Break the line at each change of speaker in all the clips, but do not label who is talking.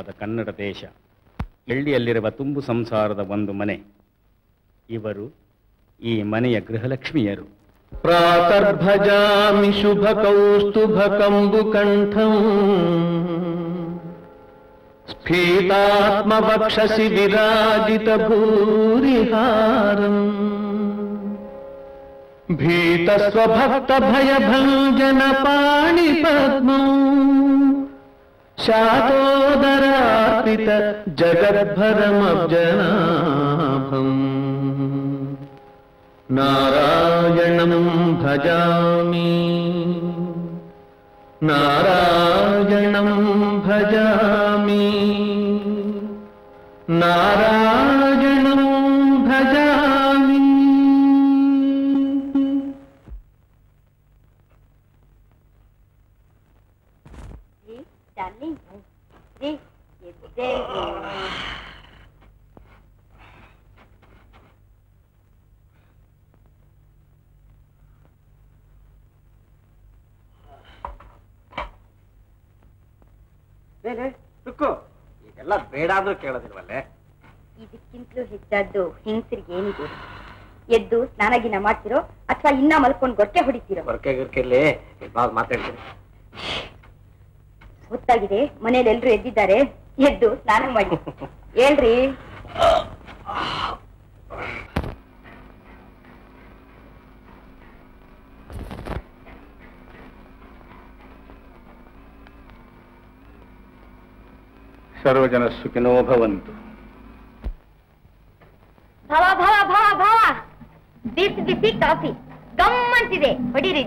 ಸುಂದರವಾದ ಕನ್ನಡ ದೇಶ. ಎಳ್ಳಿಯಲ್ಲಿರುವ ತುಂಬು ಸಂಸಾರದ ಒಂದು ಮನೆ. ಇವರು ಈ ಮನೆಯ ಗೃಹಲಕ್ಷ್ಮಿಯರು.
ಪ್ರಾತರ್ಭಜಾಮಿ ಶುಭ ಕೌಸ್ತುಭ ಕಂಬು ಕಂಠಂ. ಸ್ಫೀತಾತ್ಮವಕ್ಷಸಿ ವಿರಾಜಿತ ಭೂರಿಹಾರಂ. ಭೀತ ಸ್ವಭಕ್ತ ಭಯಭಂಜನ ಪಾಣಿ ಪದ್ಮಂ शातोदरात्रित जगद्भरमब्जनाभम्। नारायणं
भजामि। नारायणं भजामि।
नारायण ಇದೆಲ್ಲ ಬೇಡ ಅಂದ್ರೂ ಕೇಳೋದಿಲ್ವಲ್ಲೇ?
ಇದಕ್ಕಿಂತಲೂ ಹೆಚ್ಚಾದ್ದು ಹೆಂಗಸರಿಗೆ ಏನಿದೆ? ಎದ್ದು ಸ್ನಾನ ಗಿನ ಮಾಡ್ತಿರೋ ಅಥವಾ ಇನ್ನ ಮಲ್ಕೊಂಡು ಗೊಟ್ಟೆ ಹೊಡಿತೀರೋ?
ಹೊರಕೆ ಗಿರ್ಕಿರ್ಲಿ ಬಾಳ್ ಮಾತಾಡ್ತೀನಿ.
ಗೊತ್ತಾಗಿದೆ ಮನೇಲಿ ಎಲ್ರು ಎದ್ದಿದ್ದಾರೆ ಎದ್ದು ಸ್ನಾನ ಮಾಡಿ. ಹೇಳ್ರಿ.
ಸರ್ವಜನ ಸುಖಿನೋ ಭವಂತು.
ಭವ ಭವ ಭವ ಭವ. ಬಿಸಿ ಬಿಸಿ ಕಾಫಿ ಗಮ್ಮಂತಿದೆ ಹೊಡಿರಿ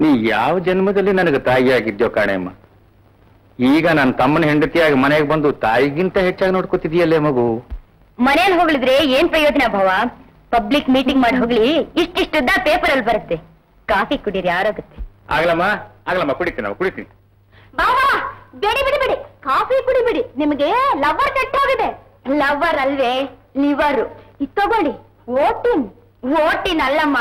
ನೀ ಯಾವ ಜನ್ಮದಲ್ಲಿ ನನಗೆ ತಾಯಿಯಾಗಿದ್ಯೋ ಕಾಣೆಮ್ಮ ಈಗ ನನ್ನ ತಮ್ಮನ ಹೆಂಡತಿಯಾಗಿ ಮನೆಗೆ ಬಂದು ತಾಯಿಗಿಂತ ಹೆಚ್ಚಾಗಿ ನೋಡ್ಕೊತಿದೀಯಲ್ಲೇ ಮಗು?
ಮನೇಲಿ ಹೋಗ್ಲಿದ್ರೆ ಏನ್ ಪ್ರಯೋಜನ ಭಾವ? ಪಬ್ಲಿಕ್ ಮೀಟಿಂಗ್ ಮಾಡಿ ಹೋಗ್ಲಿ. ಇಷ್ಟಿಷ್ಟುದ್ದ ಪೇಪರ್ ಅಲ್ಲಿ ಬರುತ್ತೆ. ಕಾಫಿ ಕುಡೀರಿ ಆರೋಗುತ್ತೆ
ಆಗ್ಲಮ್ಮ ಆಗ್ಲಮ್ಮ ಕುಡಿತೀನಿ ನಾವು ಕುಡಿತೀನಿ.
ಬಾಬಾ ಬೇಡಿ ಬಿಡಿ ಬಿಡಿ. ಕಾಫಿ ಕುಡಿಬಿಡಿ ನಿಮಗೆ ಲವರ್ ಕೆಟ್ಟೋಗಿದೆ. ಲವರ್ ಅಲ್ವೇ? ಲಿವರ್. ಇದು ತಗೊಳ್ಳಿ. ಓಟಿನ್. ಓಟಿನ್ ಅಲ್ಲಮ್ಮ.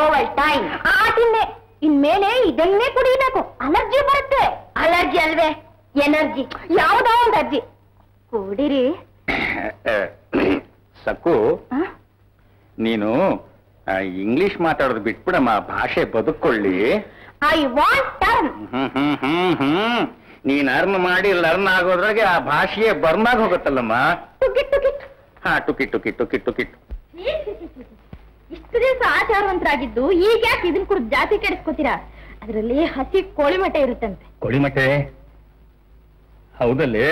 Oval time. ಆಟಿನ್ನೇ ಇನ್ಮೇಲೆ ಇದನ್ನೇ ಕುಡಿಬೇಕು. ಅಲರ್ಜಿ ಬರುತ್ತೆ. ಅಲರ್ಜಿ ಅಲ್ವೇ? ಎನರ್ಜಿ. ಯಾವ್ದೋ ಒಂದು ಅರ್ಜಿ. ಕುಡಿರಿ.
ಸಕ್ಕು.
ಆ?
ನೀನು ಇಂಗ್ಲಿಷ್ ಮಾತಾಡೋದು ಬಿಟ್ಬಿಡಮ್ಮ. ಭಾಷೆ ಬದುಕೊಳ್ಳಿ
I want turn
hmm hmm hmm hmm. ನೀನ್ ಅರ್ನ್ ಮಾಡಿ ಲರ್ನ್ ಆಗೋದ್ರಾಗೆ ಆ ಭಾಷೆಯೇ ಬರ್ಮಾಗ್ ಹೋಗುತ್ತಲ್ಲಮ್ಮ? ಹಾ ಟುಕಿ ಟುಕಿ ಟುಕಿ ಟುಕಿ
ಇಷ್ಟು ದಿವಸ ಆಚಾರವಂತರಾಗಿದ್ದು ಈಗ ಯಾಕೆ ಇದನ್ ಕುರಿತು ಜಾತಿ ಕೆಡಿಸ್ಕೋತೀರಾ? ಅದರಲ್ಲಿ ಹಸಿ ಕೋಳಿ ಮಠ ಇರುತ್ತಂತೆ.
ಕೋಳಿ ಮಟ್ಟೆ ಹೌದಲ್ಲೇ?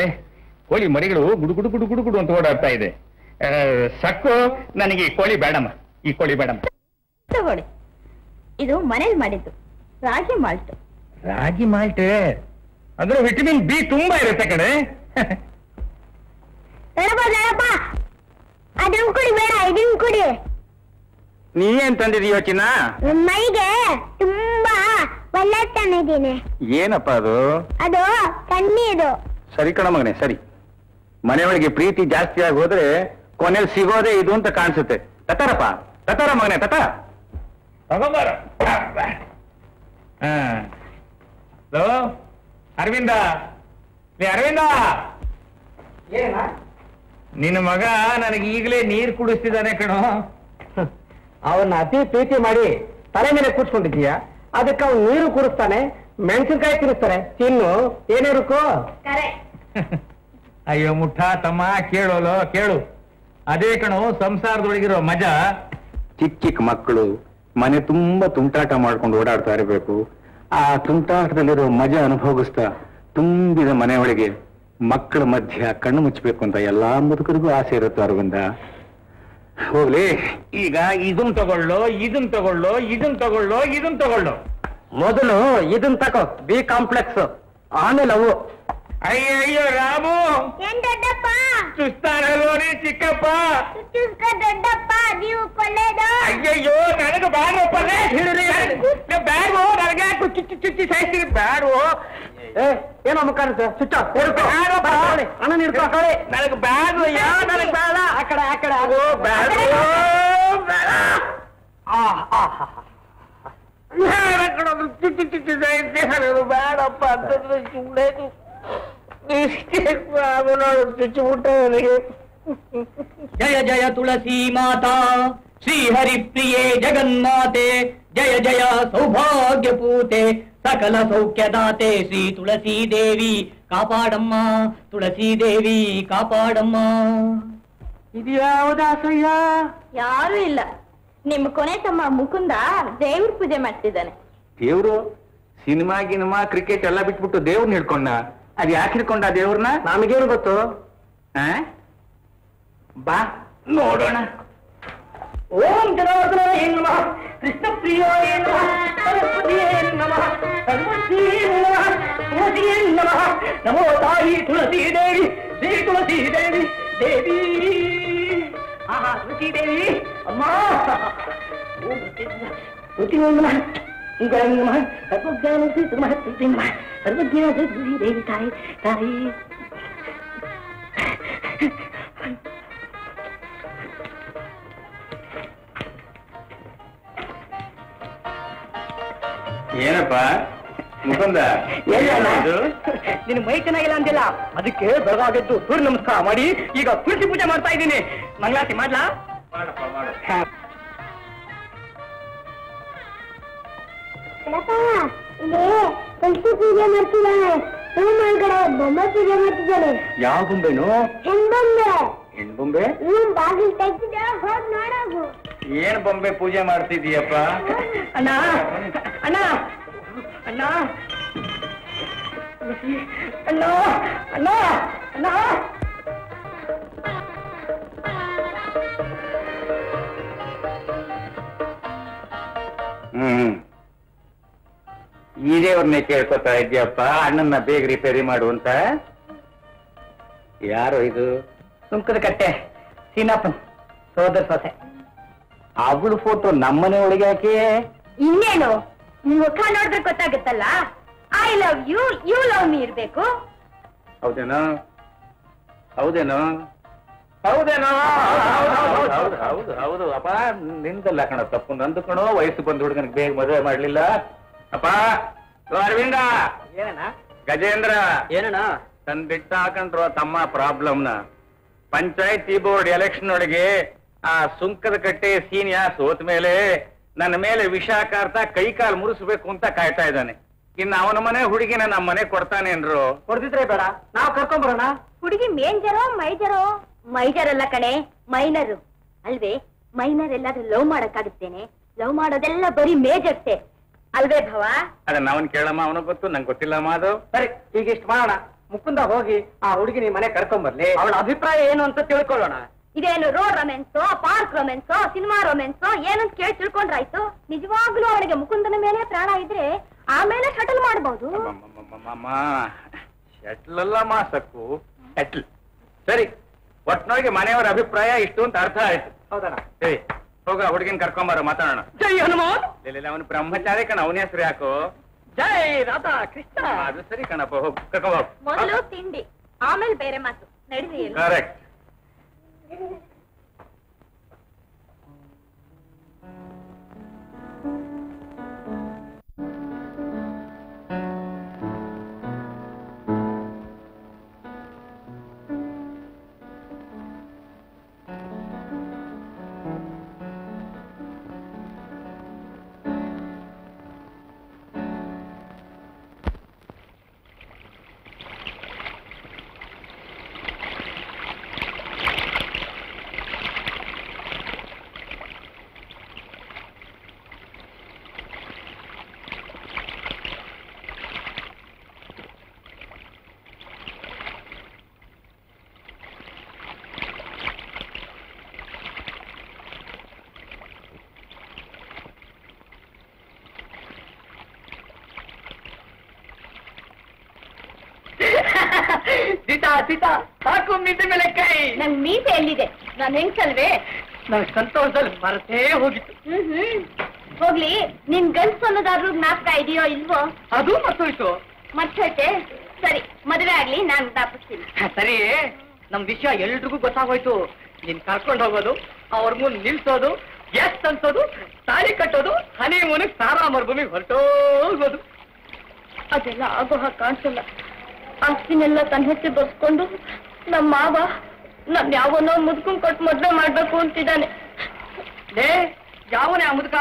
ಕೋಳಿ ಮರಿಗಳು ಗುಡು ಗುಡು ಗುಡು ಗುಡು ಗುಡು ಅಂತ ಓಡಾಡ್ತಾ ಇದೆ. ಸಕ್ಕು ನನಗೆ ಈ ಕೋಳಿ ಬೇಡಮ್ಮ. ಈ ಕೋಳಿ ಬೇಡಮ್ಮ.
ತಗೊಳ್ಳಿ. ಇದು ಮನೇಲಿ ಮಾಡಿದ್ದು. ರಾಗಿ ಮಾಲ್ಟ್.
ರಾಗಿ ಮಾಲ್ಟೆ? ಅಂದ್ರೆ ವಿಟಮಿನ್ ಬಿ ತುಂಬಾ ಇರುತ್ತೆ ಕಡೆ
ಅದನ್ನ ಕುಡಿ ಬೇಡ ಇದನ್ನ ಕುಡಿ.
ನೀ ಏನ್ ತಂದಿದೀಯೋ ಚಿನ್ನ?
ಮೈಗೆ ತುಂಬಾ ಒಳ್ಳೆತನಿದ್ದೀನಿ
ಏನಪ್ಪ ಅದು?
ಅದು ತಣ್ಣೀರು.
ಸರಿ ಕಣ ಮಗನೆ ಸರಿ. ಮನೆಯೊಳಗೆ ಪ್ರೀತಿ ಜಾಸ್ತಿ ಆಗಿ ಹೋದ್ರೆ ಕೊನೆಯಲ್ಲಿ ಸಿಗೋದೇ ಇದು ಅಂತ ಕಾಣಿಸುತ್ತೆ. ತತಾರಪ್ಪ ತತಾರ ಮಗನೆ ತತಾರ ತಗೊಂಬಾರ. ಹಲೋ ಅರವಿಂದ. ಲೇ ಅರವಿಂದ. ನಿನ್ನ ಮಗ ನನಗೆ ಈಗಲೇ ನೀರು ಕುಡಿಸ್ತಿದ್ದಾನೆ ಕಣೋ.
ಅವನ್ನ ಅತಿ ಪ್ರೀತಿ ಮಾಡಿ ತಲೆ ಮೇಲೆ ಕೂರ್ಸ್ಕೊಂಡಿದ್ದೀಯ ಅದಕ್ಕೆ ಅವ್ನು ನೀರು ಕುಡಿಸ್ತಾನೆ ಮೆಣಸಿನ್ಕಾಯಿ ತಿನ್ನಿಸ್ತಾರೆ ತಿನ್ನು ಏನಿರುಕೋ
ಅಯ್ಯೋ ಮುಠ ತಮ್ಮ ಕೇಳೋಲೋ ಕೇಳು. ಅದೇ ಕಣೋ ಸಂಸಾರದೊಳಗಿರೋ ಮಜಾ. ಚಿಕ್ಕ ಚಿಕ್ಕ ಮಕ್ಕಳು ಮನೆ ತುಂಬಾ ತುಂಟಾಟ ಮಾಡ್ಕೊಂಡು ಓಡಾಡ್ತಾ ಇರಬೇಕು. ಆ ತುಂಟಾಟದಲ್ಲಿರೋ ಮಜಾ ಅನುಭವಿಸ್ತಾ ತುಂಬಿದ ಮನೆಯೊಳಗೆ ಮಕ್ಕಳ ಮಧ್ಯ ಕಣ್ಣು ಮುಚ್ಚಬೇಕು ಅಂತ ಎಲ್ಲಾ ಮುದುಕರಿಗೂ ಆಸೆ ಇರುತ್ತೆ ಅರವಿಂದ. ಹೋಗ್ಲಿ. ಈಗ ಇದನ್ ತಗೊಳ್ಳೋ ಇದನ್ ತಗೊಳ್ಳೋ ಇದನ್ ತಗೊಳ್ಳೋ ಇದನ್ ತಗೊಳ್ಳೋ.
ಮೊದಲು ಇದನ್ ತಗೋ ಬಿ ಕಾಂಪ್ಲೆಕ್ಸ್ ಆಮೇಲೆ ಅವು.
ಅಯ್ಯಯ್ಯೋ ರಾಮು
ಏನ್ ದೊಡ್ಡಪ್ಪ
ಸುಸ್ತಾರಲ್ಲೋ ನೀ ಚಿಕ್ಕಪ್ಪ
ಚುಚ್ಚುಸ್ಕ ದೊಡ್ಡಪ್ಪ ನೀವು ಕೊಳ್ಳೇದು
ಅಯ್ಯಯ್ಯೋ ನನಗೆ ಬ್ಯಾಡ್ವಪ್ಪ ಬ್ಯಾಡ್ವೋ ನನಗೆ ಯಾಕೆ ಚುಚ್ಚಿ ಚುಚ್ಚಿ ಸಾಯ್ತೀನಿ ಬ್ಯಾಡ್ವೋ
ಏ ಏನೋ ಮುಖ ಸ್ವಿಚ್ ಆಫ್ ಅಣ್ಣ ನೀಡ್ಕೊ
ನನಗೆ ಬ್ಯಾಡ್ವ ಯಾ ನನಗೆ ಬೇಡ
ಆ ಕಡೆ ಆ ಕಡೆ ಆಗು
ಬ್ಯಾಡ್ವೋ ಬೇಡ
ಆ, ಆ, ಆ, ಆ.
ಬೇಡ ಕಣದು ಚಿಚ್ಚಿ ಚಿಚ್ಚಿ ಸಾಯ್ತು ಬೇಡಪ್ಪ ಅಂತಂದ್ರೆ ಸುಮ್ಮನೆ ಚುಚ್ಚಿಬಿಟ್ಟೆ ನನಗೆ
ಜಯ ಜಯ ತುಳಸಿ ಮಾತಾ ಶ್ರೀಹರಿ ಪ್ರಿಯೇ ಜಗನ್ಮಾತೆ ಜಯ ಜಯ ಸೌಭಾಗ್ಯ ಪೂತೆ ಸಕಲ ಸೌಖ್ಯದಾತೆ ಶ್ರೀ ತುಳಸಿ ದೇವಿ ಕಾಪಾಡಮ್ಮ ತುಳಸಿ ದೇವಿ ಕಾಪಾಡಮ್ಮ
ಇದ್ಯಾವುದಾಸಯ್ಯ
ಯಾರು ಇಲ್ಲ. ನಿಮ್ ಕೊನೆ ತಮ್ಮ ಮುಕುಂದ ದೇವ್ರ ಪೂಜೆ ಮಾಡ್ತಿದ್ದಾನೆ.
ದೇವ್ರು? ಸಿನಿಮಾ ಗಿನಿಮಾ ಕ್ರಿಕೆಟ್ ಎಲ್ಲ ಬಿಟ್ಬಿಟ್ಟು ದೇವ್ರನ್ನ ಹಿಡ್ಕೊಂಡ ಅದ್ ಯಾಕೆ ಹಿಡ್ಕೊಂಡ ದೇವ್ರನ್ನ
ನಮಗೇನು ಗೊತ್ತು
ಆ? ಬಾ ನೋಡೋಣ
ಓಂ ಜನಾರ್ದನ ಏನ್ ನಮಃ ಕೃಷ್ಣ ಪ್ರಿಯಾಯ ನಮಃ ಸರಸ್ವತಿಯೇ ನಮಃ ಸರ್ವಶ್ರೀ ನಮಃ ತುಳಸಿಯೇ ನಮಃ ನಮೋ ತಾಯಿ ತುಳಸಿ ದೇವಿ ಶ್ರೀ ತುಳಸಿ ದೇವಿ ದೇವಿ ಆಹಾ ತುಳಸಿ ದೇವಿ ಅಮ್ಮ ಓಂ ತುಳಸಿಯೇ ನಮಃ ಈಗ ನಮಃ ಸರ್ವಜ್ಞಾನ ಶ್ರೀ ನಮಃ. ತುಳಸಿ ನಮಃ ಸರ್ವಜ್ಞಾನ ಶ್ರೀ ದೇವಿ ತಾಯಿ ತಾಯಿ
ಏನಪ್ಪ ಮುಕುಂದ
ಇದು? ನಿನ್ ಮೈ ಚೆನ್ನಾಗಿಲ್ಲ ಅಂತಿಲ್ಲ ಅದಕ್ಕೆ ಬೆಳಗಾಗೆದ್ದು ಸೂರ್ಯ ನಮಸ್ಕಾರ ಮಾಡಿ ಈಗ ತುಳಸಿ ಪೂಜೆ ಮಾಡ್ತಾ ಇದ್ದೀನಿ. ಮಂಗಳಾರತಿ ಮಾಡ್ಲಾ?
ಮಾಡಪ್ಪ ಮಾಡು.
ಇಲ್ಲಿ ತುಳಸಿ ಪೂಜೆ ಮಾಡ್ತಿದ್ದಾನೆ. ರೂಮ್ ಒಳಗಡೆ ಬೊಂಬೆ ಪೂಜೆ ಮಾಡ್ತಿದ್ದಾನೆ.
ಯಾವ ಬೊಂಬೆನು?
ಹೆಣ್ಬೊಂಬೆ
ಹೆಣ್ಬೊಂಬೆ
ರೂಮ್ ಬಾಗಿಲು ತೆಗ್ದಿದೆ ಹೋಗ್ ನೋಡೋಗು.
ಏನ್ ಬೊಂಬೆ ಪೂಜೆ ಮಾಡ್ತಿದೀಯಪ್ಪ
ಅಣ್ಣ ಅಣ್ಣ ಅಣ್ಣ. ಅಣ್ಣ ಅಣ್ಣ ಅಣ್ಣ.
ಹ್ಮ್. ಈ ದೇವ್ರನ್ನೇ ಕೇಳ್ಕೊತಾ ಇದ್ಯಪ್ಪ ಅಣ್ಣನ್ನ ಬೇಗ ರಿಪೇರಿ ಮಾಡುವಂತ ಯಾರು ಇದು?
ಸುಂಕದ ಕಟ್ಟೆ ಸೀನಪ್ಪನ್ ಸೋದರ ಸೊಸೆ.
ಅವಳು ಫೋಟೋ ನಮ್ಮನೆ ಒಳಗೆ ಯಾಕೆ
ಇನ್ನೇನು? ಮುಖ ನೋಡಿದ್ರೆ ಗೊತ್ತಾಗುತ್ತಲ್ಲ? I love you you love me ಇರ್ಬೇಕು.
ಹೌದೇನೋ? ಹೌದೇನೋ? ಹೌದೇನೋ? ಹೌದು ಹೌದು. ಹೌದು ಹೌದು. ಅಪ್ಪ ನಿಂದಲ್ಲ ಕಣ ತಪ್ಪು. ನಂದು ಕಣೋ ವಯಸ್ಸು ಬಂದ ಹುಡುಗನಿಗೆ ಬೇಗ ಮದುವೆ ಮಾಡ್ಲಿಲ್ಲ. ಅಪ್ಪ ಅರವಿಂದ.
ಏನಣ್ಣ?
ಗಜೇಂದ್ರ.
ಏನಣ್ಣ?
ತನ್ ಬಿಟ್ಟ ಹಾಕೊಂಡ್ರು ತಮ್ಮ ಪ್ರಾಬ್ಲಮ್ನ. ಪಂಚಾಯತಿ ಬೋರ್ಡ್ ಎಲೆಕ್ಷನ್ ಒಳಗೆ ಆ ಸುಂಕದ ಕಟ್ಟೆ ಸೀನಿಯ ಸೋತ್ ಮೇಲೆ ನನ್ನ ಮೇಲೆ ವಿಷಾಕಾರ್ತ ಕಾರ್ತಾ ಕೈ ಕಾಲು ಮುರಿಸ್ಬೇಕು ಅಂತ ಕಾಯ್ತಾ ಇದ್ದಾನೆ. ಇನ್ನು ಅವನ ಮನೆ ಹುಡುಗಿನ ನಮ್ಮ ಮನೆ ಕೊಡ್ತಾನೆ
ಅಂದ್ರು. ಕೊಡ್ತಿದ್ರೆ ಬೇಡ. ನಾವು ಕರ್ಕೊಂಡ್ ಬರೋಣ.
ಹುಡುಗಿ ಮೇಂಜರೋ ಮೈಜರೋ ಮೈಜರ್? ಅಲ್ಲ ಕಣೆ ಮೈನರು. ಅಲ್ವೇ ಮೈನರ್ ಎಲ್ಲಾದ್ರೂ ಲವ್ ಮಾಡಕ್ಕಾಗುತ್ತೇನೆ? ಲವ್ ಮಾಡೋದೆಲ್ಲ ಬರೀ ಮೇಜರ್ಸೆ. ಅಲ್ವೇ ಭವ?
ಅದ ನಾವನ್ ಕೇಳಮ್ಮ ಅವನ ಗೊತ್ತು ನಂಗೆ ಗೊತ್ತಿಲ್ಲಮ್ಮ ಅದು.
ಸರಿ ಈಗ ಇಷ್ಟು ಮಾಡೋಣ. ಮುಕುಂದ ಹೋಗಿ ಆ ಹುಡುಗಿ ನಿಮ್ ಮನೆ ಕರ್ಕೊಂಡ್ ಬರ್ಲಿ ಅವಳ ಅಭಿಪ್ರಾಯ ಏನು ಅಂತ ತಿಳ್ಕೊಳ್ಳೋಣ.
ಇದೇನು ರೋಡ್ ರೊಮೆನ್ಸೋ ಪಾರ್ಕ್ ರೊಮೆನ್ಸೋ ಸಿನಿಮಾ ರೊಮೆನ್ಸೋ ಏನಂತ ಕೇಳಿ ತಿಳ್ಕೊಂಡ್ರಾಯ್ತು? ನಿಜವಾಗ್ಲೂ ಅವಳಿಗೆ ಮುಕುಂದನ ಮೇಲೆ ಪ್ರಾಣ ಇದ್ರೆ ಆಮೇಲೆ ಶಟಲ್ ಮಾಡಬಹುದು
ಅಲ್ಲ ಮಾ ಮಾಸಕ್ಕು. ಶಟ್ಲ್. ಸರಿ ಒಟ್ನೊಳಗೆ ಮನೆಯವರ ಅಭಿಪ್ರಾಯ ಇಷ್ಟು ಅಂತ ಅರ್ಥ ಆಯ್ತು.
ಹೌದಣ್ಣ.
ಸರಿ. ಹೋಗ ಹುಡುಗಿನ ಕರ್ಕೊಂಬಾರ ಮಾತಾಡೋಣ.
ಜೈ ಹನುಮಾನ್!
ಅವನು ಬ್ರಹ್ಮಚಾರಿ ಕಣ ಅವನ ಹೆಸರು ಯಾಕೋ?
ಜೈ ರಾಧಾ ಕೃಷ್ಣ!
ಅದು ಸರಿ ಕಣಪ್ಪ ಹೋಗ್ ಕರ್ಕೊಂಡ್
ಮೊದಲು ತಿಂಡಿ ಆಮೇಲೆ ಬೇರೆ ಮಾತು ನಡೀರಿ
ಕರೆಕ್ಟ್
ಸೀತಾ ಸೀತಾ ಸಾಕು ಮಿದ್ದ ಮೇಲೆ ಕೈ.
ನನ್ ಮೀಸೆ ಎಲ್ಲಿದೆ? ನಾನ್ ಹೆಂಗ್ಸಲ್ವೇ?
ನನ್ ಸಂತೋಷದಲ್ಲಿ ಮರತೇ ಹೋಗಿತ್ತು.
ಹ್ಮ್ ಹ್ಮ್. ಹೋಗ್ಲಿ ನಿನ್ ಗಂಡ್ಸ್ ಅನ್ನೋದಾದ್ರೂ ಜ್ಞಾಪಕ ಇದೆಯೋ ಇಲ್ವೋ?
ಅದು ಮತ್ತೋಯ್ತು.
ಮರ್ತೈತೆ ಸರಿ ಮದುವೆ ಆಗ್ಲಿ ನಾನ್ ಜ್ಞಾಪಿಸ್ತೀನಿ
ಸರಿ ನಮ್ ವಿಷಯ ಎಲ್ರಿಗೂ ಗೊತ್ತಾಗೋಯ್ತು. ನೀನ್ ಕರ್ಕೊಂಡು ಹೋಗೋದು ಅವ್ರ ಮುಂದ್ ನಿಲ್ಸೋದು
ಎಸ್ ಅನ್ಸೋದು ತಾಳಿ ಕಟ್ಟೋದು ಹನಿ ಮುನಿಗ್ ಸಾರಾ ಮರುಭೂಮಿಗೆ ಹೊರಟೋಗೋದು
ಅದೆಲ್ಲ ಆಗೋ ಹಾಗೆ ಕಾಣಿಸಲ್ಲ. ಆಸ್ತಿನೆಲ್ಲ ತನ್ನ ಹೆಸರು ಬಸ್ಕೊಂಡು ನಮ್ಮ ಮಾವ ನನ್ ಯಾವನೋ ಮುದ್ಕೊಂಡ್ ಕೊಟ್ಟು ಮದ್ವೆ ಮಾಡ್ಬೇಕು ಅಂತಿದ್ದಾನೆ.
ಲೇ ಯಾವನೇ ಆ ಮುದುಕ?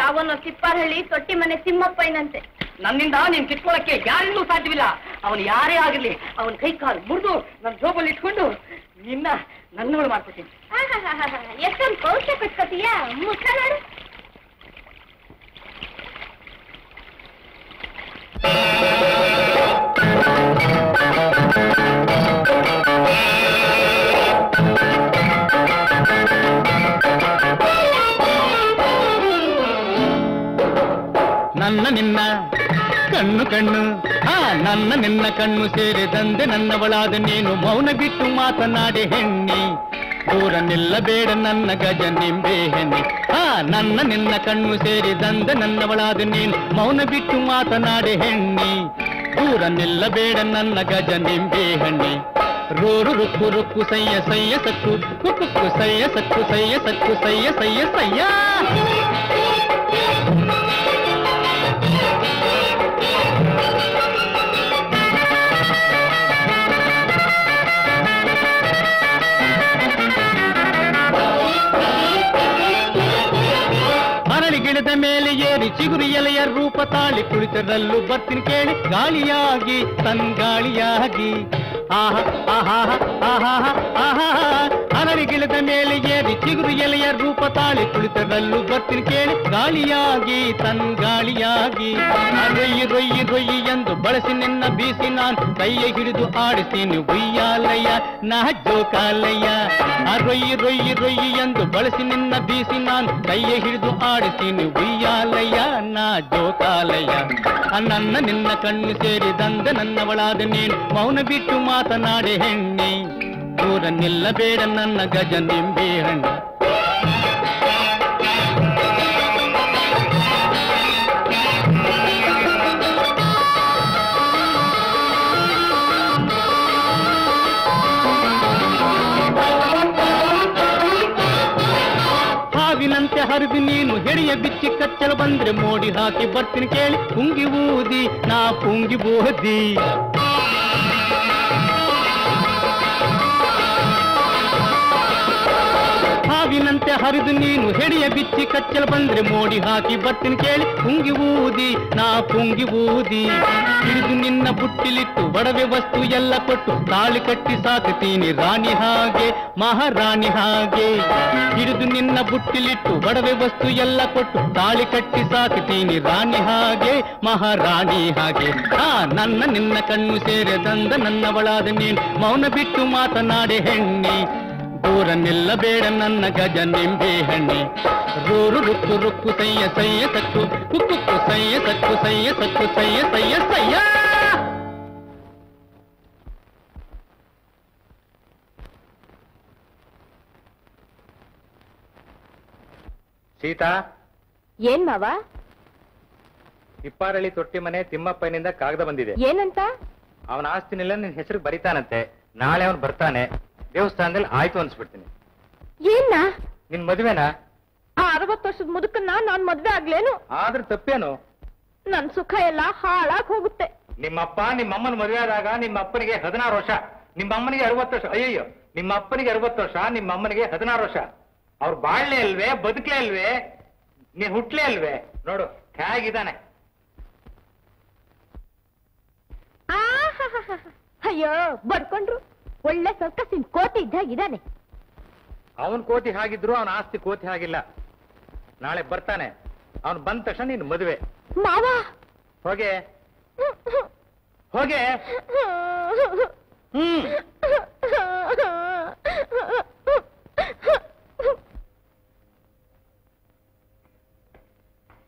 ಯಾವನೋ ಸಿಪ್ಪಾರಹಳ್ಳಿ ತೊಟ್ಟಿ ಮನೆ ತಿಮ್ಮಪ್ಪಯ್ಯನಂತೆ.
ನನ್ನಿಂದ ನೀನ್ ಕಿತ್ಕೊಳ್ಳಕ್ಕೆ ಯಾರಿಗೂ ಸಾಧ್ಯವಿಲ್ಲ. ಅವನು ಯಾರೇ ಆಗಿರ್ಲಿ ಅವನ ಕೈ ಕಾಲು ಮುರಿದು ನನ್ನ ಜೋಬಲ್ಲಿ ಇಟ್ಕೊಂಡು ನಿನ್ನ ನನ್ನವಳು ಮಾಡ್ಕೊತೀನಿ.
ಎಷ್ಟೊಂದು ಕೌಶ ಕಟ್ಕೋತೀಯ ಮುಖ ನೋಡು.
ನನ್ನ ಕಣ್ಣು ಕಣ್ಣು ಆ ನನ್ನ ನಿನ್ನ ಕಣ್ಣು ಸೇರಿದಂದೆ ನನ್ನವಳಾದ ನೀನು ಮೌನ ಬಿಟ್ಟು ಮಾತನಾಡಿ ಹೆಣ್ಣಿ ದೂರ ನಿಲ್ಲಬೇಡ ನನ್ನ ಗಜ ನಿಂಬೆ ಹೆಣ್ಣಿ ಆ ನನ್ನ ನಿನ್ನ ಕಣ್ಣು ಸೇರಿದಂದೆ ನನ್ನವಳಾದ ನೀನು ಮೌನ ಬಿಟ್ಟು ಮಾತನಾಡಿ ಹೆಣ್ಣಿ ದೂರ ನಿಲ್ಲಬೇಡ ನನ್ನ ಗಜ ನಿಂಬೆ ಹಣ್ಣಿ ರೋರು ರುಕ್ಕು ರುಕ್ಕು ಸಯ್ಯ ಸಯ್ಯ ಸಕ್ಕು ಕುಕ್ಕು ಸಯ್ಯ ಸಕ್ಕು ಸಯ್ಯ ಸಕ್ಕು ಸಯ್ಯ ಸಯ್ಯ ಸಯ್ಯ ಚಿಗುರು ಎಲೆಯ ರೂಪ ತಾಳಿ ಕುಳಿತರಲ್ಲೂ ಬರ್ತೀನಿ ಕೇಳಿ ಗಾಳಿಯಾಗಿ ತಂಗಾಳಿಯಾಗಿ ಆಹ, ಆಹಾ ಆಹಾ ಮೇಲೆ ಏರಿ ಎಲೆಯ ರೂಪ ತಾಳಿ ಕುಳಿತರಲ್ಲೂ ಬರ್ತೀನಿ ಕೇಳಿ. ಗಾಳಿಯಾಗಿ ತಂಗಾಳಿಯಾಗಿ ರೊಯ್ಯಿ ರೊಯ್ಯಿ ರೊಯ್ಯಿ ಎಂದು ಬಳಸಿ ನಿನ್ನ ಬೀಸಿ ನಾನು ಕೈಯ ಹಿಡಿದು ಆಡಿಸ್ತೀನಿ ಉಯ್ಯಾಲಯ್ಯ ನಾ ಕಾಲಯ್ಯ ರೊಯ್ಯಿ ರೊಯ್ಯಿ ರೊಯ್ಯಿ ಎಂದು ಬಳಸಿ ನಿನ್ನ ಬೀಸಿ ನಾನು ಕೈಯ ಹಿಡಿದು ಆಡಿಸ್ತೀನಿ ಉಯ್ಯಾಲಯ್ಯ ನಾ ಕಾಲಯ್ಯ ನನ್ನ ನಿನ್ನ ಕಣ್ಣು ಸೇರಿದಂದ ನನ್ನವಳಾದ ನೀನು ಮೌನ ಬಿಟ್ಟು ಮಾತನಾಡಿ ಹೆಣ್ಣಿ, ದೂರ ನಿಲ್ಲಬೇಡ ನನ್ನ ಗಜ ನಿಂಬೆ ಹಣ್ಣು. ಹಾವಿನಂತೆ ಹರಿದು ನೀನು ಹೆಡೆಯ ಬಿಚ್ಚಿ ಕಚ್ಚಲು ಬಂದ್ರೆ ಮೋಡಿ ಹಾಕಿ ಬರ್ತೀನಿ ಕೇಳಿ. ಪುಂಗಿ ಊದಿ, ನಾ ಪುಂಗಿ ಬೋದಿ. ಹರಿದು ನೀನು ಹೆಡಿಯ ಬಿಚ್ಚಿ ಕಚ್ಚಲು ಬಂದ್ರೆ ಮೋಡಿ ಹಾಕಿ ಬರ್ತೀನಿ ಕೇಳಿ. ಪುಂಗಿ ಊದಿ, ನಾ ಪುಂಗಿ ಊದಿ. ಹಿಡಿದು ನಿನ್ನ ಬುಟ್ಟಿಲಿಟ್ಟು ಒಡವೆ ವಸ್ತು ಎಲ್ಲ ಕೊಟ್ಟು ತಾಳಿ ಕಟ್ಟಿ ಸಾಕುತ್ತೀನಿ ರಾಣಿ ಹಾಗೆ, ಮಹಾರಾಣಿ ಹಾಗೆ. ಹಿಡಿದು ನಿನ್ನ ಬುಟ್ಟಿಲಿಟ್ಟು ಒಡವೆ ವಸ್ತು ಎಲ್ಲ ಕೊಟ್ಟು ತಾಳಿ ಕಟ್ಟಿ ಸಾಕುತ್ತೀನಿ ರಾಣಿ ಹಾಗೆ, ಮಹಾರಾಣಿ ಹಾಗೆ. ಆ, ನನ್ನ ನಿನ್ನ ಕಣ್ಣು ಸೇರಿದಂದ ನನ್ನವಳಾದ ನೀನು. ಮೌನ ಬಿಟ್ಟು ಮಾತನಾಡೆ ಹೆಣ್ಣಿ. ದೂರ ಬೇಡ ನನ್ನ ಗಜ ನಿಂಬೆ ಹೆಣ್ಣಿ ರೂರು ರುಕ್ಕು ರುಕ್ಕು ಸಯ್ಯ ಸಯ್ಯ ಸಕ್ಕು ಕುಕ್ಕು ಸಯ್ಯ ಸಕ್ಕು ಸಯ್ಯ ಸಕ್ಕು ಸಯ್ಯ ಸಯ್ಯ ಸಯ್ಯ
ಸೀತಾ?
ಏನ್ ಮಾವ?
ಇಪ್ಪಾರಳ್ಳಿ ತೊಟ್ಟಿ ಮನೆ ತಿಮ್ಮಪ್ಪನಿಂದ ಕಾಗದ ಬಂದಿದೆ.
ಏನಂತ?
ಅವನ ಆಸ್ತಿನೆಲ್ಲ ನಿನ್ ಹೆಸರು ಬರಿತಾನಂತೆ. ನಾಳೆ ಅವನು ಬರ್ತಾನೆ. ದೇವಸ್ಥಾನದಲ್ಲಿ ಆಯ್ತು ಅನ್ಸ್ಬಿಡ್ತೀನಿ.
ಏನ
ನಿನ್ ಮದ್ವೆನಾ?
ಆ ಅರವತ್ತು ವರ್ಷದ ಮುದುಕನ್ನ ನಾನ್ ಮದ್ವೆ ಆಗ್ಲೇನು?
ಆದ್ರೆ ತಪ್ಪೇನು?
ನನ್ ಸುಖ ಎಲ್ಲ ಹಾಳಾಗ್ ಹೋಗುತ್ತೆ.
ನಿಮ್ಮಪ್ಪ ನಿಮ್ಮಮ್ಮನ ಮದುವೆ ಆದಾಗ ನಿಮ್ಮ ಅಪ್ಪನಿಗೆ ಹದಿನಾರು ವರ್ಷ. ನಿಮ್ಮಮ್ಮನಿಗೆ ಅರವತ್ತು ವರ್ಷ. ಅಯ್ಯಯ್ಯೋ ನಿಮ್ಮ ಅಪ್ಪನಿಗೆ ಅರವತ್ತು ವರ್ಷ ನಿಮ್ಮ ಅಮ್ಮನಿಗೆ ಹದಿನಾರು ವರ್ಷ. ಅವ್ರು ಬಾಳ್ಲೆ ಅಲ್ವೇ ಬದುಕ್ಲೆ ಅಲ್ವೇ? ನೀನ್ ಹುಟ್ಲೇ ಅಲ್ವೇ? ನೋಡು ಹೇಗಿದ್ದಾನೆ.
ಅಯ್ಯೋ ಬರ್ಕೊಂಡ್ರು. ಒಳ್ಳೆ ಸರ್ಕಸಿನ್ ಕೋಟಿ ಇದ್ದಾಗಿದ್ದಾನೆ
ಅವನ್ ಕೋಟಿ ಹಾಗಿದ್ರು ಅವನ ಆಸ್ತಿ ಕೋತಿ ಹಾಗಿಲ್ಲ. ನಾಳೆ ಬರ್ತಾನೆ. ಅವನು ಬಂದ ತಕ್ಷಣ ನೀನು ಮದುವೆ.
ಮಾವ!
ಹೋಗೆ. ಹೋಗೆ. ಹ್ಮ್.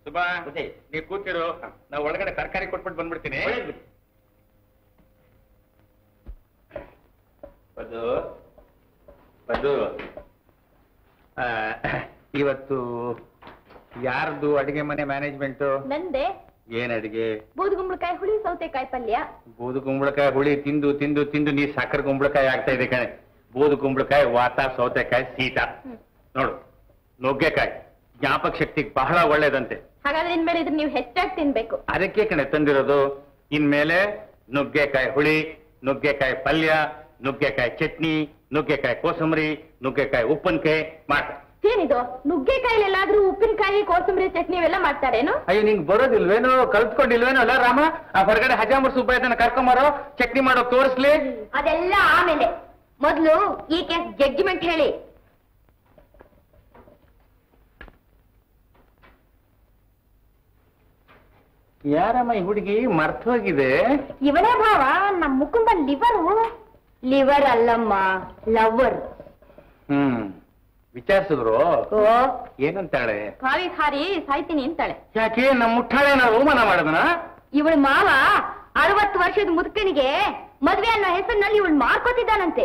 ಸುಬಾ ನೀ ಕೂತಿರು. ನಾವು ಒಳಗಡೆ ತರಕಾರಿ ಕೊಟ್ಬಿಟ್ಟು ಬಂದ್ಬಿಡ್ತೀನಿ. ಬದು ಬಂದು ಆ, ಇವತ್ತು ಯಾರ್ದು ಅಡಿಗೆ ಮನೆ ಮ್ಯಾನೇಜ್ಮೆಂಟ್?
ನಂದೆ.
ಏನ್ ಅಡಿಗೆ?
ಬೂದುಗುಂಬಳಕಾಯಿ ಹುಳಿ ಸೌತೆಕಾಯಿ ಪಲ್ಯ.
ಬೂದು ಕುಂಬಳಕಾಯಿ ಹುಳಿ ತಿಂದು ತಿಂದು ತಿಂದು ನೀ ಸಕ್ಕರೆ ಗುಂಬಳಕಾಯಿ ಆಗ್ತಾ ಇದೆ ಕಣೆ. ಬೂದು ಕುಂಬಳಕಾಯಿ ವಾತ ಸೌತೆಕಾಯಿ ಶೀತ ನೋಡು ನುಗ್ಗೆಕಾಯಿ ಜ್ಞಾಪಕ ಶಕ್ತಿಗೆ ಬಹಳ ಒಳ್ಳೇದಂತೆ.
ಹಾಗಾದ್ರೆ ಇನ್ಮೇಲೆ ಇದ್ರೆ ನೀವು ಹೆಚ್ಚಾಗಿ ತಿನ್ಬೇಕು.
ಅದಕ್ಕೆ ಕಣೆ ತಂದಿರೋದು ಇನ್ಮೇಲೆ ನುಗ್ಗೆಕಾಯಿ ಹುಳಿ ನುಗ್ಗೆಕಾಯಿ ಪಲ್ಯ ನುಗ್ಗೆಕಾಯಿ ಚಟ್ನಿ ನುಗ್ಗೆಕಾಯಿ ಕೋಸಂಬರಿ ನುಗ್ಗೆಕಾಯಿ ಉಪ್ಪಿನಕಾಯಿ ಮಾಡ್ತಾರೆ.
ಏನಿದು? ನುಗ್ಗೆಕಾಯಿಲೆಲ್ಲಾದ್ರೂ ಉಪ್ಪಿನಕಾಯಿ ಕೋಸಂಬರಿ ಚಟ್ನಿ ಇವೆಲ್ಲ ಮಾಡ್ತಾರೇನು?
ಅಯ್ಯೋ ನಿಂಗೆ ಬರೋದಿಲ್ವೇನೋ? ಕಲ್ತ್ಕೊಂಡಿಲ್ವೇನೋ ಅಲ್ಲ ರಾಮ? ಆ ಹೊರಗಡೆ ಹಜಾಮರ್ ಸುಬ್ಬಯ್ಯನ ಕರ್ಕೊಂಬರೋ ಚಟ್ನಿ ಮಾಡೋ ತೋರಿಸ್ಲಿ.
ಅದೆಲ್ಲ ಆಮೇಲೆ. ಮೊದಲು ಈ ಕೇಸ್ ಜಡ್ಜ್ಮೆಂಟ್ ಹೇಳಿ.
ಯಾರಮ್ಮ ಈ ಹುಡುಗಿ ಮರ್ತೋಗಿದೆ
ಇವನೇ ಭಾವ ನಮ್ಮ ಮುಕುಂಬ ಲಿವರು ಲಿವರ್ ಅಲ್ಲಮ್ಮ ಲವರ್
ಹ್ಮ್. ವಿಚಾರಿಸಿದ್ರು.
ಓ.
ಏನಂತಾಳೆ?
ಕಾವಿ ಹಾರಿ ಸಾಯ್ತೀನಿ ಅಂತಾಳೆ.
ಯಾಕೆ? ನಮ್ಮ ಮುಟ್ಟಾಳೆ ನಾವು ಅವಮಾನ ಮಾಡದನ?
ಇವಳ ಮಾವ ಅರವತ್ತು ವರ್ಷದ ಮುದುಕನಿಗೆ ಮದ್ವೆ ಅನ್ನೋ ಹೆಸರಿನಲ್ಲಿ ಇವಳು ಮಾರ್ಕೋತಿದ್ದಾನಂತೆ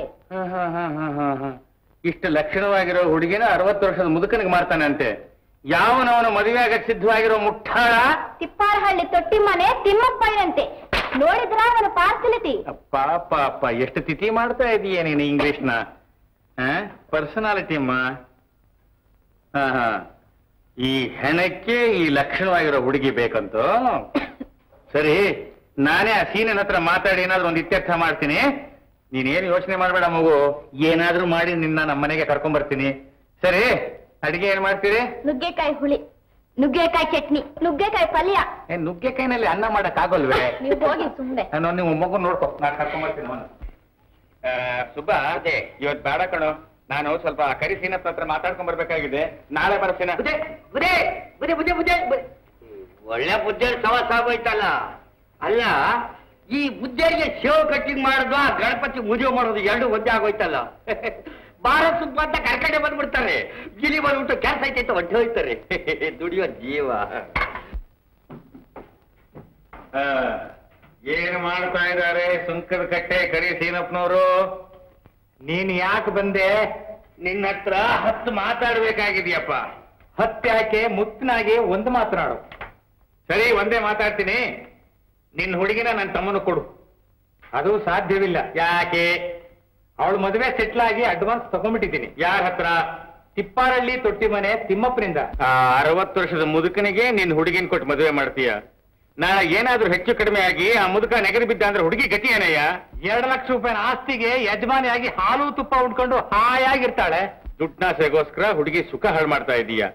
ಇಷ್ಟು ಲಕ್ಷಣವಾಗಿರೋ ಹುಡುಗಿನ ಅರವತ್ತು ವರ್ಷದ ಮುದುಕನಿಗೆ ಮಾರ್ತಾನಂತೆ. ಅಂತೆ ಯಾವನವನು ಮದುವೆ ಆಗಕ್ಕೆ ಸಿದ್ಧವಾಗಿರೋ ಮುಟ್ಟಾಳ?
ತಿಪ್ಪಾರಹಳ್ಳಿ ತೊಟ್ಟಿ ಮನೆ ತಿಮ್ಮಪ್ಪಯ್ಯನಂತೆ ನೋಡಿದ್ರ ಅವನ ಪಾರ್ಸಲಿಟಿ?
ಅಪ್ಪ ಅಪ್ಪ ಎಷ್ಟು ತಿಥಿ ಮಾಡ್ತಾ ಇದೀಯ ನೀನು ಇಂಗ್ಲಿಷ್ನ? ಪರ್ಸನಾಲಿಟಿ ಅಮ್ಮ. ಈ ಹೆಣಕ್ಕೆ ಈ ಲಕ್ಷಣವಾಗಿರೋ ಹುಡುಗಿ ಬೇಕಂತೂ? ಸರಿ ನಾನೇ ಆ ಸೀನಿನ ಹತ್ರ ಮಾತಾಡಿ ಏನಾದ್ರೂ ಒಂದು ಇತ್ಯರ್ಥ ಮಾಡ್ತೀನಿ. ನೀನೇನು ಯೋಚನೆ ಮಾಡಬೇಡ ಮಗು. ಏನಾದ್ರೂ ಮಾಡಿ ನಿನ್ನ ನಮ್ಮ ಮನೆಗೆ ಕರ್ಕೊಂಡ್ ಬರ್ತೀನಿ ಸರಿ ಅಡಿಗೆ ಏನ್ ಮಾಡ್ತೀರಿ?
ನುಗ್ಗೆಕಾಯಿ ಹುಳಿ. ನುಗ್ಗೆಕಾಯಿ ಚಟ್ನಿ ನುಗ್ಗೆಕಾಯಿ ಪಲ್ಯ.
ಏನ್ ನುಗ್ಗೆಕಾಯಿನಲ್ಲಿ ಅನ್ನ ಮಾಡಕ್ ಆಗೋಲ್ವೇ
ನೀವು ಹೋಗಿ ಸುಮ್ನೆ.
ನಾನು ನೀವು ಮಗು ನೋಡ್ಕೊ ನಾನು ಕರ್ಕೊಂಡ್ ಬರ್ತೀನಿ ಅವನು ಸುಬ್ಬ ಇವತ್ ಬೇಡ ಕಣೋ. ನಾನು ಸ್ವಲ್ಪ ಕರಿಸಿನ ಹತ್ರ ಮಾತಾಡ್ಕೊಂಡ್ ಬರ್ಬೇಕಾಗಿದೆ ನಾಳೆ ಬರ್ತೀನ.
ಬುದ್ಧಿ ಬುದ್ಧಿ ಬುದ್ಧಿ ಬುದ್ಧಿ ಬುದ್ಧಿ. ಬು- ಒಳ್ಳೆ ಬುದ್ಧಿಯಲ್ಲಿ ಸವಾಸ ಆಗೋಯ್ತಲ್ಲ. ಅಲ್ಲ ಈ ಬುದ್ಧಿಗೆ ಶೇವ್ ಕಟ್ಟಿಂಗ್ ಮಾಡುದು ಆ ಗಣಪತಿ ಮುಜೆ ಮಾಡೋದು ಎರಡು ಒದ್ದೆ ಆಗೋಯ್ತಲ್ಲ. ಭಾರತ ಸುಬ್ಬ ಅಂತ ಕರ್ಕಡೆ ಬಂದ್ಬಿಡ್ತಾರೆ. ಗಿಲಿ ಬಂದ್ಬಿಟ್ಟು ಕೆಲಸ ಐತೆ ಅಂತ ಒಡ್ಡೆ ಹೋಯ್ತಾರೆ. ದುಡಿಯೋ ಜೀವ.
ಏನ್ ಮಾಡ್ತಾ ಇದ್ದಾರೆ? ಸುಂಕದ ಕಟ್ಟೆ ಕರಿ ಸೀನಪ್ಪನವರು. ನೀನ್ ಯಾಕೆ ಬಂದೆ? ನಿನ್ನ ಹತ್ರ ಹತ್ತು ಮಾತಾಡ್ಬೇಕಾಗಿದೆಯಪ್ಪ. ಮುತ್ತನಾಗಿ ಮುತ್ತಿನಾಗೆ ಒಂದು ಮಾತನಾಡು. ಸರಿ, ಒಂದೇ ಮಾತಾಡ್ತೀನಿ. ನಿನ್ನ ಹುಡುಗಿನ ನನ್ನ ತಮ್ಮನ ಕೊಡು. ಅದು ಸಾಧ್ಯವಿಲ್ಲ. ಯಾಕೆ? ಅವಳು ಮದುವೆ ಸೆಟ್ಲ್ ಆಗಿ ಅಡ್ವಾನ್ಸ್ ತಗೊಂಡ್ಬಿಟ್ಟಿದ್ದೀನಿ. ಯಾರ ಹತ್ರ? ತಿಪ್ಪಾರಳ್ಳಿ ತೊಟ್ಟಿ ಮನೆ ತಿಮ್ಮಪ್ಪನಿಂದ ಅರವತ್ತು ವರ್ಷದ ಮುದುಕನಿಗೆ ನಿನ್ ಹುಡುಗಿನ ಕೊಟ್ಟು ಮದುವೆ ಮಾಡ್ತೀಯ? ನಾಳೆ ಏನಾದ್ರೂ ಹೆಚ್ಚು ಕಡಿಮೆ ಆಗಿ ಆ ಮುದುಕ ನೆಗರಿ ಬಿದ್ದ ಅಂದ್ರೆ ಹುಡುಗಿ ಗತಿ ಏನಯ್ಯ? ಎರಡು ಲಕ್ಷ ರೂಪಾಯಿ ಆಸ್ತಿಗೆ ಯಜಮಾನಿಯಾಗಿ ಹಾಲು ತುಪ್ಪ ಉಂಡ್ಕೊಂಡು ಹಾಯಾಗಿರ್ತಾಳೆ. ದುಡ್ನಾಸೆಗೋಸ್ಕರ ಹುಡುಗಿ ಸುಖ ಹಾಳು ಮಾಡ್ತಾ ಇದೀಯ?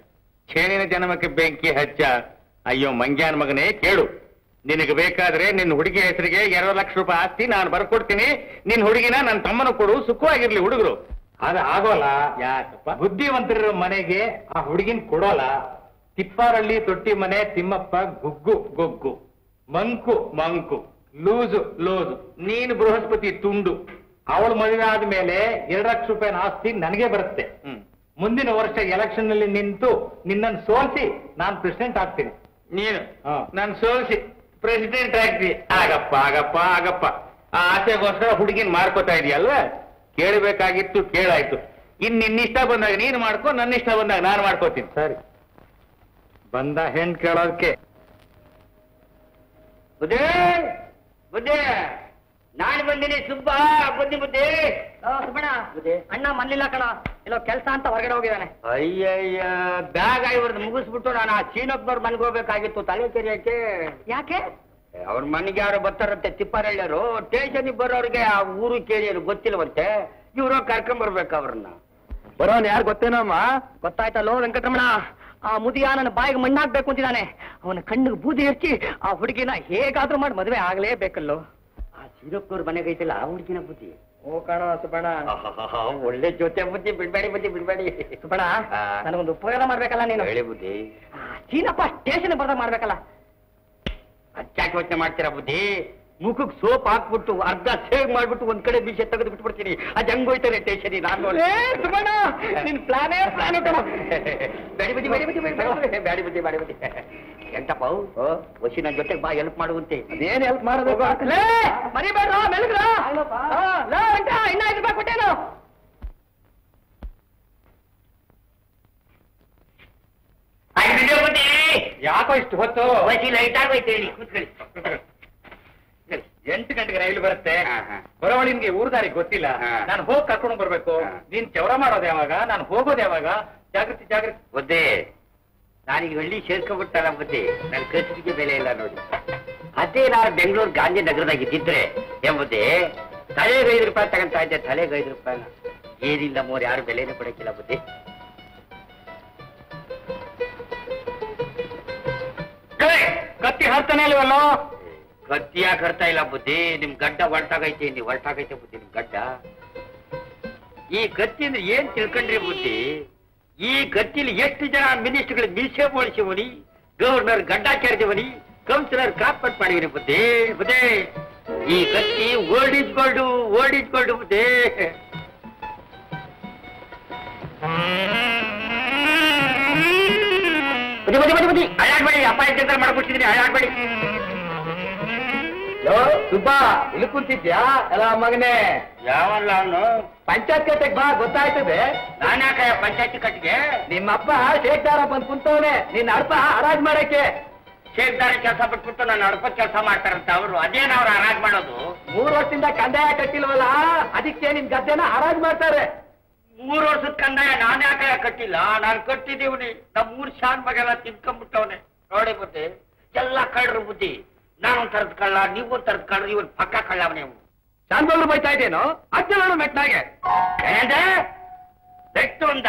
ಛೇಣಿನ ಜನ್ಮಕ್ಕೆ ಬೆಂಕಿ ಹಚ್ಚ. ಅಯ್ಯೋ ಮಂಗ್ಯಾನ್ ಮಗನೇ ಕೇಳು. ನಿನಗೆ ಬೇಕಾದ್ರೆ ನಿನ್ನ ಹುಡುಗಿ ಹೆಸರಿಗೆ ಎರಡು ಲಕ್ಷ ರೂಪಾಯಿ ಆಸ್ತಿ ನಾನು ಬರ್ಕೊಡ್ತೀನಿ. ನಿನ್ನ ಹುಡುಗಿನ ನನ್ನ ತಮ್ಮನ ಕೊಡು ಸುಖವಾಗಿರ್ಲಿ ಹುಡುಗರು. ಅದ ಆಗೋಲ್ಲ. ಯಾಕಪ್ಪ? ಬುದ್ಧಿವಂತರ ಮನೆಗೆ ಆ ಹುಡುಗಿನ ಕೊಡೋಲ್ಲ. ತಿಪ್ಪಾರಳ್ಳಿ ತೊಟ್ಟಿ ಮನೆ ತಿಮ್ಮಪ್ಪ ಗುಗ್ಗು ಗೊಗ್ಗು. ಮಂಕು ಮಂಕು. Loose loose. ನೀನು ಬೃಹಸ್ಪತಿ ತುಂಡು. ಅವಳು ಮದುವೆ ಆದ್ಮೇಲೆ ಎರಡು ಲಕ್ಷ ರೂಪಾಯಿ ಆಸ್ತಿ ನನಗೆ ಬರುತ್ತೆ. ಮುಂದಿನ ವರ್ಷ ಎಲೆಕ್ಷನ್ನಲ್ಲಿ ನಿಂತು ನಿನ್ನನ್ನು ಸೋಲಿಸಿ ನಾನು ಪ್ರೆಸಿಡೆಂಟ್ ಆಗ್ತೀನಿ. ನೀನು? ನಾನು ಸೋಲಿಸಿ. ಪ್ರೆಸಿಡೆಂಟ್ ಆಗ್ತಿ. ಆಗಪ್ಪ ಆಗಪ್ಪ ಆಗಪ್ಪ. ಆ ಆಸೆಗೋಸ್ಕರ ಹುಡುಗಿನ ಮಾರ್ಕೋತಾ ಇದೆಯಲ್ವಾ ಕೇಳಬೇಕಾಗಿತ್ತು ಕೇಳಾಯ್ತು. ಇನ್ ನಿನ್ನಿಷ್ಟ ಬಂದಾಗ ನೀನು ಮಾಡ್ಕೊ ನನ್ನ ಇಷ್ಟ ಬಂದಾಗ ನಾನು ಮಾಡ್ಕೋತೀನಿ. ಸರಿ. ಬಂದ ಹೆಣ್ ಕೇಳೋದಕ್ಕೆ
ಬುದ್ಧಿ ಬುದ್ಧಿ. ನಾನು ಬಂದಿನಿ ಸುಬ್ಬ ಬುದ್ಧಿ ಬುದ್ಧಿ. ಸುಬ್ಬಣ್ಣ ಅಣ್ಣ ಮನ್ಲಿಲ್ಲ ಕಣ. ಇಲ್ಲೋ ಕೆಲಸ ಅಂತ ಹೊರಗಡೆ ಹೋಗಿದ್ದಾನೆ. ಅಯ್ಯಯ್ಯ ಬ್ಯಾಗ್ ಇವ್ರದ್ದು ಮುಗಿಸ್ಬಿಟ್ಟು ನಾನು ಆ ಚೀನೊಬ್ಬರು ಮನೆಗೆ ಹೋಗ್ಬೇಕಾಗಿತ್ತು ತಲೆ ಕೆರೆಯಕ್ಕೆ. ಯಾಕೆ? ಅವ್ರ ಮನೆಗೆ ಯಾರು ಬರ್ತಾರಂತೆ ತಿಪ್ಪಾರಳ್ಳಿಯರು ಸ್ಟೇಷನ್ ಬರೋರಿಗೆ ಆ ಊರು ಕೇಳಿಯರು ಗೊತ್ತಿಲ್ವಂತೆ. ಇವರು ಕರ್ಕೊಂಡ್ ಬರ್ಬೇಕು ಅವ್ರನ್ನ. ಬರೋನ್ ಯಾರು ಗೊತ್ತೇನಮ್ಮ ಗೊತ್ತಾಯ್ತಲ್ಲೋ ವೆಂಕಟರಮಣ? ಆ ಮುದಿಯ ನನ್ನ ಬಾಯಿಗೆ ಮಣ್ಣಾಗ್ಬೇಕು ಅಂತಿದ್ದಾನೆ. ಅವನ ಕಣ್ಣಿಗೆ ಬೂದಿ ಹಚ್ಚಿ ಆ ಹುಡುಗಿನ ಹೇಗಾದ್ರೂ ಮಾಡಿ ಮದುವೆ ಆಗ್ಲೇಬೇಕಲ್ಲೋ. ಸೀರಪ್ಪನವ್ರ ಮನೆಗೆ ಐತಲ್ಲ ಆ ಹುಡುಗಿನ ಬುದ್ಧಿ. ಓ ಕಣ ಸುಬ್ಬಣ್ಣ. ಒಳ್ಳೆ ಜೊತೆ ಬುದ್ಧಿ ಬಿಡ್ಬೇಡಿ ಬುದ್ಧಿ ಬಿಡ್ಬೇಡಿ. ಸುಬಣ ನನಗೊಂದು ಉಪಯೋಗ ಮಾಡ್ಬೇಕಲ್ಲ ನೀನು? ಹೇಳಿ ಬುದ್ಧಿ. ಚೀನಪ್ಪ ಸ್ಟೇಷನ್ ಬರ್ದ ಮಾಡ್ಬೇಕಲ್ಲ. ಅಚ್ಚಾಕಿ ಯೋಚನೆ ಮಾಡ್ತೀರಾ ಬುದ್ಧಿ? ಮುಖಕ್ಕೆ ಸೋಪ್ ಹಾಕ್ಬಿಟ್ಟು ಅರ್ಧ ಸೇವ್ ಮಾಡ್ಬಿಟ್ಟು ಒಂದ್ ಕಡೆ ಬೀಜ ತೆಗೆದು ಬಿಟ್ಬಿಡ್ತೀನಿ. ಅದ್ ಹೆಂಗ್ ಹೋಯ್ತಾರೆ ಸ್ಟೇಷನ್ ನಾನು ನಿನ್ ಪ್ಲಾನೇ ಪ್ಲಾನ್ ಬ್ಯಾಡಿ ಬುದ್ಧಿ ಬ್ಯಾಡಿ ಬುದ್ಧಿ ಬ್ಯಾಡಿ ಬುದ್ಧಿ ಬ್ಯಾಡಿ ಬುದ್ಧಿ. ಎಂತಪ್ಪ? ವಸಿ ನನ್ ಜೊತೆಗೆ ಬಾ ಹೆಲ್ಪ್ ಮಾಡುವಂತೆ ಅದೇನ್ ಹೆಲ್ಪ್ ಮಾಡೋದು? ಮೆಲ್ಗ್ರ? ಇನ್ನ ಐದು ರೂಪಾಯಿ ಕೊಟ್ಟೇನು?
ಯಾಕೋ ಇಷ್ಟು ಹೊತ್ತು?
ವಸಿ ಲೈಟ್ ಆಗೋಯ್ತು ಹೇಳಿ ಕೂತ್ಕೊಳ್ಳಿ.
ಎಂಟು ಗಂಟೆಗೆ ರೈಲು ಬರುತ್ತೆ.
ಹಾ, ಹಾ.
ಬರೋವಳಿ ನಿನ್ಗೆ ಊರ್ ದಾರಿ ಗೊತ್ತಿಲ್ಲ.
ಹಾ.
ನಾನು ಹೋಗಿ ಕರ್ಕೊಂಡು ಬರ್ಬೇಕು. ನೀನ್ ಚೌರ ಮಾಡೋದು ಯಾವಾಗ? ನಾನು ಹೋಗೋದು ಯಾವಾಗ? ಜಾಗೃತಿ ಜಾಗೃತಿ
ಬುದ್ಧಿ ನಾನೀಗ ಹಳ್ಳಿ ಸೇರ್ಕೊಂಡ್ಬಿಟ್ಟಲ್ಲ ಬುದ್ಧಿ ನನ್ನ ಖರ್ಚಿಗೆ ಬೆಲೆ ಇಲ್ಲ ನೋಡಿ. ಅದೇ ನಾನು ಬೆಂಗಳೂರು ಗಾಂಧಿ ನಗರದಾಗ ಇದ್ದಿದ್ರೆ ಎಂಬುದೇ ತಲೆಗೆ ಐದು ರೂಪಾಯಿ ತಗೊಂತಾ ಇದ್ದೆ ತಲೆಗೆ ಐದು ರೂಪಾಯಿನ ಏನಿಲ್ಲ ಮೋರ್ ಯಾರು ಬೆಲೆನೇ ಕೊಡಕ್ಕಿಲ್ಲ ಬುದ್ಧಿ
ಕತ್ತಿ ಹರ್ತಾನೆ ಇಲ್ವಲ್ಲೋ?
ಕತ್ತಿ ಯಾಕೆ ಹರ್ತಾ ಇಲ್ಲ ಬುದ್ಧಿ ನಿಮ್ ಗಡ್ಡ ಹೊರಟಾಗೈತೆ ನೀವು ಹೊರಟಾಗೈತೆ ಬುದ್ಧಿ ನಿಮ್ ಗಡ್ಡ. ಈ ಕತ್ತಿ ಅಂದ್ರೆ ಏನ್ ತಿಳ್ಕೊಂಡ್ರಿ ಬುದ್ಧಿ ಈ ಗತ್ತಿಲಿ ಎಷ್ಟು ಜನ ಮಿನಿಸ್ಟರ್ಗಳು ಮೀಸೆ ಬೋಳಿಸಿವನಿ ಗವರ್ನರ್ ಗಡ್ಡ ಕೆರೆದಿವನಿ, ಕೌನ್ಸಿಲರ್ ಕಾಪಟ್ ಮಾಡಿವನಿ ಬುದ್ಧಿ ಬುದ್ಧಿ. ಈ ಗತ್ತಿ old is gold, old is gold ಬುದ್ಧಿ. ಬುದ್ಧಿ ಬುದ್ಧಿ ಬುದ್ಧಿ ಬುದ್ಧಿ. ಅಳ್ಳಾಡ್ಬೇಡಿ ಅಪ್ಪ ಇದ್ದಂತ ಮಾಡ್ಕೊಡ್ತಿದ್ದೀನಿ ಅಳ್ಳಾಡ್ಬೇಡಿ
ಸುಬ್ಬಾ ಇಲ್ಲಿ ಕುಂತಿದ್ಯಾ? ಎಲ್ಲ ಮಗನೇ.
ಯಾವಲ್ಲ ಅವನು?
ಪಂಚಾಯತ್ ಕಟ್ಟೆಗೆ ಬಾ ಗೊತ್ತಾಯ್ತದೆ.
ನಾನ್ಯಾಕ ಪಂಚಾಯತ್ ಕಟ್ಟಿಗೆ?
ನಿಮ್ಮಪ್ಪ ಶೇಖದಾರ ಬಂದ್ ಕುಂತವನೆ. ನಿನ್ನ ಅರ್ಪ ಹರಾಜ್ ಮಾಡಕ್ಕೆ.
ಶೇಖದಾರ ಕೆಲಸ ಬಿಟ್ಬಿಟ್ಟು ನಾನು ಅಡಪ ಕೆಲಸ ಮಾಡ್ತಾರಂತ ಅವರು. ಅದೇನ ಅವ್ರು ಹರಾಜ್ ಮಾಡೋದು?
ಮೂರು ವರ್ಷದಿಂದ ಕಂದಾಯ ಕಟ್ಟಿಲ್ವಲ್ಲ? ಅದಕ್ಕೆ ನಿನ್ ಗದ್ದೆನ ಹರಾಜ್ ಮಾಡ್ತಾರೆ.
ಮೂರು ವರ್ಷದ ಕಂದಾಯ ನಾನು ಯಾಕೆ ಕಟ್ಟಿಲ್ಲ? ನಾನು ಕಟ್ಟಿದೀವ್ನಿ. ನಮ್ಮ ಮೂರ್ ಶಾನ್ ಮಗೆಲ್ಲ ತಿನ್ಕೊಂಡ್ಬಿಟ್ಟವನೆ. ನೋಡಿ ಬುದ್ಧಿ. ಎಲ್ಲ ಕಳ್ರು ಬುದ್ಧಿ. ನಾನು ತರದ ಕಳ್ಳ ನೀವು ತರದ ಕಳ್ಳ ಇವನ್ ಪಕ್ಕ ಕಳ್ಳವನೇ ಅವನು
ಬೈತಾ ಇದ್ದೇನು? ಅಜ್ಜನೋಡು ಮೆಟ್ನಾಗೆ.
ಬೆಟ್ಟು ಅಂದ.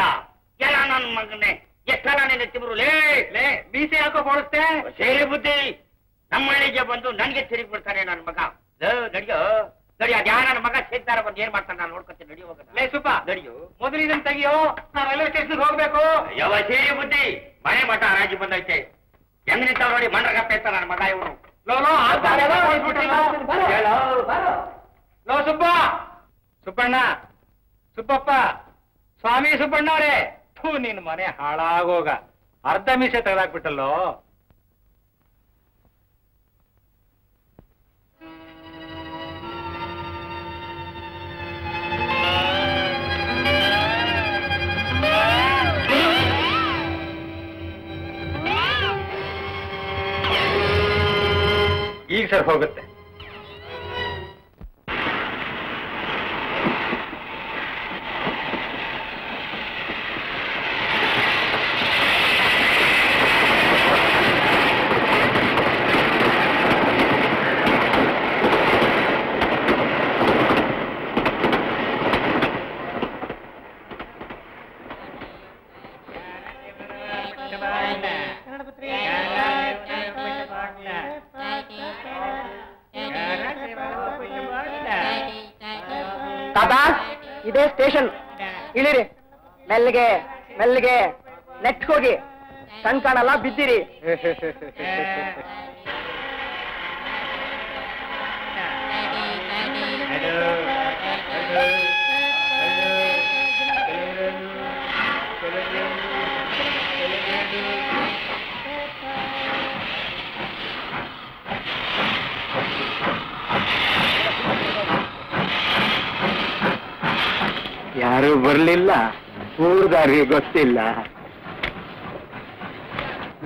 ಎಲ್ಲ ನನ್ನ ಮಗನೇ. ಎಷ್ಟಲ್ಲ ನಿನ್ನ ಲೇ ಲೇ
ಬೀಸೆ ಹಾಕೋ ಬೋಳಿಸ್ತೆ
ಸೇರಿ ಬುದ್ಧಿ. ನಮ್ಮ ಹಳ್ಳಿಗೆ ಬಂದು ನನ್ಗೆ ತಿರುಗಿ ಬಿಡ್ತಾನೆ ನನ್ನ ಮಗ. ನಡಿಯೋ? ನಡಿ ಅದ್ಯಾ ನನ್ನ ಮಗ ಸೇರ್ತಾರ ಬಂದು ಏನ್ ಮಾಡ್ತಾನೆ? ನಾನು ನೋಡ್ಕೊತೀನಿ ನಡಿಯೋ ಹೋಗೋಣ.
ಲೇ ಸುಪ್ಪ
ನಡಿಯೋ?
ಮೊದಲಿನ ಇದನ್ನ ತೆಗಿಯೋ? ನಾ ರೈಲ್ವೆ ಸ್ಟೇಷನ್ ಹೋಗ್ಬೇಕು.
ಯಾವ ಸೇರಿ ಬುದ್ಧಿ. ಮನೆ ಮಠ ರಾಜಿ ಬಂದೈತೆ. ಹೆಂಗ್ ನಿಂತಾವ್ ನೋಡಿ ಮಂಡ್ರಗಪ್ಪ ಇರ್ತಾನ ನನ್ನ ಮಗ ಇವನು.
ಲೋ ಸುಬ್ಬ ಸುಬ್ಬಣ್ಣ ಸುಬ್ಬಪ್ಪ ಸ್ವಾಮಿ ಸುಬ್ಬಣ್ಣ ಅವರೇ ಥೂ ನಿನ್ ಮನೆ ಹಾಳಾಗೋಗ. ಅರ್ಧ ಮೀಸೆ ತೆಗೆದಾಕ್ಬಿಟ್ಟಲ್ಲೋ? ಸರ್ ಹೋಗುತ್ತೆ.
ಮೆಲ್ಲಿಗೆ ಮೆಲ್ಲಿಗೆ ನೆಟ್ ಹೋಗಿ. ಕಣ್ ಕಾಣಲ್ಲ ಬಿದ್ದಿರಿ.
ಯಾರು ಬರ್ಲಿಲ್ಲ. ಊರ್ದಾರಿ ಗೊತ್ತಿಲ್ಲ.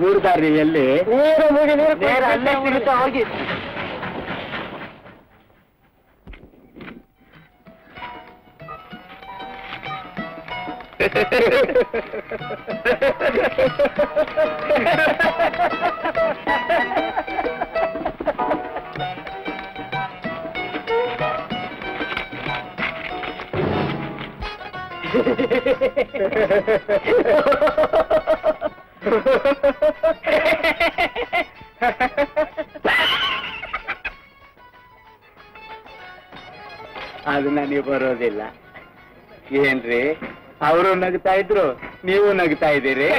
ಊರ್ದಾರಿ ಎಲ್ಲಿ
ಬೇರೆ ಅಲ್ಲೇ ಸಿಗುತ್ತಾ ಹೋಗಿ.
ಅದು ನನಗೆ ಬರೋದಿಲ್ಲ. ಏನ್ರಿ? ಅವರು ನಗ್ತಾ ಇದ್ರು ನೀವು ನಗ್ತಾ ಇದ್ದೀರಿ?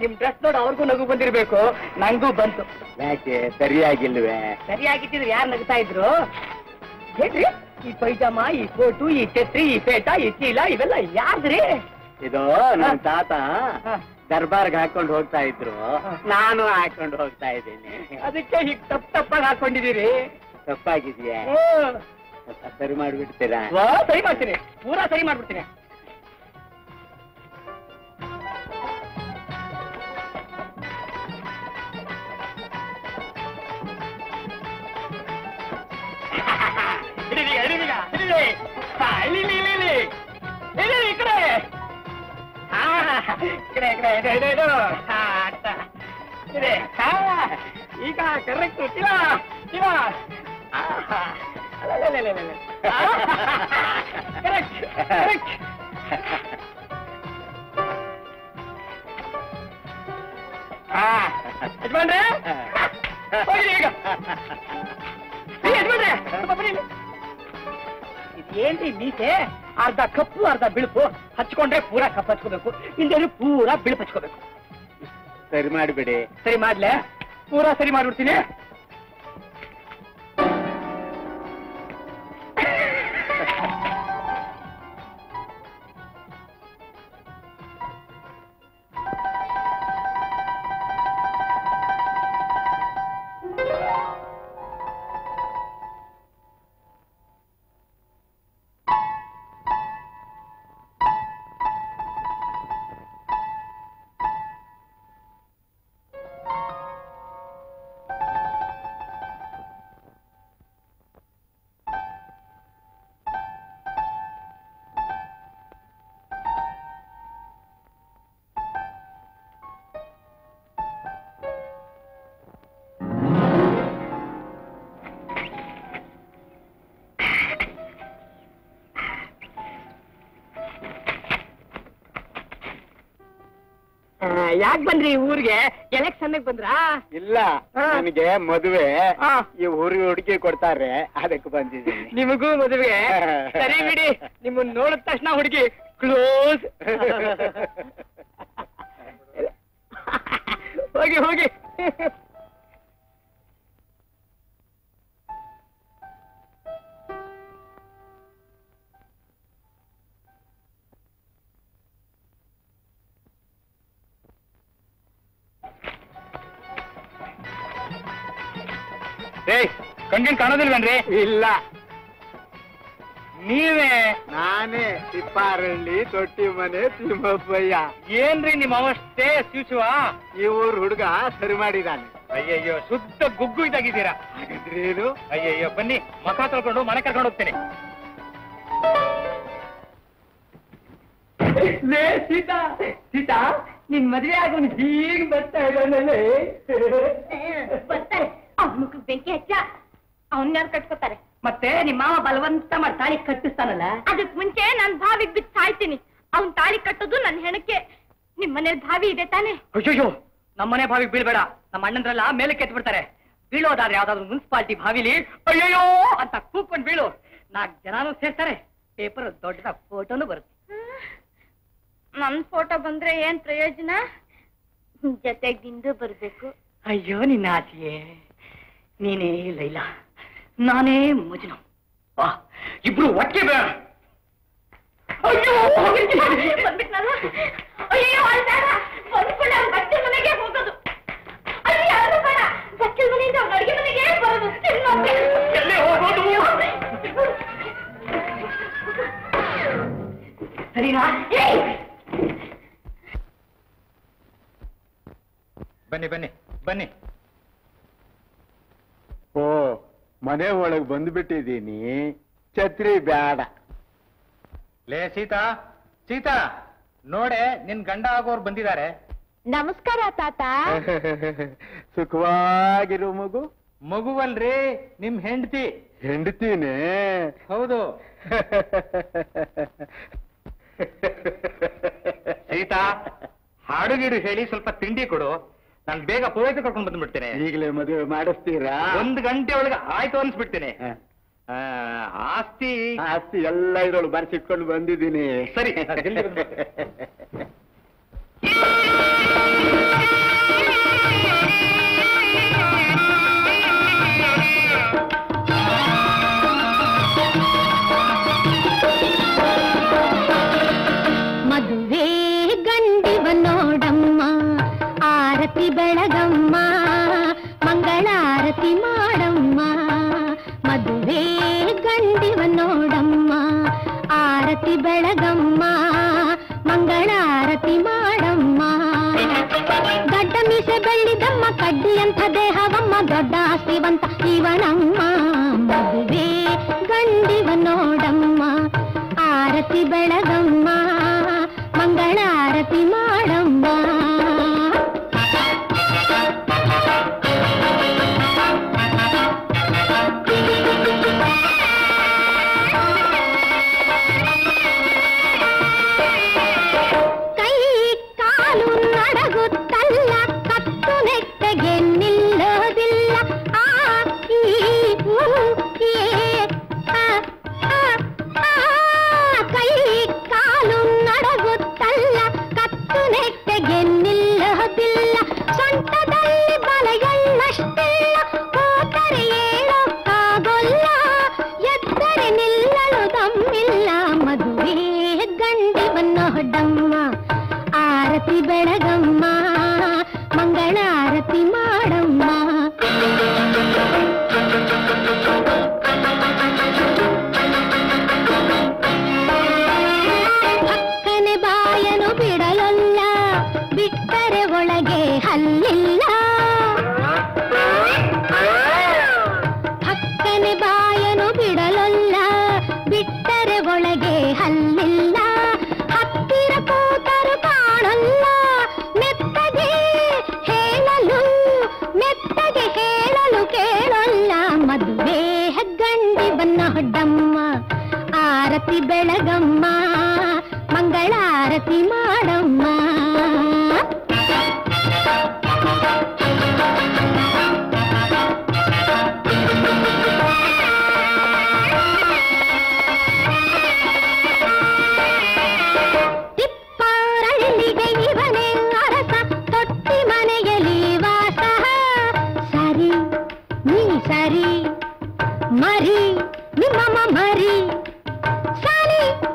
ನಿಮ್ ಡ್ರೆಸ್ ನೋಡಿ ಅವ್ರಿಗೂ ನಗು ಬಂದಿರ್ಬೇಕು. ನಂಗೂ ಬಂತು.
ಯಾಕೆ? ಸರಿಯಾಗಿಲ್ವೇ?
ಸರಿಯಾಗಿದ್ದಿದ್ರು ಯಾರು ನಗ್ತಾ ಇದ್ರು? ಏನ್ರಿ? ಈ ಪೈಜಾಮ ಈ ಕೋಟು ಈ ಛತ್ರಿ ಈ ಪೇಟ ಈ ಚೀಲ ಇವೆಲ್ಲ ಯಾರ್ದ್ರಿ?
ಇದು ನಮ್ ತಾತ ದರ್ಬಾರ್ಗ್ ಹಾಕೊಂಡು ಹೋಗ್ತಾ ಇದ್ರು. ನಾನು ಹಾಕೊಂಡು ಹೋಗ್ತಾ ಇದ್ದೀನಿ.
ಅದಕ್ಕೆ ಹೀಗ್ ತಪ್ಪ ತಪ್ಪಾಗಿ ಹಾಕೊಂಡಿದೀರಿ
ತಪ್ಪಾಗಿದ್ಯಾ? ಸರಿ ಮಾಡ್ಬಿಡ್ತೀರಾ?
ಸರಿ ಮಾಡ್ತೀನಿ. ಪೂರಾ ಸರಿ ಮಾಡ್ಬಿಡ್ತೀನಿ.
ಹಿಡೀರಿ, ಹಿಡೀರಿ. ಹಾ, ಇಳೀರಿ, ಇಳೀರಿ. ಇಳೀರಿ, ಈ ಕಡೆ.
ಹಾ, ಈ ಕಡೆ ಈ ಕಡೆ ಇದು ಇದು ಇದು ಹಾ, ಅಟ್ಟ. ಬರ್ತೀನಿ ಆ, ಈಗ ಕರೆಕ್ಟ್ ತಿಳ ತಿಳ ಕರೆಕ್ಟ್ ಕರೆಕ್ಟ್ ಯಜಮಾನ್ರೆ ಹೋಗಿ ಈಗ ಏ, ಯಜಮಾನ್ರೆ ಸ್ವಲ್ಪ ಬನ್ನಿ ಇಲ್ಲಿ. ಇದೇನ್ರಿ ಮೀಸೆ? ಅರ್ಧ ಕಪ್ಪು ಅರ್ಧ ಬಿಳುಪು. ಹಚ್ಕೊಂಡ್ರೆ ಪೂರಾ ಕಪ್ಪು ಹಚ್ಕೋಬೇಕು. ಇಲ್ದೇನು ಪೂರಾ ಬಿಳುಪು ಹಚ್ಕೋಬೇಕು.
ಸರಿ ಮಾಡಿಬಿಡಿ.
ಸರಿ ಮಾಡ್ಲೆ? ಪೂರಾ ಸರಿ ಮಾಡ್ಬಿಡ್ತೀನಿ. ಯಾಕೆ ಬಂದ್ರಿ ಈ ಊರಿಗೆ? ಎಲೆಕ್ಷನ್ ಬಂದ್ರಾ?
ಇಲ್ಲ. ನನಗೆ ಮದುವೆ. ಈ ಊರಿಗೆ ಹುಡುಗಿ ಕೊಡ್ತಾರೆ ಅದಕ್ಕೆ ಬಂದಿದ್ದೀನಿ.
ನಿಮಗೂ ಮದುವೆ ಸರಿ ಬಿಡಿ ನಿಮ್ಮನ್ನ ನೋಡಿದ ತಕ್ಷಣ ಹುಡುಗಿ ಕ್ಲೋಸ್ ಹೋಗಿ ಹೋಗಿ.
ಕಣ್ಗಿನ್ ಕಾಣೋದಿಲ್ವೇನ್ರಿ?
ಇಲ್ಲ.
ನೀವೇ?
ನಾನೇ ತಿಪ್ಪಾರಳ್ಳಿ ತೊಟ್ಟಿ ಮನೆ ತಿಮ್ಮಪ್ಪಯ್ಯ.
ಏನ್ರಿ ನಿಮ್ಮ ಅವಸ್ಥೆ ಶಿವಶಿವ
ಈ ಊರ್ ಹುಡುಗ ಸರಿ ಮಾಡಿದಾನೆ.
ಅಯ್ಯಯ್ಯೋ ಶುದ್ಧ ಗುಗ್ಗು ಇದಾಗಿದ್ದೀರಾ?
ಹಾಗಾದ್ರೇನು?
ಅಯ್ಯಯ್ಯೋ ಬನ್ನಿ ಮಖ ತೊಳ್ಕೊಂಡು ಮನೆ ಕರ್ಕೊಂಡು ಹೋಗ್ತೀನಿ.
ಸೀತಾ ಸೀತಾ ನಿನ್ ಮದ್ವೆ ಆಗೋನು ಹೀಗ್ ಬರ್ತಾ ಇದ್ದಾನಲ್ಲೇ
ಬರ್ತಾರೆ. ಬೆಂಕಿ ಹಚ್ಚ. ಅವನ್ ಯಾರು ಕಟ್ಕೋತಾರೆ?
ಮತ್ತೆ ನಿಮ್ಮ ಮಾವ ಬಲವಂತ ಮಾಡಿ ತಾಳಿ ಕಟ್ಟಿಸ್ತಾನಲ್ಲ?
ಅದಕ್ ಮುಂಚೆ ನಾನ್ ಬಾವಿಗ್ ಬಿದ್ದು ಸಾಯ್ತೀನಿ. ಅವ್ನ್ ತಾಳಿ ಕಟ್ಟೋದು ನನ್ ಹೆಣಕ್ಕೆ. ನಿಮ್ ಮನೇಲಿ ಬಾವಿ ಇದೆ ತಾನೆ?
ಅಯ್ಯೋ ನಮ್ಮನೆ ಬಾವಿಗೆ ಬೀಳ್ಬೇಡ. ನಮ್ಮ ಅಣ್ಣಂದ್ರೆಲ್ಲ ಮೇಲೆ ಕೆತ್ ಬಿಡ್ತಾರೆ ಬೀಳೋದಾದ್ರೆ ಯಾವ್ದಾದ್ರು ಮುನ್ಸಿಪಾಲ್ಟಿ ಬಾವಿಲಿ ಅಯ್ಯೋ ಅಂತ ಕೂಪನ್ ಬೀಳು. ನಾಲ್ಕು ಜನನು ಸೇರ್ತಾರೆ. ಪೇಪರ್ ದೊಡ್ಡದ ಫೋಟೋನು ಬರುತ್ತೆ.
ನನ್ ಫೋಟೋ ಬಂದ್ರೆ ಏನ್ ಪ್ರಯೋಜನ? ಜೊತೆಗೆ ನಿಂದು ಬರ್ಬೇಕು.
ಅಯ್ಯೋ ನಿನ್ನ ಆಚೆಯೇ. ನೀನೇ ಲೈಲಾ. ನಾನೇ ಮಜ್ನು. ವಾ ಇಬ್ರು ಒಟ್ಟಿಗೆ ಬೇಡ ಅಯ್ಯೋ!
ಬಂದ್ಬಿಟ್ನಲ್ಲ? ಅಯ್ಯೋ ಅಲ್ಲಿ ಬಚ್ಚಲ್ ಮನೆಗೆ ಹೋಗೋದು. ಅಯ್ಯೋ ಅದು ಬೇಡ. ಬಚ್ಚಲ್ ಮನೆಯಿಂದ ಅವ್ನ ಅಡಿಗೆ ಮನೆಗೆ ಬರೋದು? ತಿನ್ನೋದು.
ಎಲ್ಲಿ ಹೋಗೋದು? ಸರಿನಾ!
ಬನ್ನಿ ಬನ್ನಿ ಬನ್ನಿ.
ಓ ಮನೆ ಒಳಗೆ ಬಂದ್ಬಿಟ್ಟಿದೀನಿ ಛತ್ರಿ ಬೇಡ
ಲೇ ಸೀತಾ ಸೀತಾ ನೋಡೆ ನಿನ್ ಗಂಡ ಆಗೋರು ಬಂದಿದ್ದಾರೆ
ನಮಸ್ಕಾರ ತಾತ.
ಸುಖವಾಗಿರು ಮಗು.
ಮಗುವಲ್ರಿ ನಿಮ್ ಹೆಂಡತಿ.
ಹೆಂಡತಿನೇ?
ಹೌದು. ಸೀತಾ ಹಾಡುಗಿಡು ಹೇಳಿ ಸ್ವಲ್ಪ ತಿಂಡಿ ಕೊಡು. ನಾನು ಬೇಗ ಪುರೋಹಿತ ಕರ್ಕೊಂಡು ಬಂದ್ಬಿಡ್ತೇನೆ.
ಈಗಲೇ ಮದುವೆ ಮಾಡಿಸ್ತೀರಾ?
ಒಂದು ಗಂಟೆ ಒಳಗೆ ಆಯ್ತು ಅನ್ಸ್ಬಿಡ್ತೇನೆ. ಆ, ಆಸ್ತಿ.
ಆಸ್ತಿ ಎಲ್ಲ ಇರೋಳು ಬರ್ಸಿಟ್ಕೊಂಡು ಬಂದಿದ್ದೀನಿ.
ಸರಿ,
ಕಡ್ಡಿಯಂಥ ದೇಹವಮ್ಮ ದೊಡ್ಡ ಆಸ್ತಿವಂತ ಇವನಮ್ಮ ಮದುವೆ ಗಂಡಿವ ನೋಡಮ್ಮ ಆರತಿ ಬೆಳಗಮ್ಮ ಮಂಗಳಾರತಿ ಮಾಡಮ್ಮ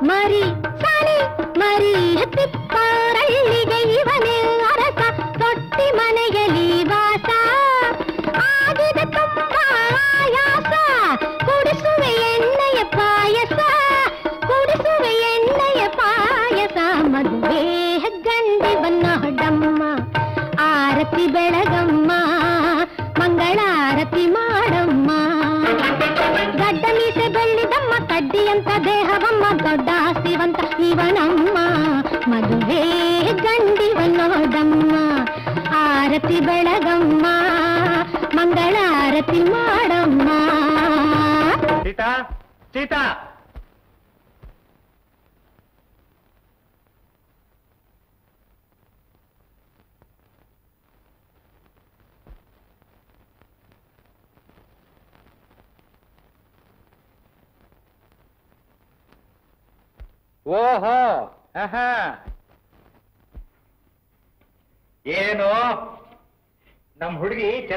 ಸಾಲಿ ಮರಿ ಸಾಲಿ ಮರಿ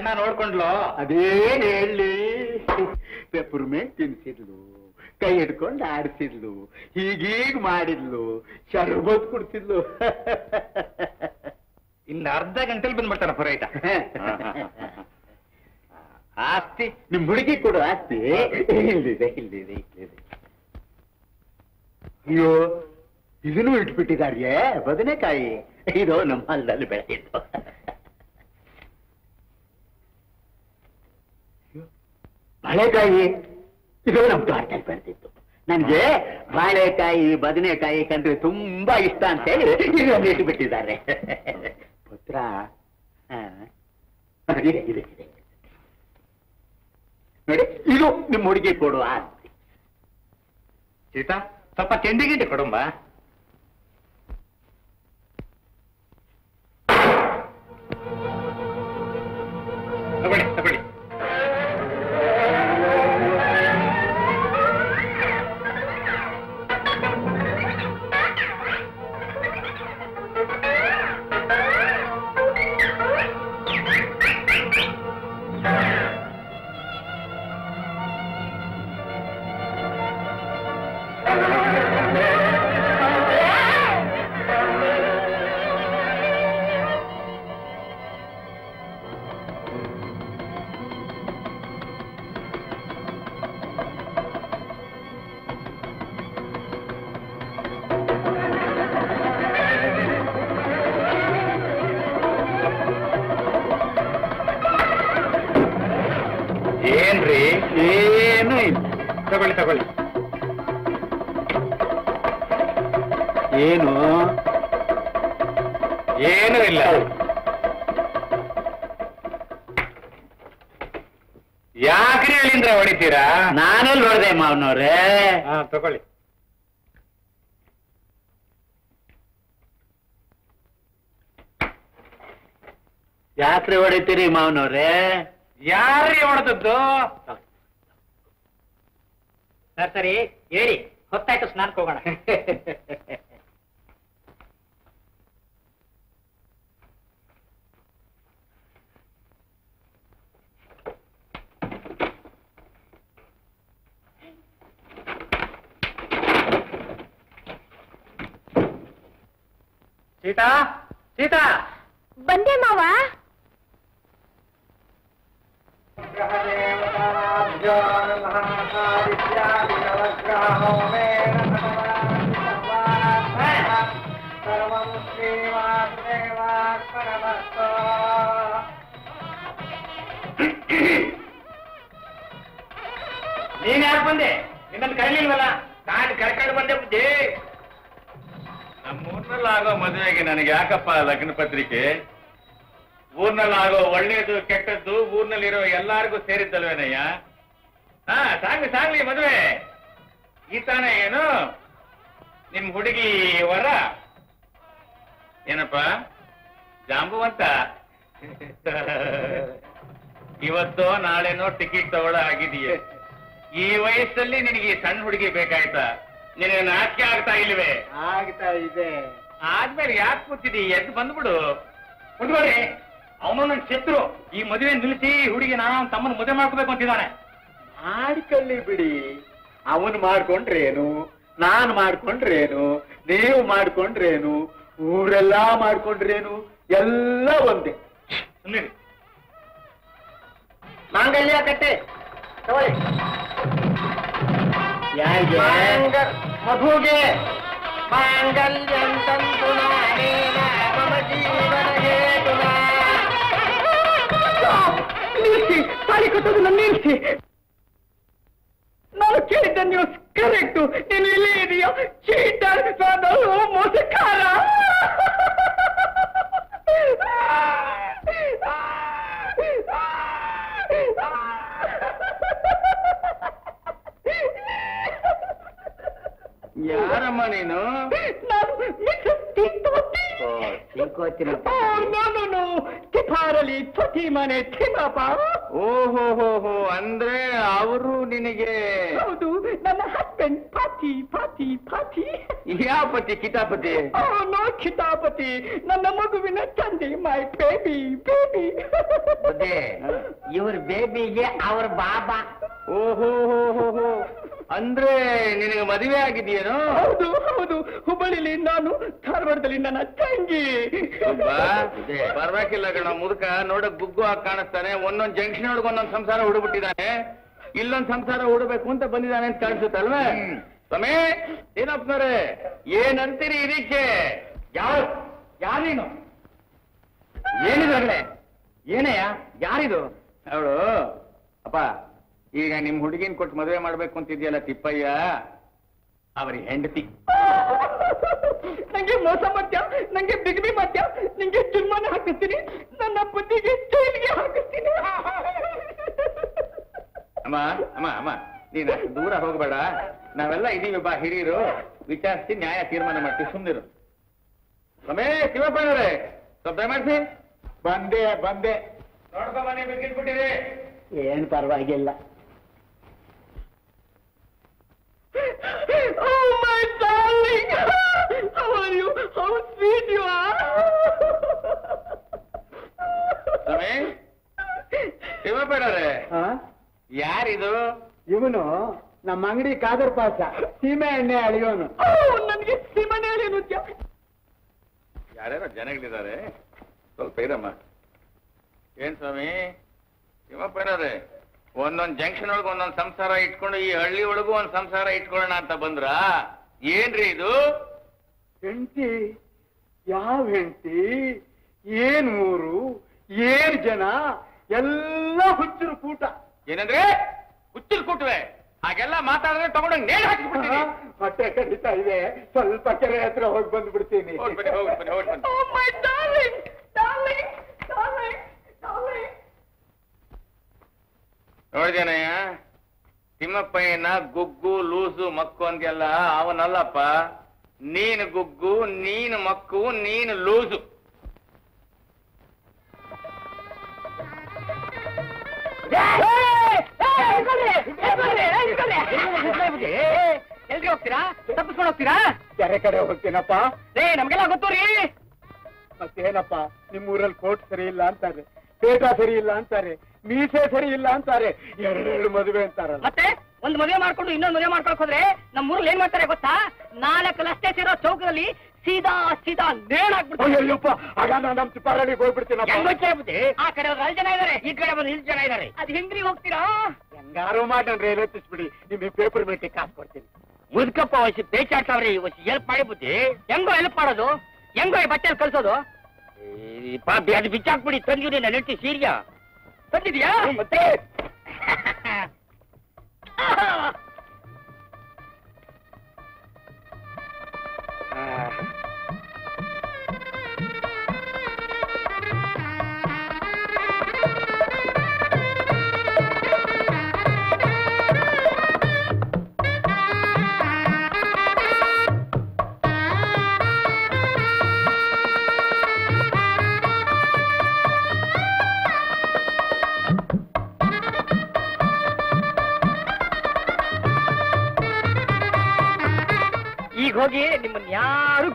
ಚೆನ್ನಾಗ್ ನೋಡ್ಕೊಂಡ್ಲು?
ಅದೇನ್ ಹೇಳಿ? ಪೆಪ್ಪರ್ಮೆಂಟ್ ತಿನ್ಸಿದ್ಲು ಕೈ ಹಿಡ್ಕೊಂಡು ಆಡಿಸಿದ್ಲು ಹೀಗೀಗ್ ಮಾಡಿದ್ಲು ಶರ್ಬತ್ ಕುಡ್ತಿದ್ಲು
ಇನ್ನು ಅರ್ಧ ಗಂಟೆಲಿ ಬಂದ್ಬಿಡ್ತಾರ ಪುರೋಹಿತ.
ಆಸ್ತಿ ನಿಮ್ ಹುಡುಗಿ ಕೊಡು ಆಸ್ತಿ? ಇಲ್ಲಿದೆ ಇಲ್ಲಿದೆ ಇಲ್ಲಿದೆ. ಅಯ್ಯೋ ಇದನ್ನು ಇಟ್ಬಿಟ್ಟಿದಾರ್ಯೇ ಬದನೆಕಾಯಿ. ಇದು ನಮ್ಮ ಹೊಲದಲ್ಲಿ ಬೆಳೆದಿದ್ದು ಅಯ್ಯೋ, ಬಾಳೆಕಾಯಿ ಇದು ನಮ್ಮ ತೋಟದಲ್ಲಿ ಬೆಳೆದಿತ್ತು ನನಗೆ ಬಾಳೆಕಾಯಿ ಬದನೆಕಾಯಿ ಕಂಡ್ರೆ ತುಂಬಾ ಇಷ್ಟ ಅಂತ ಹೇಳಿ ಇದು ಒಂದು ಪುತ್ರ. ಬಿಟ್ಟಿದ್ದಾರೆ ಇದೆ ಇದೆ ಇದೆ. ನೋಡಿ ಇದು ನಿಮ್ಮ ಹುಡುಗಿ ಕೊಡುವ ಆಸ್ತಿ.
ಸೀತಾ ಸ್ವಲ್ಪ ತಿಂಡಿ ಗಿಂಡಿ ಕೊಡುಂಬ? ತಗೊಳ್ಳಿ. ಯಾತ್ರೆ ಹೊಡಿತೀರಿ
ಮಾವನವ್ರೆ?
ಯಾರಿ ಹೊಡೆದದ್ದು?
ಸರ್ ಸರಿ ಹೇಳಿ. ಹೊತ್ತಾಯ್ತು ಸ್ನಾನಕ್ಕೆ ಹೋಗೋಣ.
ಸೀತಾ? ಸೀತಾ?
ಬಂದೆ ಮಾವ.
ನೀನ್ ಯಾಕೆ ಬಂದೆ? ನಿನ್ನನ್ನು ಕರೀಲಿಲ್ವಲ್ಲ? ನಾನು ಕರ್ಕೊಂಡು ಬಂದೆ ಬುದ್ಧಿ. ಆಗೋ ಮದುವೆಗೆ ನನಗೆ ಯಾಕಪ್ಪ ಲಗ್ನ ಪತ್ರಿಕೆ? ಊರ್ನಲ್ಲಿ ಆಗೋ ಒಳ್ಳೇದು ಕೆಟ್ಟದ್ದು, ಊರ್ನಲ್ಲಿರೋ ಎಲ್ಲಾರ್ಗೂ ಸೇರಿದ್ದಲ್ವೇನಯ್ಯ? ಹಾ, ಸಾಂಗ್ಲಿ ಸಾಂಗ್ಲಿ ಮದುವೆ. ಈ ತಾನೇ ಏನು? ನಿಮ್ ಹುಡುಗಿ ವರ? ಏನಪ್ಪ? ಜಾಂಬುವಂತ? ಇವತ್ತೋ ನಾಳೆನೋ ಟಿಕೆಟ್ ತಗೊಳ್ಳೋ ಆಗಿದೆಯೇ ಈ ವಯಸ್ಸಲ್ಲಿ ನಿನಗೆ ಸಣ್ಣ ಹುಡುಗಿ ಬೇಕಾಯ್ತಾ? ನಿನಗೆ ನಾಚಿಕೆ ಆಗ್ತಾ ಇಲ್ವೇ?
ಆಗ್ತಾ ಇದೆ.
ಆದ್ಮೇಲೆ ಯಾಕೆ ಕೂತಿದಿ ಎದ್ದು ಬಂದ್ಬಿಡು. ಕುತ್ಕೊಳ್ಳಿ. ಅವನು ನನ್ ಶತ್ರು. ಈ ಮದುವೆ ನಿಲ್ಲಿಸಿ ಹುಡುಗಿ ನಾನು ಅವನ ತಮ್ಮನ ಮದುವೆ ಮಾಡ್ಕೋಬೇಕು ಅಂತಿದ್ದಾನೆ.
ಮಾಡ್ಕೊಳ್ಳಿ ಬಿಡಿ. ಅವನು ಮಾಡ್ಕೊಂಡ್ರೇನು? ನಾನ್ ಮಾಡ್ಕೊಂಡ್ರೇನು? ನೀವು ಮಾಡ್ಕೊಂಡ್ರೇನು? ಊರೆಲ್ಲಾ ಮಾಡ್ಕೊಂಡ್ರೇನು? ಎಲ್ಲ ಒಂದೇ.
ಮಾಂಗಲ್ಯ ಕಟ್ಟೆ. ತಗೊಳ್ಳಿ.
ಯಾರಿಗೆ
ಮಧುಗೆ ಮಾಂಗಲ್ಯಂ ತಂತು ನಾನೇನ ಮಮ ಜೀವನ ಹೇತುನಾ.
ನಿಲ್ಲಿಸಿ ತಾಳಿ ಕಟ್ಟೋದನ್ನ ನಿಲ್ಲಿಸಿ ನಾನು ಕೇಳಿದ್ದ ನ್ಯೂಸ್ ಕರೆಕ್ಟು ನೀನು ಇಲ್ಲೇ ಇದೆಯಾ ಚೀಟರ್ ನಾನು ಮೋಸಕಾರ
ಯಾರಮ್ಮ ನೀನು.
ಟಿಪಾರಲಿ ತೊಟಿ ಮನೆ ತಿಮ್ಮಪ್ಪ.
ಓಹೋ ಹೋ ಹೋ ಅಂದ್ರೆ ಅವರು ನಿನಗೆ
ಹೌದು ನನ್ನ ಹಸ್ಬೆಂಡ್ ಪಾತಿ ಪಾತಿ ಪಾತಿ.
ಯಾವ ಪತಿ ಕಿತಾಪತಿ?
ನೋ ಕಿತಾಪತಿ. ನನ್ನ ಮಗುವಿನ ತಂದೆ ಮೈ ಬೇಬಿ ಬೇಬಿ
ಇವ್ರ ಬೇಬಿಗೆ ಅವ್ರ ಬಾಬಾ.
ಓಹೋ ಹೋ ಹೋ ಹೋ. ಅಂದ್ರೆ ನಿನಗೆ ಮದುವೆ ಆಗಿದೆಯೇನೋ?
ಹೌದು ಹೌದು. ಹುಬ್ಬಳ್ಳಿಲಿ ನಾನು ಧಾರವಾಡದಲ್ಲಿ ನನ್ನ ತಂಗಿ.
ಪರವಾಗಿಲ್ಲ ಕಣ ಮುದುಕ. ನೋಡಕ್ ಗುಗ್ಗು ಆಗಿ ಕಾಣಿಸ್ತಾನೆ. ಒಂದೊಂದ್ ಜಂಕ್ಷನ್ ಒಳಗೆ ಒಂದೊಂದ್ ಸಂಸಾರ ಹುಡುಬಿಟ್ಟಿದ್ದಾನೆ ಇಲ್ಲೊಂದ್ ಸಂಸಾರ ಹುಡಬೇಕು ಅಂತ ಬಂದಿದ್ದಾನೆ ಅಂತ ಕಾಣಿಸುತ್ತಲ್ವೇ? ಸ್ವಾಮಿ ಏನಪ್ಪನವ್ರೆ? ಏನಂತೀರಿ ಇದಕ್ಕೆ ಯಾರು? ಯಾರೇನು? ಏನಿದಾಗಲೇ ಏನಯ್ಯ ಯಾರಿದು? ಅವಳು ಅಪ್ಪ ಈಗ ನಿಮ್ ಹುಡುಗಿನ ಕೊಟ್ಟು ಮದುವೆ ಮಾಡ್ಬೇಕು ಅಂತಿದ್ಯಲ್ಲ ತಿಪ್ಪಯ್ಯ? ಅವರಿ ಹೆಂಡತಿ.
ನಂಗೆ ಮೋಸ ಮಾಡ್ತೀಯ? ನಂಗೆ ಬಿಗ್ಬಿ ಮಾಡ್ತೀಯ? ನಿಂಗೆ ಜುರ್ಮಾನ ಹಾಕಿಸ್ತೀನಿ. ನನ್ನ ಬುದ್ಧಿಗೆ ಜೈಲಿಗೆ ಹಾಕಿಸ್ತೀನಿ.
ಅಮ್ಮ ಅಮ್ಮ ಅಮ್ಮ ನೀನ್ ಅಷ್ಟು ದೂರ ಹೋಗಬೇಡ. ನಾವೆಲ್ಲ ಇದೀವಿ ಬಾ ಹಿರಿಯರು. ವಿಚಾರಿಸಿ ನ್ಯಾಯ ತೀರ್ಮಾನ ಮಾಡ್ತೀವಿ. ಸುಮ್ಮನಿರು ರಮೇ ಶಿವಪ್ಪನವ್ರೆ ಸ್ವಲ್ಪ ದಯಮಾಡಿಸಿ
ಬಂದೆ ಬಂದೆ.
ನೋಡ್ಕೊ ಮನೆ ಬಿಟ್ಟಿರಿ
ಏನ್ ಪರವಾಗಿಲ್ಲ.
Oh my darling! How are you? How sweet you are!
ರಮೇ ಶಿವಪ್ಪನವರೇ ಯಾರಿದು?
ಇವನು ನಮ್ಮ ಅಂಗಡಿ ಕಾದರ್ ಪಾಸ ಸೀಮೆ ಎಣ್ಣೆ ಅಳಿಯೋನು.
ನನಗೆ ಸಿಮನೆ ನೃತ್ಯ
ಯಾರ್ಯಾರೋ ಜನಗಳಿದ್ದಾರೆ. ಸ್ವಲ್ಪ ಇರಮ್ಮ. ಏನ್ ಸ್ವಾಮಿ? ಶಿವಪ್ಪನವ್ರೆ ಒಂದೊಂದ್ ಜಂಕ್ಷನ್ ಒಳಗೆ ಒಂದೊಂದ್ ಸಂಸಾರ ಇಟ್ಕೊಂಡು ಈ ಹಳ್ಳಿ ಒಳಗೂ ಒಂದ್ ಸಂಸಾರ ಇಟ್ಕೊಳ್ಳೋಣ ಅಂತ ಬಂದ್ರ ಏನ್ರಿ ಇದು?
ಹೆಂಡತಿ ಯಾವ ಹೆಂಡತಿ ಏನ್ ಊರು ಏನ್ ಜನ ಎಲ್ಲ ಹುಚ್ಚರು ಕೂಟ.
ಏನಂದ್ರೆ? ಹುಚ್ಚಲ್ ಕೂಟವೆ. ಹಾಗೆಲ್ಲ ಮಾತಾಡಿದ್ರೆ ತಗೊಂಡೋಗಿ ನೇಣು ಹಾಕಿಬಿಡ್ತೀನಿ
ಹೊಟ್ಟೆ ಕಡಿತಾ ಇದೆ. ಸ್ವಲ್ಪ ಕೆರೆ ಹತ್ರ ಹೋಗಿ ಬಂದ್ಬಿಡ್ತೀನಿ.
ಹೋಗಿ ಬನ್ನಿ ಹೋಗಿ ಬನ್ನಿ ಹೋಗಿ ಬನ್ನಿ
Oh my darling! Darling! Darling! Darling!
ನೋಡಿದೇನಯ್ಯ ತಿಮ್ಮಪ್ಪಯ್ಯನ ಗುಗ್ಗು ಲೂಸು ಮಕ್ಕು ಅಂದ್ಯಲ್ಲ ಅವನಲ್ಲಪ್ಪ. ನೀನು ಗುಗ್ಗು ನೀನು ಮಕ್ಕು ನೀನು ಲೂಸು.
ಎಲ್ರಿ ಹೋಗ್ತೀರಾ? ತಪ್ಪಿಸ್ಕೊಂಡು ಹೋಗ್ತೀರಾ?
ಬೇರೆ ಕಡೆ ಹೋಗ್ತೀನಪ್ಪ.
ಏ ನಮ್ಗೆಲ್ಲ ಗೊತ್ತು ರೀ
ಮತ್ತೇನಪ್ಪ? ನಿಮ್ಮೂರಲ್ಲಿ ಕೋರ್ಟ್ ಸರಿ ಇಲ್ಲ ಅಂತಾರೆ. ಪೇಟ ಸರಿ ಇಲ್ಲ ಅಂತಾರೆ. ಮೀಸೆ ಸರಿ ಇಲ್ಲ ಅಂತಾರೆ. ಎರಡೆರಡು ಮದುವೆ ಅಂತಾರಲ್ಲ.
ಮತ್ತೆ ಒಂದ್ ಮದುವೆ ಮಾಡ್ಕೊಂಡು ಇನ್ನೊಂದ್ ಮದುವೆ ಮಾಡ್ಕೊಳಕ್ ಹೋದ್ರೆ ನಮ್ಮ ಊರಲ್ಲಿ ಏನ್ ಮಾಡ್ತಾರೆ ಗೊತ್ತಾ? ನಾಲ್ಕು ರಸ್ತೆ ಸೇರೋ ಚೌಕದಲ್ಲಿ ಸೀದಾ ಸೀದಾ ನೇಣಾಕ್ಬಿಡ್ತಾರೆ
ಅಯ್ಯಪ್ಪ ಆಗ ನಾನು ನಮ್ಮ ತಿಪ್ಪಾರಳ್ಳಿಗೆ ಹೋಗ್ಬಿಡ್ತೀನಪ್ಪ.
ಆ ಕಡೆ ಒಂದು ಐದು ಜನ ಇದಾರೆ ಈ ಕಡೆ ಒಂದು ಇಲ್ಲಿ ಜನ ಇದಾರೆ. ಅದ್ ಹೆಂಗ್ರಿ ಹೋಗ್ತೀರಾ?
ಹೆಂಗಾರು ಮಾಡಿ ನಾನು ನಿಮಗೆ ಪೇಪರ್ ಮೇಟಿ ಕಾಸು ಕೊಡ್ತೀನಿ.
ಮುದ್ಕಪ್ಪ ವಯಸ್ಸು ಬೇಚಾಡ್ತಾವ್ರಿ ವಯಸ್ಸು ಹೆಲ್ಪ್ ಮಾಡಿ ಬುದ್ಧಿ ಹೆಂಗೋ ಹೆಲ್ಪ್ ಮಾಡೋದು? ಹೆಂಗೋ ಬಟ್ಟೆ ಬಟ್ಟೆಲ್ ಕಲ್ಸೋದು ಈ ಪಾಪಿ ಅದು ಬಿಚ್ಚಾಕ್ಬಿಡಿ ತಂದಿರಿ ನಾನು ಹೆಂಡತಿ ಸೀರಿಯ? ತಂದಿದ್ಯಾ
ಮತ್ತೆ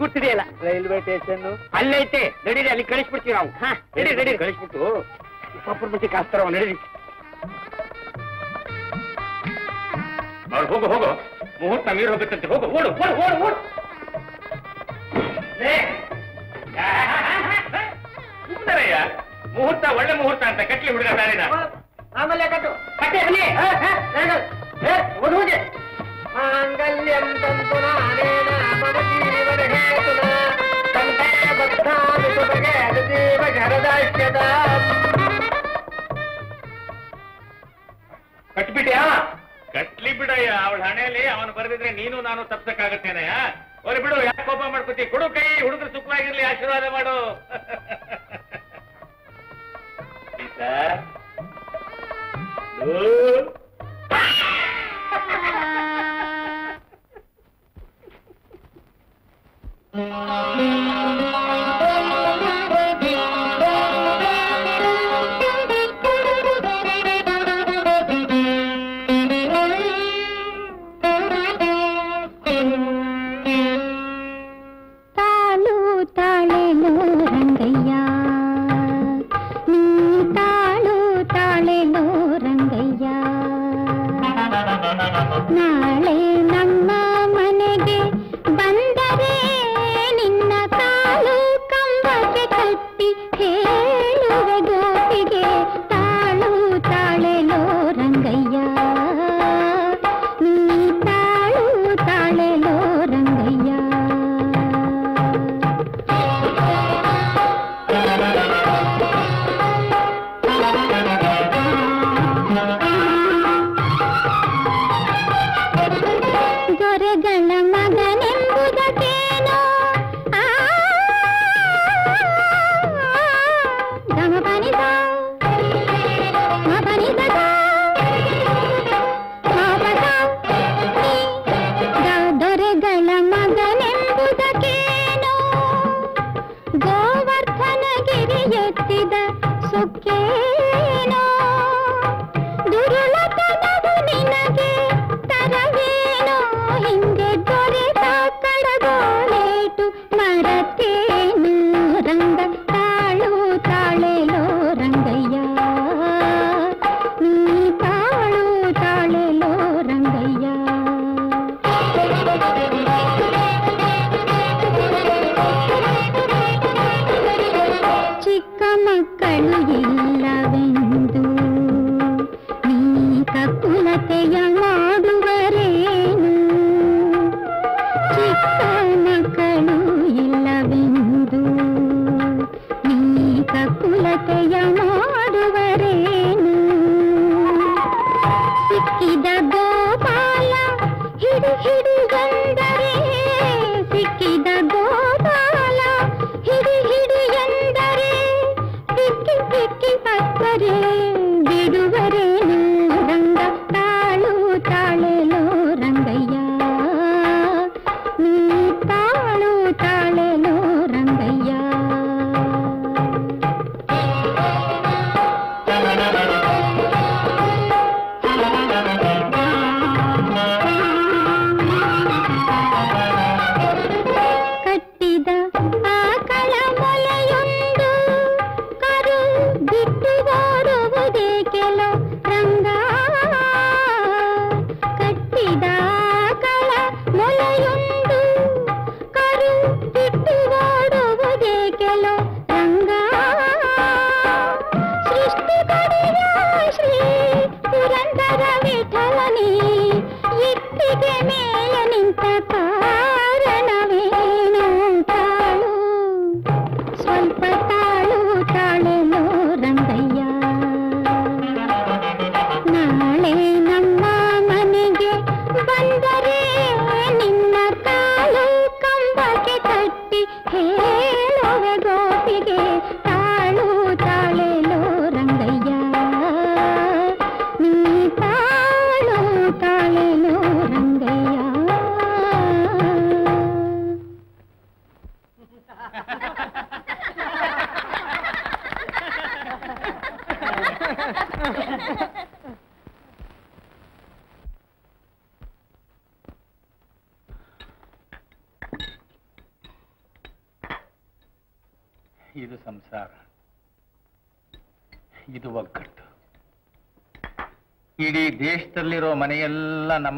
ಗುರ್ತಿದೆಯಲ್ಲ
ರೈಲ್ವೆ ಸ್ಟೇಷನ್
ಅಲ್ಲೈತೆ. ನಡೀರಿ ಅಲ್ಲಿ ಕಳಿಸ್ಬಿಡ್ತೀವಿ ನಾವು. ನಡೀರಿ ನಡೀರಿ. ಕಳಿಸ್ಬಿಟ್ಟು ಇಪ್ಪತ್ತು ರೂಪಾಯಿ ಕಾಸ್ತಾರ ನಡೀರಿ.
ಅವ್ರು ಹೋಗು ಹೋಗು. ಮುಹೂರ್ತ ನೀರು ಹೋಗ್ಬೇಕಂತೆ. ಹೋಗು ಓಡು ಓಡು ಓಡು ಓಡು. ಮುಹೂರ್ತ ಒಳ್ಳೆ ಮುಹೂರ್ತ ಅಂತ ಕಟ್ಲಿ ಹುಡುಗ ಸಾರಿನ
ಆಮೇಲೆ ಕಟ್ಟು. ಕಟ್ಟೆ ಅಲ್ಲಿ माङ्गल्यम् तन्तु नानेन मनजीवनहेतुना
ಕಟ್ಬಿಟ್ಯಾ? ಕಟ್ಲಿ ಬಿಡಯ್ಯ, ಅವಳ ಹಣೆಯಲ್ಲಿ ಅವನು ಬರೆದಿದ್ರೆ ನೀನು ನಾನು ತಪ್ಸಕ್ಕಾಗತ್ತೇನಯ್ಯ ಅವ್ರು ಬಿಡು, ಯಾಕೆ ಕೋಪ ಮಾಡ್ಕೋತಿ? ಕೊಡು ಕೈ, ಹುಡುಗರು ಸುಖವಾಗಿರ್ಲಿ, ಆಶೀರ್ವಾದ ಮಾಡು.
ಸರ್ Música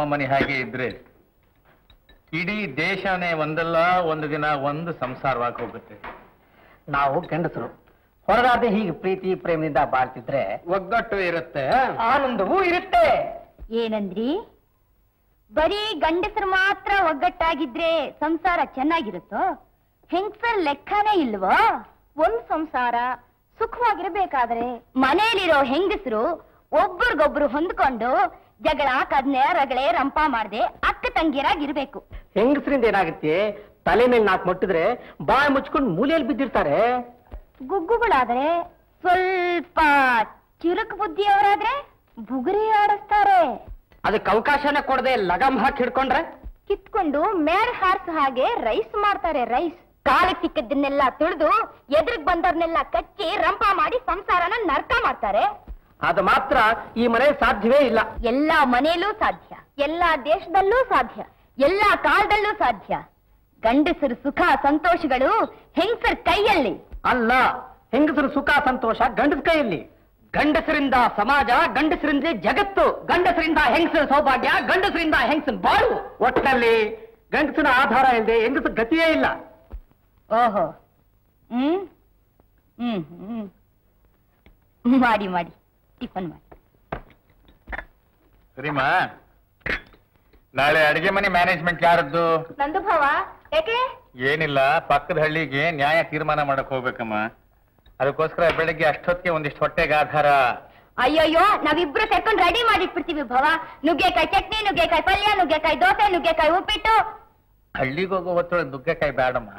ನಮ್ಮ
ಮನೆ ಹಾಗೆ ಇದ್ರೆ ಇಡೀ ದೇಶನೇ ಒಂದಲ್ಲ ಒಂದು ದಿನ ಒಂದು ಸಂಸಾರವಾಗಿ ಹೋಗುತ್ತೆ.
ನಾವು ಗಂಡಸರು. ಹೊರಗಾದೆ ಹೀಗೆ ಪ್ರೀತಿ ಪ್ರೇಮದಿಂದ ಬಾಳ್ತಿದ್ರೆ
ಒಗ್ಗಟ್ಟು ಇರುತ್ತೆ.
ಆನಂದವೂ ಇರುತ್ತೆ.
ಏನಂದ್ರಿ? ಬರೀ ಗಂಡಸರು ಮಾತ್ರ ಒಗ್ಗಟ್ಟಾಗಿದ್ರೆ ಸಂಸಾರ ಚೆನ್ನಾಗಿರುತ್ತೋ? ಹೆಂಗಸರ್ ಲೆಕ್ಕನೇ ಇಲ್ವೋ? ಒಂದ್ ಸಂಸಾರ ಸುಖವಾಗಿರ್ಬೇಕಾದ್ರೆ ಮನೆಯಲ್ಲಿರೋ ಹೆಂಗಸರು ಒಬ್ರಿಗೊಬ್ರು ಹೊಂದ್ಕೊಂಡು ಜಗಳ ಕದ್ನೆ ರಗಳೆ ರಂಪ ಮಾಡದೆ ಅಕ್ಕ ತಂಗಿಯರಾಗಿರ್ಬೇಕು
ಹೆಂಗಸರಿಂದ ಏನಾಗುತ್ತೆ? ತಲೆ ಮೇಲೆ ನಾಲ್ಕು ಮುಟ್ಟಿದ್ರೆ ಬಾಯಿ ಮುಚ್ಕೊಂಡು ಮೂಲೆಯಲ್ಲಿ ಬಿದ್ದಿರ್ತಾರೆ.
ಗುಗ್ಗುಗಳಾದ್ರೆ ಸ್ವಲ್ಪ ಚುರುಕು ಬುದ್ಧಿಯವರಾದ್ರೆ ಬುಗುರಿ ಆಡಿಸ್ತಾರೆ.
ಅದಕ್ಕೆ ಅವಕಾಶನ ಕೊಡದೆ ಲಗಮ್ ಹಾಕಿ ಹಿಡ್ಕೊಂಡ್ರೆ?
ಕಿತ್ಕೊಂಡು ಮೇರ್ ಹಾರ್ಸ್ ಹಾಗೆ ರೈಸ್ ಮಾಡ್ತಾರೆ ರೈಸ್. ಕಾಲಕ್ಕೆ ಸಿಕ್ಕದನ್ನೆಲ್ಲ ತುಳಿದು ಎದುರಿಗೆ ಬಂದವ್ರನ್ನೆಲ್ಲ ಕಚ್ಚಿ ರಂಪ ಮಾಡಿ ಸಂಸಾರನ ನರ್ಕ ಮಾಡ್ತಾರೆ.
ಅದು ಮಾತ್ರ ಈ ಮನೆ ಸಾಧ್ಯವೇ ಇಲ್ಲ.
ಎಲ್ಲ ಮನೆಯಲ್ಲೂ ಸಾಧ್ಯ ಎಲ್ಲ ದೇಶದಲ್ಲೂ ಸಾಧ್ಯ ಎಲ್ಲ ಕಾಲದಲ್ಲೂ ಸಾಧ್ಯ. ಗಂಡಸರು ಸುಖ ಸಂತೋಷಗಳು ಹೆಂಗಸರ ಕೈಯಲ್ಲಿ?
ಅಲ್ಲ ಹೆಂಗಸರು ಸುಖ ಸಂತೋಷ ಗಂಡಸ ಕೈಯಲ್ಲಿ. ಗಂಡಸರಿಂದ ಸಮಾಜ ಗಂಡಸರಿಂದ ಜಗತ್ತು ಗಂಡಸರಿಂದ ಹೆಂಗಸರ ಸೌಭಾಗ್ಯ ಗಂಡಸರಿಂದ ಹೆಂಗಸನ ಬಾಳು. ಒಟ್ಟಲ್ಲಿ ಗಂಡಸನ ಆಧಾರ ಇಲ್ಲದೆ ಹೆಂಗಸ ಗತಿಯೇ ಇಲ್ಲ.
ಓಹೋ. ಹ್ಮ್? ಹ್ಮ್ ಹ್ಮ್. ಮಾಡಿ ಮಾಡಿ. ಟಿಫನ್ ಮಾಡಿ.
ಸರಿಮಾ? ನಾಳೆ ಅಡಿಗೆ ಮನೆ ಮ್ಯಾನೇಜ್ಮೆಂಟ್ ಯಾರದ್ದು?
ನಂದು ಭಾವ ಯಾಕೆ
ಏನಿಲ್ಲ ಪಕ್ಕದ ಹಳ್ಳಿಗೆ ನ್ಯಾಯ ತೀರ್ಮಾನ ಮಾಡಕ್ ಹೋಗ್ಬೇಕಮ್ಮ. ಅದಕ್ಕೋಸ್ಕರ ಬೆಳಿಗ್ಗೆ ಅಷ್ಟೊತ್ತಿಗೆ ಒಂದಿಷ್ಟು ಹೊಟ್ಟೆಗೆ ಆಧಾರ.
ಅಯ್ಯಯ್ಯೋ ನಾವಿಬ್ರು ಸೇರ್ಕೊಂಡು ರೆಡಿ ಮಾಡಿಟ್ಬಿಡ್ತೀವಿ ಭವ. ನುಗ್ಗೆಕಾಯಿ ಚಟ್ನಿ ನುಗ್ಗೆಕಾಯಿ ಪಲ್ಯ ನುಗ್ಗೆಕಾಯಿ ದೋಸೆ ನುಗ್ಗೆಕಾಯಿ ಉಪ್ಪಿಟ್ಟು.
ಹಳ್ಳಿಗೆ ಹೋಗೋ ಹೊತ್ತೊಳಗೆ ನುಗ್ಗೆಕಾಯಿ ಬೇಡಮ್ಮ.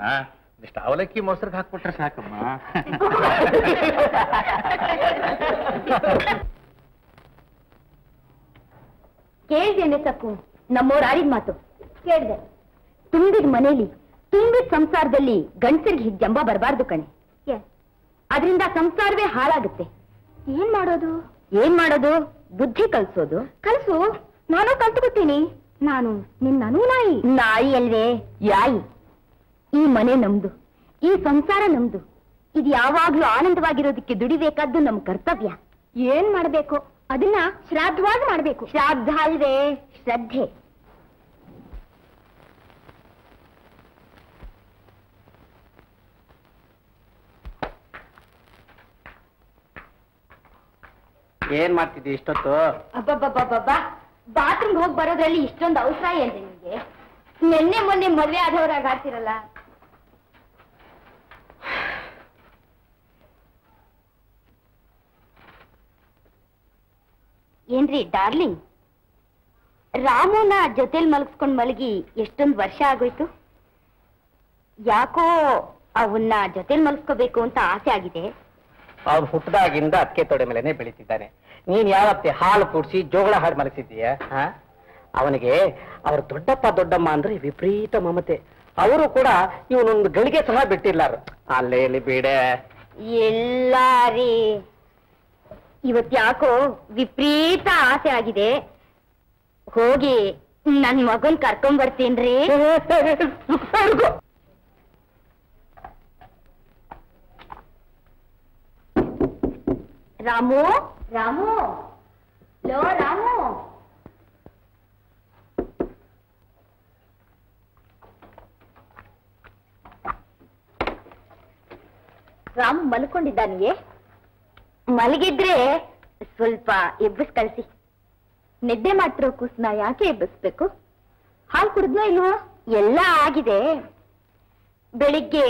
ಒಂದಿಷ್ಟು ಅವಲಕ್ಕಿ ಮೊಸರಿಗೆ ಹಾಕ್ಬಿಟ್ರೆ ಸಾಕಮ್ಮ.
ಕೇಳ್ದೇನೆ ಸಾಕು ನಮ್ಮೋರ್ ಆಡಿದ ಮಾತು. ಕೇಳ್ದೆ. ತುಂಬಿದ ಮನೇಲಿ ತುಂಬಿದ ಸಂಸಾರದಲ್ಲಿ ಗಂಡಸರಿಗೆ ಹೀಗೆ ಜಂಬ ಬರಬಾರ್ದು ಕಣೆ. ಅದರಿಂದ ಸಂಸಾರವೇ ಹಾಳಾಗುತ್ತೆ. ಏನ್ ಮಾಡೋದು? ಏನ್ ಮಾಡೋದು? ಬುದ್ಧಿ ಕಲ್ಸೋದು. ಕಲ್ಸು. ನಾನು ಕಲ್ತ್ಕೊತೀನಿ ನಾನು ನಿನ್ನ ನಾಯಿ ನಾಯಿ ಅಲ್ವೇ? ಯಾಯಿ. ಈ ಮನೆ ನಮ್ದು ಈ ಸಂಸಾರ ನಮ್ದು. ಇದು ಯಾವಾಗ್ಲೂ ಆನಂದವಾಗಿರೋದಕ್ಕೆ ದುಡಿಬೇಕಾದ್ದು ನಮ್ ಕರ್ತವ್ಯ. ಏನ್ ಮಾಡ್ಬೇಕು? ಅದನ್ನ ಶ್ರಾದ್ದವಾಗಿ ಮಾಡ್ಬೇಕು. ಶ್ರಾದ್ದ ಅಲ್ವೇ ಶ್ರದ್ಧೆ.
ಏನ್ ಮಾಡ್ತಿದ್ದಿ ಇಷ್ಟೊತ್ತು?
ಅಬ್ಬಬ್ಬಬ್ಬಬ್ಬ ಬಾತ್ರೂಮ್ ಹೋಗಿ ಬರೋದ್ರಲ್ಲಿ ಇಷ್ಟೊಂದು ಅವಸರ ಏನ್ರಿ ನಿಮ್ಗೆ? ನಿನ್ನೆ ಮೊನ್ನೆ ಮದ್ವೆ ಆದವ್ರಾಗ ಆಡ್ತಿರಲ್ಲ ಏನ್ರಿ ಡಾರ್ಲಿಂಗ್. ರಾಮುನ ಜೊತೆಲ್ ಮಲಗಿಸ್ಕೊಂಡ್ ಮಲಗಿ ಎಷ್ಟೊಂದ್ ವರ್ಷ ಆಗೋಯ್ತು. ಯಾಕೋ ಅವನ್ನ ಜೊತೆಲ್ ಮಲಗಿಸ್ಕೋಬೇಕು ಅಂತ ಆಸೆ ಆಗಿದೆ.
ಅವ್ನು ಹುಟ್ಟದಾಗಿಂದ ಅಕ್ಕೆ ತೊಡೆ ಮೇಲೆನೆ ಬೆಳೀತಿದ್ದಾನೆ. ನೀನ್ ಯಾವತ್ತೆ ಹಾಲು ಕೂಡಿಸಿ ಜೋಗಳ ಹಾಡು ಮಲಗಿಸಿದ್ದೀಯ ಅವನಿಗೆ ಅವ್ರ ದೊಡ್ಡಪ್ಪ ದೊಡ್ಡಮ್ಮ ಅಂದ್ರೆ ವಿಪರೀತ ಮಮತೆ. ಅವರು ಕೂಡ ಇವನೊಂದು ಗಳಿಗೆ ಸಹ ಬಿಟ್ಟಿಲ್ಲಾರು ಅಲ್ಲೇ ಇಲ್ಲಿ ಬೀಡೆ.
ಇಲ್ಲ ರೀ. ಇವತ್ ಯಾಕೋ ವಿಪರೀತ ಆಸೆ ಆಗಿದೆ. ಹೋಗಿ ನನ್ ಮಗನ್ ಕರ್ಕೊಂಡ್ ಬರ್ತೀನ್ರಿ? ರಾಮು? ರಾಮು? ಲೋ ರಾಮು? ರಾಮು ಮಲ್ಕೊಂಡಿದ್ದಾನಿಗೆ ಮಲಗಿದ್ರೆ ಸ್ವಲ್ಪ ಎಬ್ಬಿಸ್ ಕಳಿಸಿ. ನಿದ್ದೆ ಮಾಡ್ತಿರೋ ಕೂಸ್ನ ಯಾಕೆ ಎಬ್ಬಿಸ್ಬೇಕು? ಹಾಲು ಕುಡಿದ್ನೋ ಇಲ್ವೋ? ಎಲ್ಲ ಆಗಿದೆ. ಬೆಳಿಗ್ಗೆ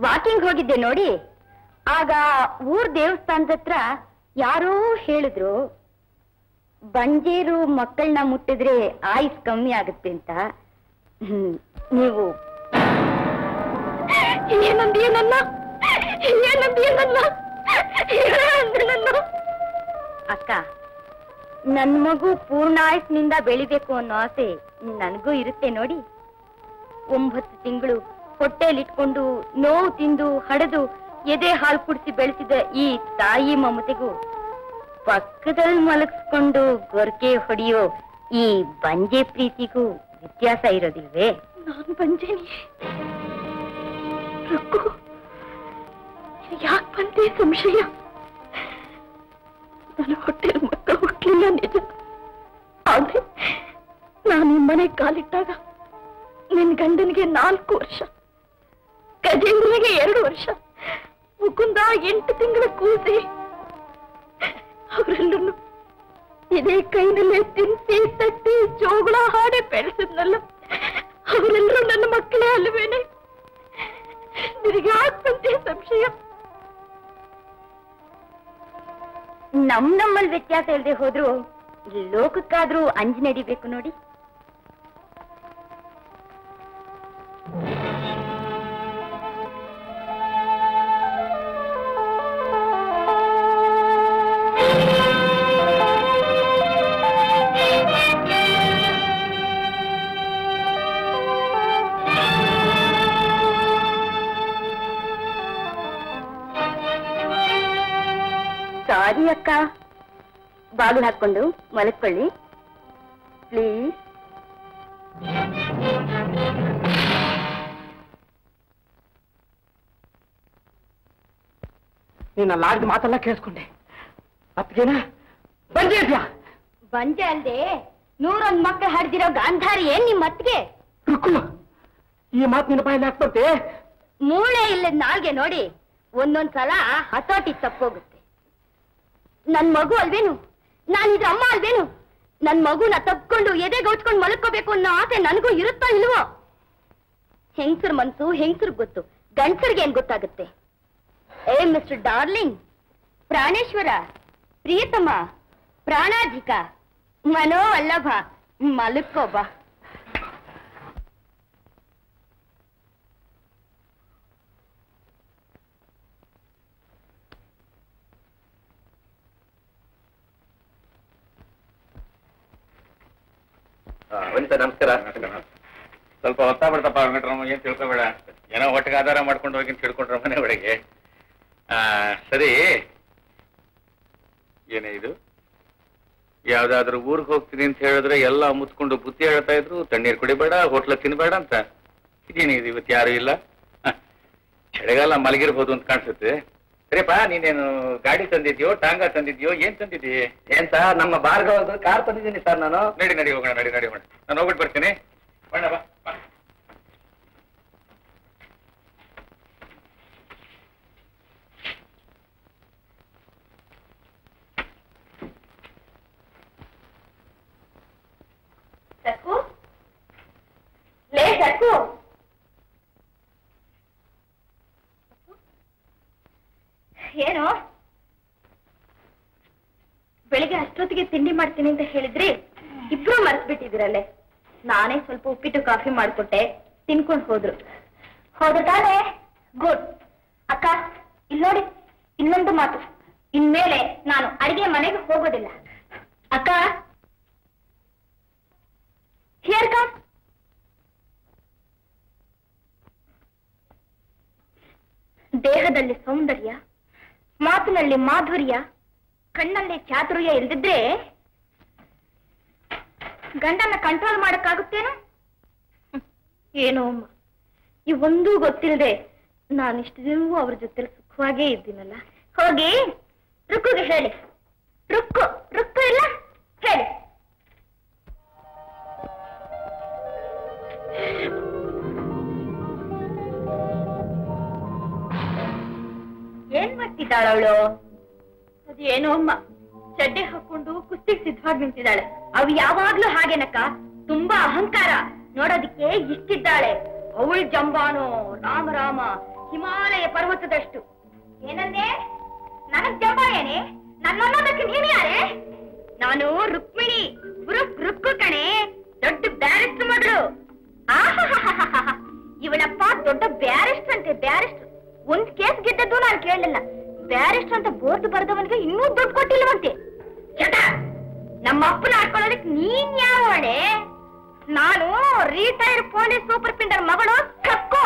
ವಾಕಿಂಗ್ ಹೋಗಿದ್ದೆ ನೋಡಿ. ಆಗ ಊರ್ ದೇವಸ್ಥಾನದ ಹತ್ರ ಯಾರೋ ಹೇಳಿದ್ರು ಬಂಜೇರು ಮಕ್ಕಳನ್ನ ಮುಟ್ಟಿದ್ರೆ ಆಯುಸ್ ಕಮ್ಮಿ ಆಗುತ್ತೆ ಅಂತ. ಹ್ಮ್, ನೀವು. ಏನಂದ ಏನನ್ನ ಏನಂದ ನನ್ನ? ಏನಂದೆ ನನ್ನ? ಅಕ್ಕ ನನ್ ಮಗು ಪೂರ್ಣಾಯಸ್ನಿಂದ ಬೆಳಿಬೇಕು ಅನ್ನೋ ಆಸೆ ನನಗೂ ಇರುತ್ತೆ ನೋಡಿ. ಒಂಬತ್ತು ತಿಂಗಳು ಹೊಟ್ಟೆಲಿಟ್ಕೊಂಡು ನೋವು ತಿಂದು ಹಡೆದು ಎದೆ ಹಾಲು ಕುಡಿಸಿ ಬೆಳೆಸಿದ ಈ ತಾಯಿ ಮಮತೆಗೂ ಪಕ್ಕದಲ್ಲಿ ಮಲಗಿಸ್ಕೊಂಡು ಗೊರ್ಕೆ ಹೊಡೆಯೋ ಈ ಬಂಜೆ ಪ್ರೀತಿಗೂ ವ್ಯತ್ಯಾಸ ಇರೋದಿಲ್ವೇ? ನಾನು ಬಂಜೇನಿ.
ಯಾಕೆ ಬಂದೆ ಸಂಶಯ ನನ್ನ ಹೊಟ್ಟೆಲ್ ಮಕ್ಕಳು ಹುಟ್ಟಲಿಲ್ಲ ನಿಜ. ಆದ್ರೆ ನಾನು ಈ ಮನೆ ಕಾಲಿಟ್ಟಾಗ ನಿನ್ ಗಂಡನಿಗೆ ನಾಲ್ಕು ವರ್ಷ, ಗಜೇಂದ್ರನಿಗೆ ಎರಡು ವರ್ಷ, ಮುಕುಂದ ಎಂಟು ತಿಂಗಳ ಕೂಸಿ. ಅವರೆಲ್ಲರೂ ಇದೇ ಕೈನಲ್ಲೇ ತಿನ್ಸಿ ತಟ್ಟಿ, ಜೋಗಳ ಹಾಡೆ ಬೆಳೆಸಿದ್ನಲ್ಲ, ಅವರೆಲ್ಲರೂ ನನ್ನ ಮಕ್ಕಳೇ ಅಲ್ವೇನೆ? ನಿನಗೆ ಬಂದೆ ಸಂಶಯ
ನಮ್ ನಮ್ಮಲ್ಲಿ ವ್ಯತ್ಯಾಸ ಇಲ್ಲದೆ ಹೋದ್ರು ಲೋಕಕ್ಕಾದ್ರೂ ಅಂಜಿ ನಡಿಬೇಕು ನೋಡಿ. ಬಾಗಿಲು ಹಾಕೊಂಡು ಮಲಕ್ಕೊಳ್ಳಿ ಪ್ಲೀಸ್
ನೀನ್ ಲಾಡ್ದ ಮಾತೆಲ್ಲ ಕೇಳಿಸ್ಕೊಂಡೆ ಅತ್ಗೇನ ಬಂದೇ ಇದ್ಯಾ
ಬಂಜೆ ಅಲ್ದೆ ನೂರೊಂದ್ ಮಕ್ಕಳು ಹಡ್ದಿರೋ ಗಾಂಧಾರಿ ಏನ್ ನಿಮ್ ಮತ್ಗೆ
ರುಕ್ಕು ಈ ಮಾತು ನಿನ್ನ ಬಾಯಲ್ಲಿ ಹಾಕ್ಬಂತೆ
ಮೂಳೆ ಇಲ್ಲದ ನಾಲ್ಗೆ ನೋಡಿ ಒಂದೊಂದ್ ಸಲ ಹತೋಟಿ ತಪ್ಪೋಗುತ್ತೆ ನನ್ ಮಗು ಅಲ್ವೇನು ನಾನು ಇದ್ರ ಅಮ್ಮ ಅಲ್ವೇನು? ನನ್ ಮಗುನ ತಪ್ಕೊಂಡು ಎದೆ ಗೌಚ್ಕೊಂಡು ಮಲ್ಕೋಬೇಕು ಅನ್ನೋ ಆಸೆ ನನಗೂ ಇರುತ್ತೋ ಇಲ್ವೋ? ಹೆಂಗ್ಸರ್ ಮನ್ಸು, ಹೆಂಗ್ಸರ್ ಗೊತ್ತು? ಗಂಡ್ಸರ್ಗೆ ಏನ್ ಗೊತ್ತಾಗುತ್ತೆ? ಏ, ಮಿಸ್ಟರ್ ಡಾರ್ಲಿಂಗ್, ಪ್ರಾಣೇಶ್ವರ, ಪ್ರಿಯತಮ, ಪ್ರಾಣಾಧಿಕ, ಮನೋವಲ್ಲಭ ಮಲಕ್ಕೋ
ವನಿತಾ ನಮಸ್ಕಾರ. ಸ್ವಲ್ಪ ಹೊತ್ತ ಬಿಡ್ತಪ್ಪ ವೆಂಕಟರಾಮ ಏನ್ ತಿಳ್ಕೊಬೇಡ. ಏನೋ ಒಟ್ಟಿಗೆ ಆಧಾರ ಮಾಡ್ಕೊಂಡು ಹೋಗಿ ತಿಳ್ಕೊಂಡ್ರ ಮನೆ ಒಳಗೆ. ಆ, ಸರಿ. ಏನೇ ಇದು? ಯಾವ್ದಾದ್ರು ಊರಿಗೆ ಹೋಗ್ತೀನಿ ಅಂತ ಹೇಳಿದ್ರೆ ಎಲ್ಲ ಮುತ್ಕೊಂಡು ಬುತ್ತಿ ಹೇಳ್ತಾ ಇದ್ರು, ತಣ್ಣೀರ್ ಕುಡಿಬೇಡ, ಹೋಟ್ಲ ತಿನ್ಬೇಡ ಅಂತ. ಇದೇನು ಇದು, ಇವತ್ತು ಯಾರು ಇಲ್ಲ? ಚಳಿಗಾಲ ಮಲಗಿರ್ಬೋದು ಅಂತ ಕಾಣಿಸುತ್ತೆ. ಸರಿಯಪ್ಪ ನೀನೇನು ಗಾಡಿ ತಂದಿದ್ಯೋ ಟಾಂಗ ತಂದಿದ್ಯೋ ಏನ್ ತಂದಿದ್ದೀ
ಏನ್ ಸರ್ ನಮ್ಮ ಭಾರ್ಗವ ಕಾರ್ ತಂದಿದ್ದೀನಿ ಸರ್ ನಾನು.
ನಡಿ ನಡಿ ಹೋಗೋಣ ನಡಿ ನಡಿ ಹೋಗೋಣ. ನಾನು ಹೋಗ್ಬಿಟ್ಟು ಬರ್ತೀನಿ. ಬಣ್ಣ ಬಾ ಬಾ.
ಲೇ ಸಕ್ಕು? ಏನು? ಬೆಳಿಗ್ಗೆ ಅಷ್ಟೊತ್ತಿಗೆ ತಿಂಡಿ ಮಾಡ್ತೀನಿ ಅಂತ ಹೇಳಿದ್ರಿ, ಇಬ್ರು ಮರ್ತ್ಬಿಟ್ಟಿದ್ರಲ್ಲೇ ನಾನೇ ಸ್ವಲ್ಪ ಉಪ್ಪಿಟ್ಟು ಕಾಫಿ ಮಾಡ್ಕೊಟ್ಟೆ, ತಿನ್ಕೊಂಡು ಹೋದ್ರು. ಹೌದು ತಾನೇ? ಗುಡ್. ಅಕ್ಕ ಇಲ್ಲಿ ನೋಡಿ, ಇನ್ನೊಂದು ಮಾತು. ಇನ್ಮೇಲೆ ನಾನು ಅಡಿಗೆ ಮನೆಗೆ ಹೋಗೋದಿಲ್ಲ. ಅಕ್ಕ? ಹಿಯರ್ ಕಮ್ ದೇಹದಲ್ಲಿ ಸೌಂದರ್ಯ ಮಾತಿನಲ್ಲಿ ಮಾಧುರ್ಯ ಕಣ್ಣಲ್ಲಿ ಚಾತುರ್ಯ ಇಲ್ದಿದ್ರೆ ಗಂಡನ ಕಂಟ್ರೋಲ್ ಮಾಡಕ್ಕಾಗುತ್ತೇನು. ಏನೋ ಅಮ್ಮ ಇವೊಂದೂ ಗೊತ್ತಿಲ್ಲದೆ ನಾನಿಷ್ಟು ದಿನವೂ ಅವ್ರ ಜೊತೆ ಸುಖವಾಗೇ ಇದ್ದೀನಲ್ಲ. ಹೋಗಿ ರುಕ್ಕುಗೆ ಹೇಳಿ. ರುಕ್ಕು ರುಕ್ಕು ಇಲ್ಲ? ಹೇಳಿ. ಏನ್ ಮಾಡ್ತಿದ್ದಾಳ ಅವಳು ಅದೇನೋ ಅಮ್ಮ. ಚಡ್ಡೆ ಹಾಕೊಂಡು ಕುಸ್ತಿ ಸಿದ್ಧವಾಗಿ ನಿಂತಿದ್ದಾಳೆ. ಅವ್ ಯಾವಾಗ್ಲೂ ಹಾಗೇನಕ್ಕ? ತುಂಬಾ ಅಹಂಕಾರ. ನೋಡೋದಿಕ್ಕೆ ಇಷ್ಟಿದ್ದಾಳೆ. ಅವಳ ಜಂಬಾನು, ರಾಮ ರಾಮ, ಹಿಮಾಲಯ ಪರ್ವತದಷ್ಟು. ಏನಂದೆ? ನನಗ್ ಜಂಬ ಏನೇ? ನನ್ನನ್ನೋದಕ್ಕೆ ನೀನು ಯಾರೇ? ನಾನು ರುಕ್ಮಿಣಿ. ರುಕ್ ರುಕ್ಕು ಕಣೆ. ದೊಡ್ಡ ಬ್ಯಾರಿಸ್ಟ್ ಮಗಳು. ಇವಳಪ್ಪ ದೊಡ್ಡ ಬ್ಯಾರಿಸ್ಟ್ ಅಂತೆ, ಬ್ಯಾರಿಸ್ಟರ್. ಒಂದ್ ಕೇಸ್ ಗೆದ್ದದ್ದು ನಾನು ಕೇಳಲಿಲ್ಲ. ಬ್ಯಾರಿಸ್ಟರ್ ಅಂತ ಬೋರ್ಡ್ ಬರೆದವನಿಗೆ ಇನ್ನೂ ದುಡ್ಡು ಕೊಟ್ಟಿಲ್ವಂತೆ. ನಮ್ಮ ಅಪ್ಪನ ಹಾಕೊಳ್ಳೋದಕ್ಕೆ ನೀನ್ ಯಾವಳೆ ನಾನು ರಿಟೈರ್ ಪೊಲೀಸ್ ಸೂಪರ್ ಪಿಂಡರ್ ಮಗಳು ತಕ್ಕು.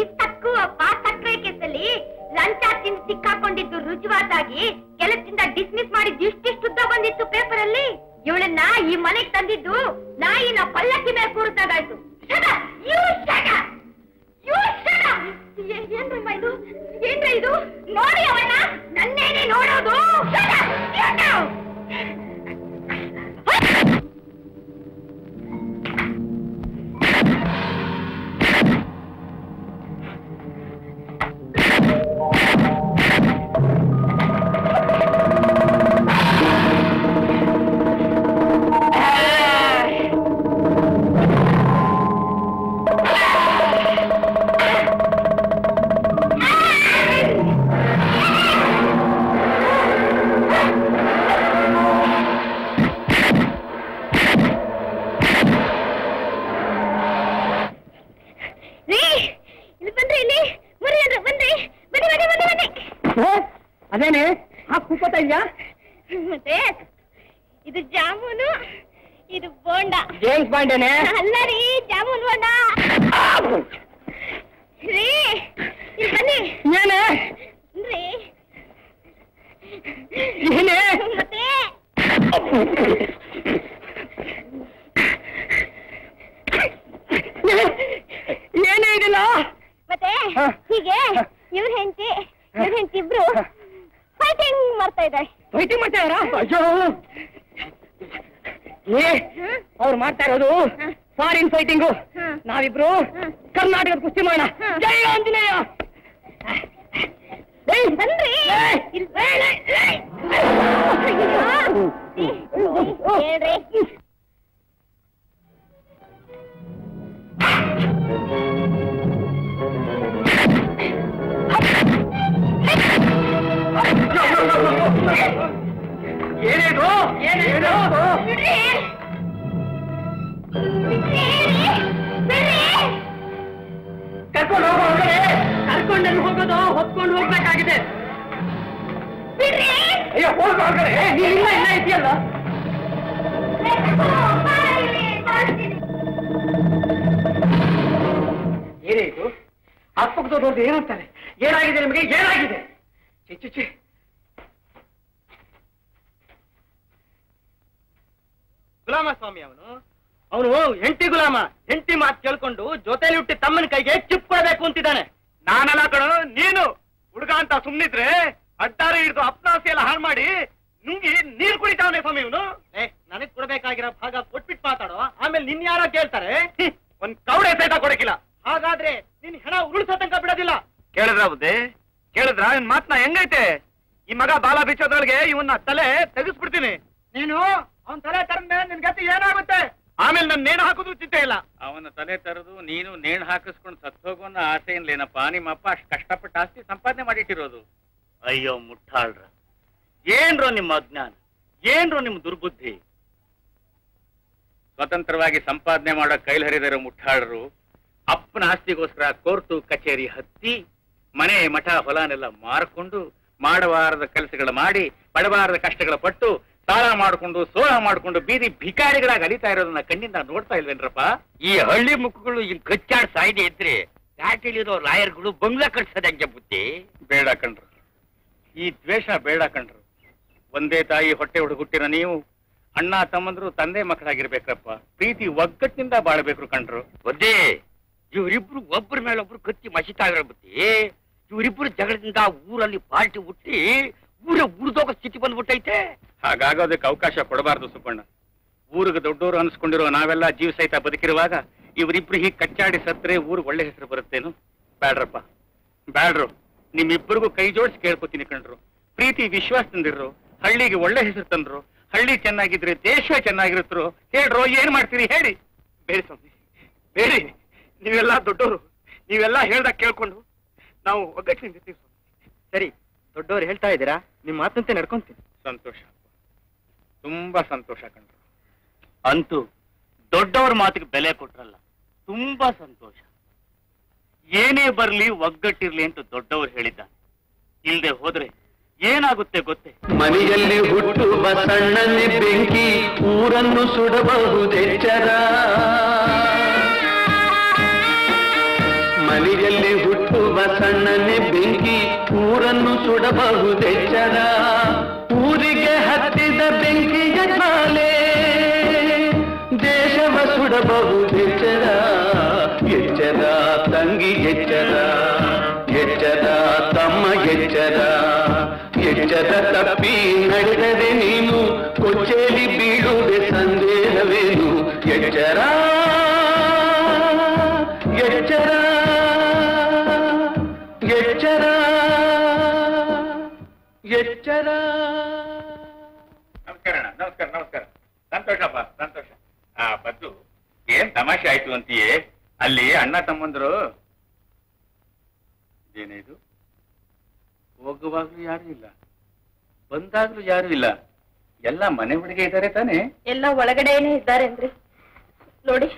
ಈ ತಕ್ಕು ಅಪ್ಪ ಸಕ್ಕರೆ ಕೇಸಲ್ಲಿ ಲಂಚ ತಿಂದು ಸಿಕ್ಕಾಕೊಂಡಿದ್ದು ರುಜುವಾತಾಗಿ ಕೆಲಸದಿಂದ ಡಿಸ್ಮಿಸ್ ಮಾಡಿದ್ದು ಇಷ್ಟಿಷ್ಟುದ್ದ ಬಂದಿತ್ತು ಪೇಪರ್ ಅಲ್ಲಿ ಇವಳನ್ನ ಈ ಮನೆಗ್ ತಂದಿದ್ದು ನಾಯಿನ ಪಲ್ಲಕ್ಕಿ ಮೇಲೆ ಕೂರಿದಾಗಾಯ್ತು ಇದು?
ನೋಡಿ ಅವಣ್ಣ ನನ್ನೇನೆ
ನೋಡೋದು. ಬಾಂಡೇನೆ
ಅಲ್ಲ ರೀ ಜಾಮೂನ್ ವಡ ರೀ ಇಲ್ಲಿ ಬನ್ನಿ.
ಏನೇ?
ರೀ.
ಏನೇ?
ಮತ್ತೆ?
ಏನೇ ಇದೆಲ್ಲ?
ಮತ್ತೆ? ಹೀಗೆ ಇವ್ರ ಹೆಂಡತಿ ಇವ್ರ ಹೆಂಡತಿ ಇಬ್ರು ಫೈಟಿಂಗ್ ಮಾಡ್ತಾ ಇದ್ದಾರೆ.
ಫೈಟಿಂಗ್ ಮಾಡ್ತಾ ಅಯ್ಯೋ. ಏ ಅವ್ರು ಮಾಡ್ತಾ ಇರೋದು ಫಾರಿನ್ ಫೈಟಿಂಗು
ಹ್ಮ್.
ನಾವಿಬ್ರು
ಹ್ಮ್.
ಕರ್ನಾಟಕದ ಕುಸ್ತಿ ಮಾಡೋಣ
ಹ್ಮ್.
ಜೈ ಆಂಜನೇಯ ಏಯ್, ಏನೇನು? ಕರ್ಕೊಂಡು ಹೋಗೋ ಹೊರಗಡೆ. ಕರ್ಕೊಂಡಲ್ಲಿ ಹೋಗೋದು ಹೊತ್ಕೊಂಡು ಹೋಗ್ಬೇಕಾಗಿದೆ. ಅಯ್ಯೋ ಹೋಗೋ ಹೊರಗಡೆ. ನೀನ್ ಇಲ್ಲ ಇಲ್ಲ ಇದೆಯಲ್ಲ ಏನೇ ಇದು ಅಪ್ಪಕ್ಕದವ್ರು ಏನಂತಾರೆ? ಏನಾಗಿದೆ ನಿಮಗೆ? ಏನಾಗಿದೆ? ಚಿ
ಗುಲಾಮ ಸ್ವಾಮಿ ಅವನು. ಅವನು ಹೆಂಡತಿ ಗುಲಾಮ ಹೆಂಡತಿ ಮಾತು ಕೇಳ್ಕೊಂಡು ಜೊತೆಲಿ ಹುಟ್ಟಿ ತಮ್ಮನ ಕೈಗೆ ಚಿಪ್ ಕೊಡಬೇಕು ಅಂತಿದ್ದಾನೆ. ನಾನಲ್ಲ ಕಣ ನೀನು. ಹುಡುಗ ಅಂತ ಸುಮ್ನಿದ್ರೆ ಅಡ್ಡಾರ ಹಿಡಿದು ಅಪ್ನಾಸಿ ಎಲ್ಲ ಹಾಳು ಮಾಡಿ ನುಂಗಿ ನೀರು ಕುಡಿತಾವನೆ ಸ್ವಾಮಿ ಇವನು. ಏ ನನಗ್ ಕೊಡ್ಬೇಕಾಗಿರೋ ಭಾಗ ಕೊಟ್ಬಿಟ್ಟು ಮಾತಾಡೋ. ಆಮೇಲೆ ನಿನ್ ಯಾರೋ ಕೇಳ್ತಾರೆ. ಒಂದ್ ಕೌಡೆ ಸಹಿತ ಕೊಡಕಿಲ್ಲ. ಹಾಗಾದ್ರೆ ನಿನ್ ಹೆಣ ಉರುಳ್ಸೋ ತನಕ ಬಿಡೋದಿಲ್ಲ. ಕೇಳಿದ್ರ ಬುದ್ಧಿ? ಕೇಳಿದ್ರ? ಇನ್ ಮಾತ್ನ ಹೆಂಗೈತೆ? ಈ ಮಗ ಬಾಲ ಬಿಚ್ಚೋದ್ರೊಳಗೆ ಇವನ್ನ ತಲೆ ತೆಗಿಸ್ಬಿಡ್ತೀನಿ.
ನೀನು ಅವನ್ ತಲೆ ತರಂದ್ರೆ ನಿನ್ ಗತಿ ಏನಾಗುತ್ತೆ?
ಆಮೇಲೆ ನನ್ ನೇಣು ಹಾಕೋದು ಚಿಂತೆ ಇಲ್ಲ.
ಅವನ ತಲೆ ತರದು ನೀನು ನೇಣು ಹಾಕಿಸ್ಕೊಂಡು ಸತ್ತೋಗೋ ಅನ್ನೋ ಆಸೆ ಇಲ್ಲೇನಪ್ಪ ನಿಮ್ಮಪ್ಪ ಅಷ್ಟು ಕಷ್ಟಪಟ್ಟು ಆಸ್ತಿ ಸಂಪಾದನೆ ಮಾಡಿಟ್ಟಿರೋದು.
ಅಯ್ಯೋ ಮುಟ್ಟಾಳ್ರ. ಏನ್ರೋ ನಿಮ್ಮ ಅಜ್ಞಾನ? ಏನ್ರೋ ನಿಮ್ ದುರ್ಬುದ್ಧಿ?
ಸ್ವತಂತ್ರವಾಗಿ ಸಂಪಾದನೆ ಮಾಡೋ ಕೈಲಿ ಹರಿದಿರೋ ಮುಟ್ಟಾಳರು ಅಪ್ಪನ ಆಸ್ತಿಗೋಸ್ಕರ ಕೋರ್ಟು ಕಚೇರಿ ಹತ್ತಿ ಮನೆ ಮಠ ಹೊಲನೆಲ್ಲ ಮಾರ್ಕೊಂಡು ಮಾಡಬಾರದ ಕೆಲಸಗಳು ಮಾಡಿ ಪಡಬಾರದ ಕಷ್ಟಗಳ ಪಟ್ಟು ಸಾಲ ಮಾಡಿಕೊಂಡು ಸೋಳ ಮಾಡಿಕೊಂಡು ಬೀದಿ ಭಿಕಾರಿಗಳಾಗಿ ಅಲಿತಾ ಇರೋದನ್ನ ಕಣ್ಣಿಂದ ನೋಡ್ತಾ ಇಲ್ವೇನ್ರಪ್ಪ?
ಈ ಹಳ್ಳಿ ಮುಖಗಳು ಇಲ್ಲಿ ಕಚ್ಚಾಡ್ ಸಾಯ್ದೆ ಇದ್ರೆ ಪ್ಯಾಟೆಲಿರೋ ಲಾಯರ್ಗಳು ಬಂಗ್ಲಾ ಕಟ್ಸದಂಗೆ ಬುದ್ಧಿ?
ಬೇಡ ಕಣ್ರು. ಈ ದ್ವೇಷ ಬೇಡ ಕಣ್ರು. ಒಂದೇ ತಾಯಿ ಹೊಟ್ಟೆ ಹುಡುಗುಟ್ಟಿರೋ ನೀವು ಅಣ್ಣ ತಮ್ಮಂದ್ರು ತಂದೆ ಮಕ್ಕಳಾಗಿರ್ಬೇಕಪ್ಪ. ಪ್ರೀತಿ ಒಗ್ಗಟ್ಟಿನಿಂದ ಬಾಳ್ಬೇಕು ಕಣ್ರು.
ಬುದ್ಧಿ ಇವರಿಬ್ರು ಒಬ್ಬರ ಮೇಲೊಬ್ರು ಒಬ್ರು ಕತ್ತಿ ಮಸಿತಾ ಇರೋ ಬುದ್ಧಿ ಇವರಿಬ್ರು ಜಗಳದಿಂದ ಊರಲ್ಲಿ ಪಾರ್ಟಿ ಹುಟ್ಟಿ ಊರೇ ಉರ್ದೋಗೋ ಸ್ಥಿತಿ ಬಂದ್ಬಿಟ್ಟೈತೆ.
ಹಾಗಾಗೋದಕ್ಕೆ ಅವಕಾಶ ಕೊಡಬಾರ್ದು ಸುಬ್ಬಣ್ಣ ಊರಿಗೆ ದೊಡ್ಡವರು ಅನ್ಸ್ಕೊಂಡಿರೋ ನಾವೆಲ್ಲ ಜೀವ ಸಹಿತ ಬದುಕಿರುವಾಗ ಇವರಿಬ್ರು ಹೀಗೆ ಕಚ್ಚಾಡಿ ಸತ್ರೆ ಊರು ಒಳ್ಳೆ ಹೆಸರು ಬರುತ್ತೇನು? ಬ್ಯಾಡ್ರಪ್ಪ. ಬ್ಯಾಡ್ರು. ನಿಮ್ಮಿಬ್ಬರಿಗೂ ಕೈ ಜೋಡಿಸಿ ಕೇಳ್ಕೊತೀನಿ ಕಣ್ರು. ಪ್ರೀತಿ ವಿಶ್ವಾಸ ತಂದಿರು ಹಳ್ಳಿಗೆ ಒಳ್ಳೆ ಹೆಸರು ತಂದ್ರು. ಹಳ್ಳಿ ಚೆನ್ನಾಗಿದ್ರೆ ದೇಶ ಚೆನ್ನಾಗಿರುತ್ತರು. ಹೇಳ್ರು, ಏನ್ ಮಾಡ್ತೀರಿ ಹೇಳಿ.
ಬೇರೆ ಸ್ವಾಮಿ. ಬೇಡಿ. ನೀವೆಲ್ಲ ದೊಡ್ಡವರು ನೀವೆಲ್ಲ ಹೇಳ್ದಾಗ ಕೇಳ್ಕೊಂಡು ನಾವು ಒಗ್ಗಟ್ಟಿನಿಂದ ಸರಿ. ದೊಡ್ಡವರು ಹೇಳ್ತಾ ಇದ್ದೀರಾ? ನಿಮ್ಮ ಮಾತಂತೆ ನಡ್ಕೊಂತೀನಿ.
ಸಂತೋಷ ತುಂಬಾ ಸಂತೋಷ ಕಣ್ರು.
ಅಂತೂ ದೊಡ್ಡವ್ರ ಮಾತಿಗೆ ಬೆಲೆ ಕೊಟ್ರಲ್ಲ ತುಂಬಾ ಸಂತೋಷ. ಏನೇ ಬರ್ಲಿ ಒಗ್ಗಟ್ಟಿರ್ಲಿ ಅಂತ ದೊಡ್ಡವರು ಹೇಳಿದ್ದ. ಇಲ್ದೆ ಹೋದ್ರೆ ಏನಾಗುತ್ತೆ ಗೊತ್ತೇ?
ಮನೆಯಲ್ಲಿ ಹುಟ್ಟು ಸಣ್ಣನೆ ಬೆಂಕಿ ಊರನ್ನು ಸುಡಬಹುದೆಚ್ಚರ ಮನೆಯಲ್ಲಿ ಹುಟ್ಟು ಸಣ್ಣನೆ ಬೆಂಕಿ ಊರನ್ನು ಸುಡಬಹುದೆಚ್ಚರ ಊರಿಗೆ ಹತ್ತಿದ ಬೆಂಕಿಯ ಜ್ವಾಲೆ. ದೇಶವ ಸುಡಬಹುದೆಚ್ಚರ ಎಚ್ಚರ ತಂಗಿ ಎಚ್ಚರ. ಎಚ್ಚರ ತಮ್ಮ ಎಚ್ಚರ. ಎಚ್ಚರ ತಪ್ಪಿ ನಡೆದರೆ ನೀನು ಕೊಚ್ಚೇಲಿ ಬೀಳುವೆ ಸಂದೇಹವೇನು? ಎಚ್ಚರ ಎಚ್ಚರ
ನಮಸ್ಕಾರ ನಮಸ್ಕಾರ ನಮಸ್ಕಾರ. ಸಂತೋಷಪ್ಪ ಸಂತೋಷ. ಆ ಬದ್ದು ಏನ್ ತಮಾಷೆ ಆಯ್ತು ಅಂತೀಯೇ? ಅಲ್ಲಿ ಅಣ್ಣ ತಮ್ಮಂದ್ರು ಏನಿದು? ಹೋಗುವಾಗ್ಲೂ ಯಾರು ಇಲ್ಲ. ಬಂದಾಗ್ಲೂ ಯಾರು ಇಲ್ಲ. ಎಲ್ಲ ಮನೆ ಹುಡುಗಿ ಇದ್ದಾರೆ ತಾನೆ?
ಎಲ್ಲ ಒಳಗಡೆನೆ ಇದ್ದಾರೆ ಅಂದ್ರೆ. ನೋಡಿ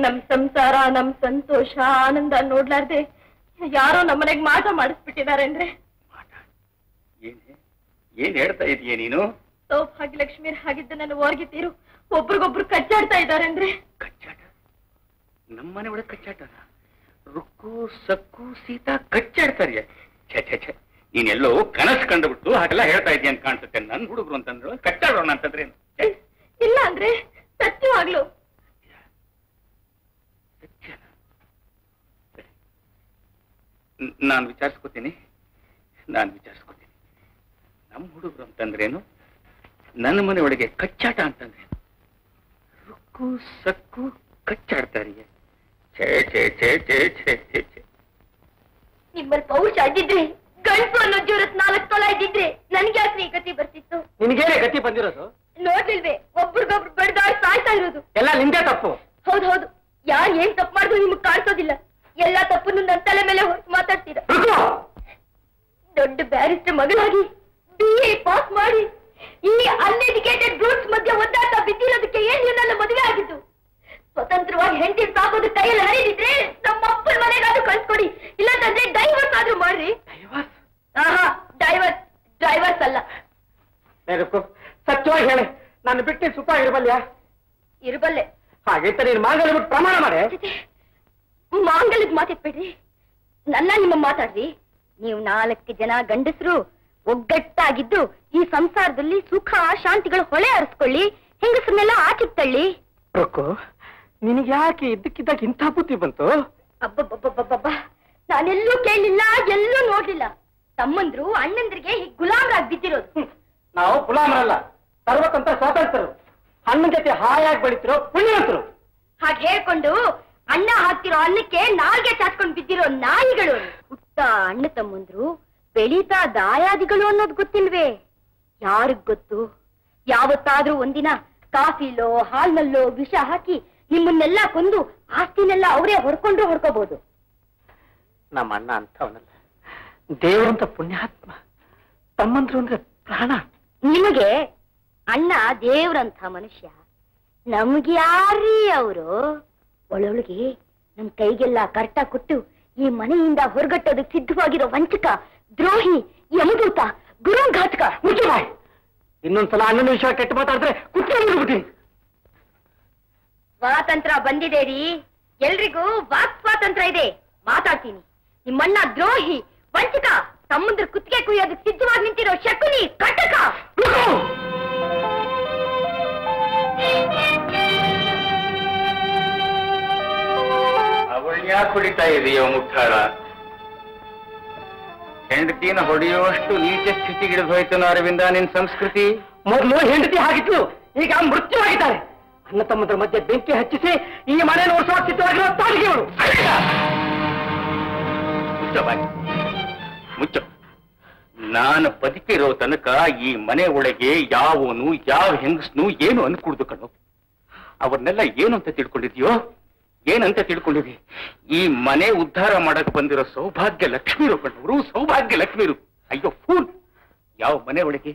ನಮ್ ಸಂಸಾರ ನಮ್ ಸಂತೋಷ ಆನಂದ ನೋಡ್ಲಾರ್ದೆ ಯಾರೋ ನಮ್ಮನೆಗ್ ಮಾಟ ಮಾಡಿಸ್ಬಿಟ್ಟಿದ್ದಾರೆ ಅಂದ್ರೆ.
ಏನ್ ಹೇಳ್ತಾ ಇದೀಯ ನೀನು?
ಸೌಭಾಗ್ಯಲಕ್ಷ್ಮಿ ಹಾಗಿದ್ದ ನನ್ನ ಓರ್ಗಿತೀರು ಒಬ್ರಿಗೊಬ್ರು ಕಚ್ಚಾಡ್ತಾ ಇದ್ದಾರೆ ಅಂದ್ರೆ?
ಕಚ್ಚಾಟ? ನಮ್ಮನೆ ಒಳಗೆ ಕಚ್ಚಾಟನ ರುಕ್ಕು ಸಕ್ಕು ಸೀತಾ ಕಚ್ಚಾಡ್ತಾರೆ. ಛೆ ಛೆ ಛೆ. ನೀನೆಲ್ಲೋ ಕನಸು ಕಂಡುಬಿಟ್ಟು ಹಾಗೆಲ್ಲ ಹೇಳ್ತಾ ಇದೀಯ ಅಂತ ಕಾಣಿಸುತ್ತೆ. ನನ್ ಹುಡುಗರು ಅಂತಂದ್ರು ಕಚ್ಚಾಡೋಣ ಅಂತಂದ್ರೆ
ಇಲ್ಲ ಅಂದ್ರೆ ಸತ್ಯವಾಗ್ಲು.
ನಾನು ವಿಚಾರಿಸ್ಕೋತೀನಿ. ನಾನು ವಿಚಾರಿಸ್ಕೋತೀನಿ. ನಮ್ಮ ಹುಡುಗರು ಅಂತಂದ್ರೇನು? ನನ್ನ ಮನೆ ಒಳಗೆ ಕಚ್ಚಾಟ ಅಂತಂದ್ರೆ ರುಕ್ಕು ಸಕ್ಕು ಕಚ್ಚಾಡ್ತಾರೆ ಛೇ ಛೇ ಛೇ ಛೇ ಛೇ ಛೇ ಛೇ.
ನಿಮ್ಮಲ್ಲಿ ಪೌರುಷ ಆಗಿದ್ರೆ ಗಂಟು ಅನ್ನೋ ಜೋರತ್ ನಾಲ್ಕು ತೊಲ ಇದ್ದಿದ್ರೆ ನನ್ಗೆ ಯಾಕೆ ಈ ಗತಿ ಬರ್ತಿತ್ತು?
ನಿನ್ಗೇನೆ ಗತಿ ಬಂದಿರೋದು
ನೋಡ್ಲಿಲ್ವೇ ಒಬ್ರಿಗೊಬ್ರು ಬಡ್ದಾಡ್ ಸಾಯ್ತಾ ಇರೋದು.
ಎಲ್ಲ ನಿಂದೇ ತಪ್ಪು.
ಹೌದು ಹೌದು. ಯಾರು ಏನ್ ತಪ್ಪು ಮಾಡಿದ್ರು ನಿಮ್ಗೆ ಕಾಣಿಸೋದಿಲ್ಲ. ಎಲ್ಲಾ ತಪ್ಪನ್ನು ನನ್ನ ತಲೆ ಮೇಲೆ ಹೊರತು ಮಾತಾಡ್ತೀರ. ದೊಡ್ಡ ಬ್ಯಾರಿಸ್ಟರ್ ಮಗಳಾಗಿ ಬಿ ಪಾಸ್ ಮಾಡಿ. ಈ ಅನ್ಎಜುಕೇಟೆಡ್ ಬ್ರೂಟ್ಸ್ ಮಧ್ಯೆ ಒದ್ದಾಟ ಬಿದ್ದಿರೋದಕ್ಕೆ ಏನ್ ನನ್ನ ಮದುವೆ ಆಗಿದ್ದು? ಸ್ವತಂತ್ರವಾಗಿ ಹೆಂಡತಿ ಸಾಕೋದು ಕೈಯಲ್ಲಿ ಹರಿದಿದ್ರೆ ನಮ್ಮ ಅಪ್ಪನ ಮನೆಗಾದ್ರೂ ಕಳ್ಸ್ಕೊಡಿ. ಇಲ್ಲಾಂತಂದ್ರೆ ಡೈವರ್ಸ್ ಆದ್ರೂ ಮಾಡ್ರಿ. ಡೈವರ್ಸ್ ಡೈವರ್ಸ್ ಅಲ್ಲ.
ಸತ್ಯವಾಗಿ ಹೇಳಿ. ನಾನು ಬಿಟ್ಟು ಸುಖ ಇರಬಲ್ಯ?
ಇರಬಲ್ಲೆ.
ಹಾಗಿತ್ತ ನೀನು ಮಾಂಗಲ್ಯ ಬಿಟ್ಟು ಪ್ರಮಾಣ ಮಾಡೆ.
ಮಾಂಗಲ್ಯದ ಮಾತಿಟ್ಬಿಡ್ರಿ. ನನ್ನ ನಿಮ್ಮ ಮಾತಾಡ್ರಿ. ನೀವು ನಾಲ್ಕು ಜನ ಗಂಡಸರು ಒಗ್ಗಟ್ಟಾಗಿದ್ದು ಈ ಸಂಸಾರದಲ್ಲಿ ಸುಖ ಶಾಂತಿಗಳು ಹೊಳೆ ಹರಿಸ್ಕೊಳ್ಳಿ. ಹೆಂಗಸರನ್ನೆಲ್ಲ ಆಚಿತ್ತಳ್ಳಿ ತಳ್ಳಿ.
ನಿನಗೆ ಯಾಕೆ ಇದ್ದಕ್ಕಿದ್ದಾಗ ಇಂಥ ಬುದ್ಧಿ ಬಂತು?
ಅಬ್ಬಬ್ಬಬ್ಬಬ್ಬಬ್ಬ. ನಾನೆಲ್ಲೂ ಕೇಳಲಿಲ್ಲ ಎಲ್ಲೂ ನೋಡ್ಲಿಲ್ಲ. ತಮ್ಮಂದ್ರು ಅಣ್ಣಂದ್ರಿಗೆ ಹೀಗ್ ಗುಲಾಮರಾಗಿ ಬಿದ್ದಿರೋದು.
ನಾವು ಗುಲಾಮರಲ್ಲ ಸರ್ವತಂತ್ರ ಸ್ವಾತಂತ್ರ್ಯರು. ಅಣ್ಣನ ಜೊತೆ ಹಾಯಾಗಿ ಬೆಳಿತಿರೋ ಪುಣ್ಯವಂತರು.
ಹಾಗೆ ಹೇಳ್ಕೊಂಡು ಅಣ್ಣ ಹಾಕ್ತಿರೋ ಅನ್ನಕ್ಕೆ ನಾಲ್ಗೆ ಚಾಚ್ಕೊಂಡು ಬಿದ್ದಿರೋ ನಾಯಿಗಳು. ಹುಟ್ಟ ಅಣ್ಣ ತಮ್ಮಂದ್ರು ಬೆಳೀತಾ ದಾಯಾದಿಗಳು ಅನ್ನೋದು ಗೊತ್ತಿಲ್ವೇ? ಯಾರಿಗ್ ಗೊತ್ತು? ಯಾವತ್ತಾದ್ರೂ ಒಂದಿನ ಕಾಫಿಲೋ ಹಾಲ್ನಲ್ಲೋ ವಿಷ ಹಾಕಿ ನಿಮ್ಮನ್ನೆಲ್ಲ ಕೊಂದು ಆಸ್ತಿನೆಲ್ಲ ಅವರೇ ಹೊಡ್ಕೊಂಡ್ರು ಹೊಡ್ಕೋಬಹುದು
ನಮ್ಮ ಅಣ್ಣ ಅಂತವನಲ್ಲ ದೇವರಂತ ಪುಣ್ಯಾತ್ಮ. ತಮ್ಮಂದ್ರು ಅಂದ್ರೆ ಪ್ರಾಣ.
ನಿಮಗೆ ಅಣ್ಣ ದೇವ್ರಂಥ ಮನುಷ್ಯ. ನಮ್ಗೆ ಯಾರಿ ಅವರು? ಒಳೊಳಗೆ ನಮ್ ಕೈಗೆಲ್ಲ ಕರ್ಟ ಕೊಟ್ಟು ಈ ಮನೆಯಿಂದ ಹೊರಗಟ್ಟೋದಕ್ಕೆ ಸಿದ್ಧವಾಗಿರೋ ವಂಚಕ ದ್ರೋಹಿ ಯಮದೂತ ಗುರುಘಾತಕ
ಮುಚ್ಚು ಬಾಯ್ ಇನ್ನೊಂದ್ಸಲ ಅಣ್ಣನ ವಿಷಯ ಕೆಟ್ಟ ಮಾತಾಡಿದ್ರೆ ಕುತ್ಕೊಂಡು
ಸ್ವಾತಂತ್ರ್ಯ ಬಂದಿದೆ ರೀ ಎಲ್ರಿಗೂ ವಾಕ್ ಸ್ವಾತಂತ್ರ್ಯ ಇದೆ. ಮಾತಾಡ್ತೀನಿ. ನಿಮ್ಮಣ್ಣ ದ್ರೋಹಿ ವಂಚಕ ತಮ್ಮಂದ್ರ ಕುತ್ತಿಗೆ ಕುಯ್ಯೋದಕ್ಕೆ ಸಿದ್ಧವಾಗಿ ನಿಂತಿರೋ ಶಕುನಿ ಕಟಕ.
ಅವಳು ಯಾಕೆ ಕುಡಿತಾ ಇದೆಯೋ ಮುಟ್ಟಾಳ? ಹೆಂಡತಿನ ಹೊಡೆಯುವಷ್ಟು ನೀಚ ಸ್ಥಿತಿಗಿಳಿದು ಹೋಯ್ತು ಅರವಿಂದ, ನಿನ್ ಸಂಸ್ಕೃತಿ?
ಮೊದಲು ಹೆಂಡತಿ ಆಗಿತ್ತು ಈಗ ಮೃತ್ಯು ಆಗಿದ್ದಾರೆ ಅಣ್ಣ ತಮ್ಮದ್ರ ಮಧ್ಯೆ ಬೆಂಕಿ ಹಚ್ಚಿಸಿ ಈ ಮನೆ ನೋಡಿಸುವ ಸಿದ್ಧವಾಗಿರೋ ತಾಳಿಗೆಗಳು
ಮುಚ್ಚ. ನಾನು ಬದುಕಿರೋ ತನಕ ಈ ಮನೆ ಒಳಗೆ ಯಾವನು, ಯಾವ ಹೆಂಗಸ್ನು, ಏನು ಅನ್ಕೂಡ್ದು ಕಣು. ಅವ್ರನ್ನೆಲ್ಲ ಏನು ಅಂತ ತಿಳ್ಕೊಂಡಿದ್ಯೋ? ಏನಂತ ತಿಳ್ಕೊಂಡಿದ್ವಿ ಈ ಮನೆ ಉದ್ಧಾರ ಮಾಡಕ್ ಬಂದಿರೋ ಸೌಭಾಗ್ಯ ಲಕ್ಷ್ಮೀರು ಕಣ್ಣವರು ಸೌಭಾಗ್ಯ ಲಕ್ಷ್ಮೀರು. ಅಯ್ಯೋ ಫೂಲ್ ಯಾವ ಮನೆ ಒಳಗೆ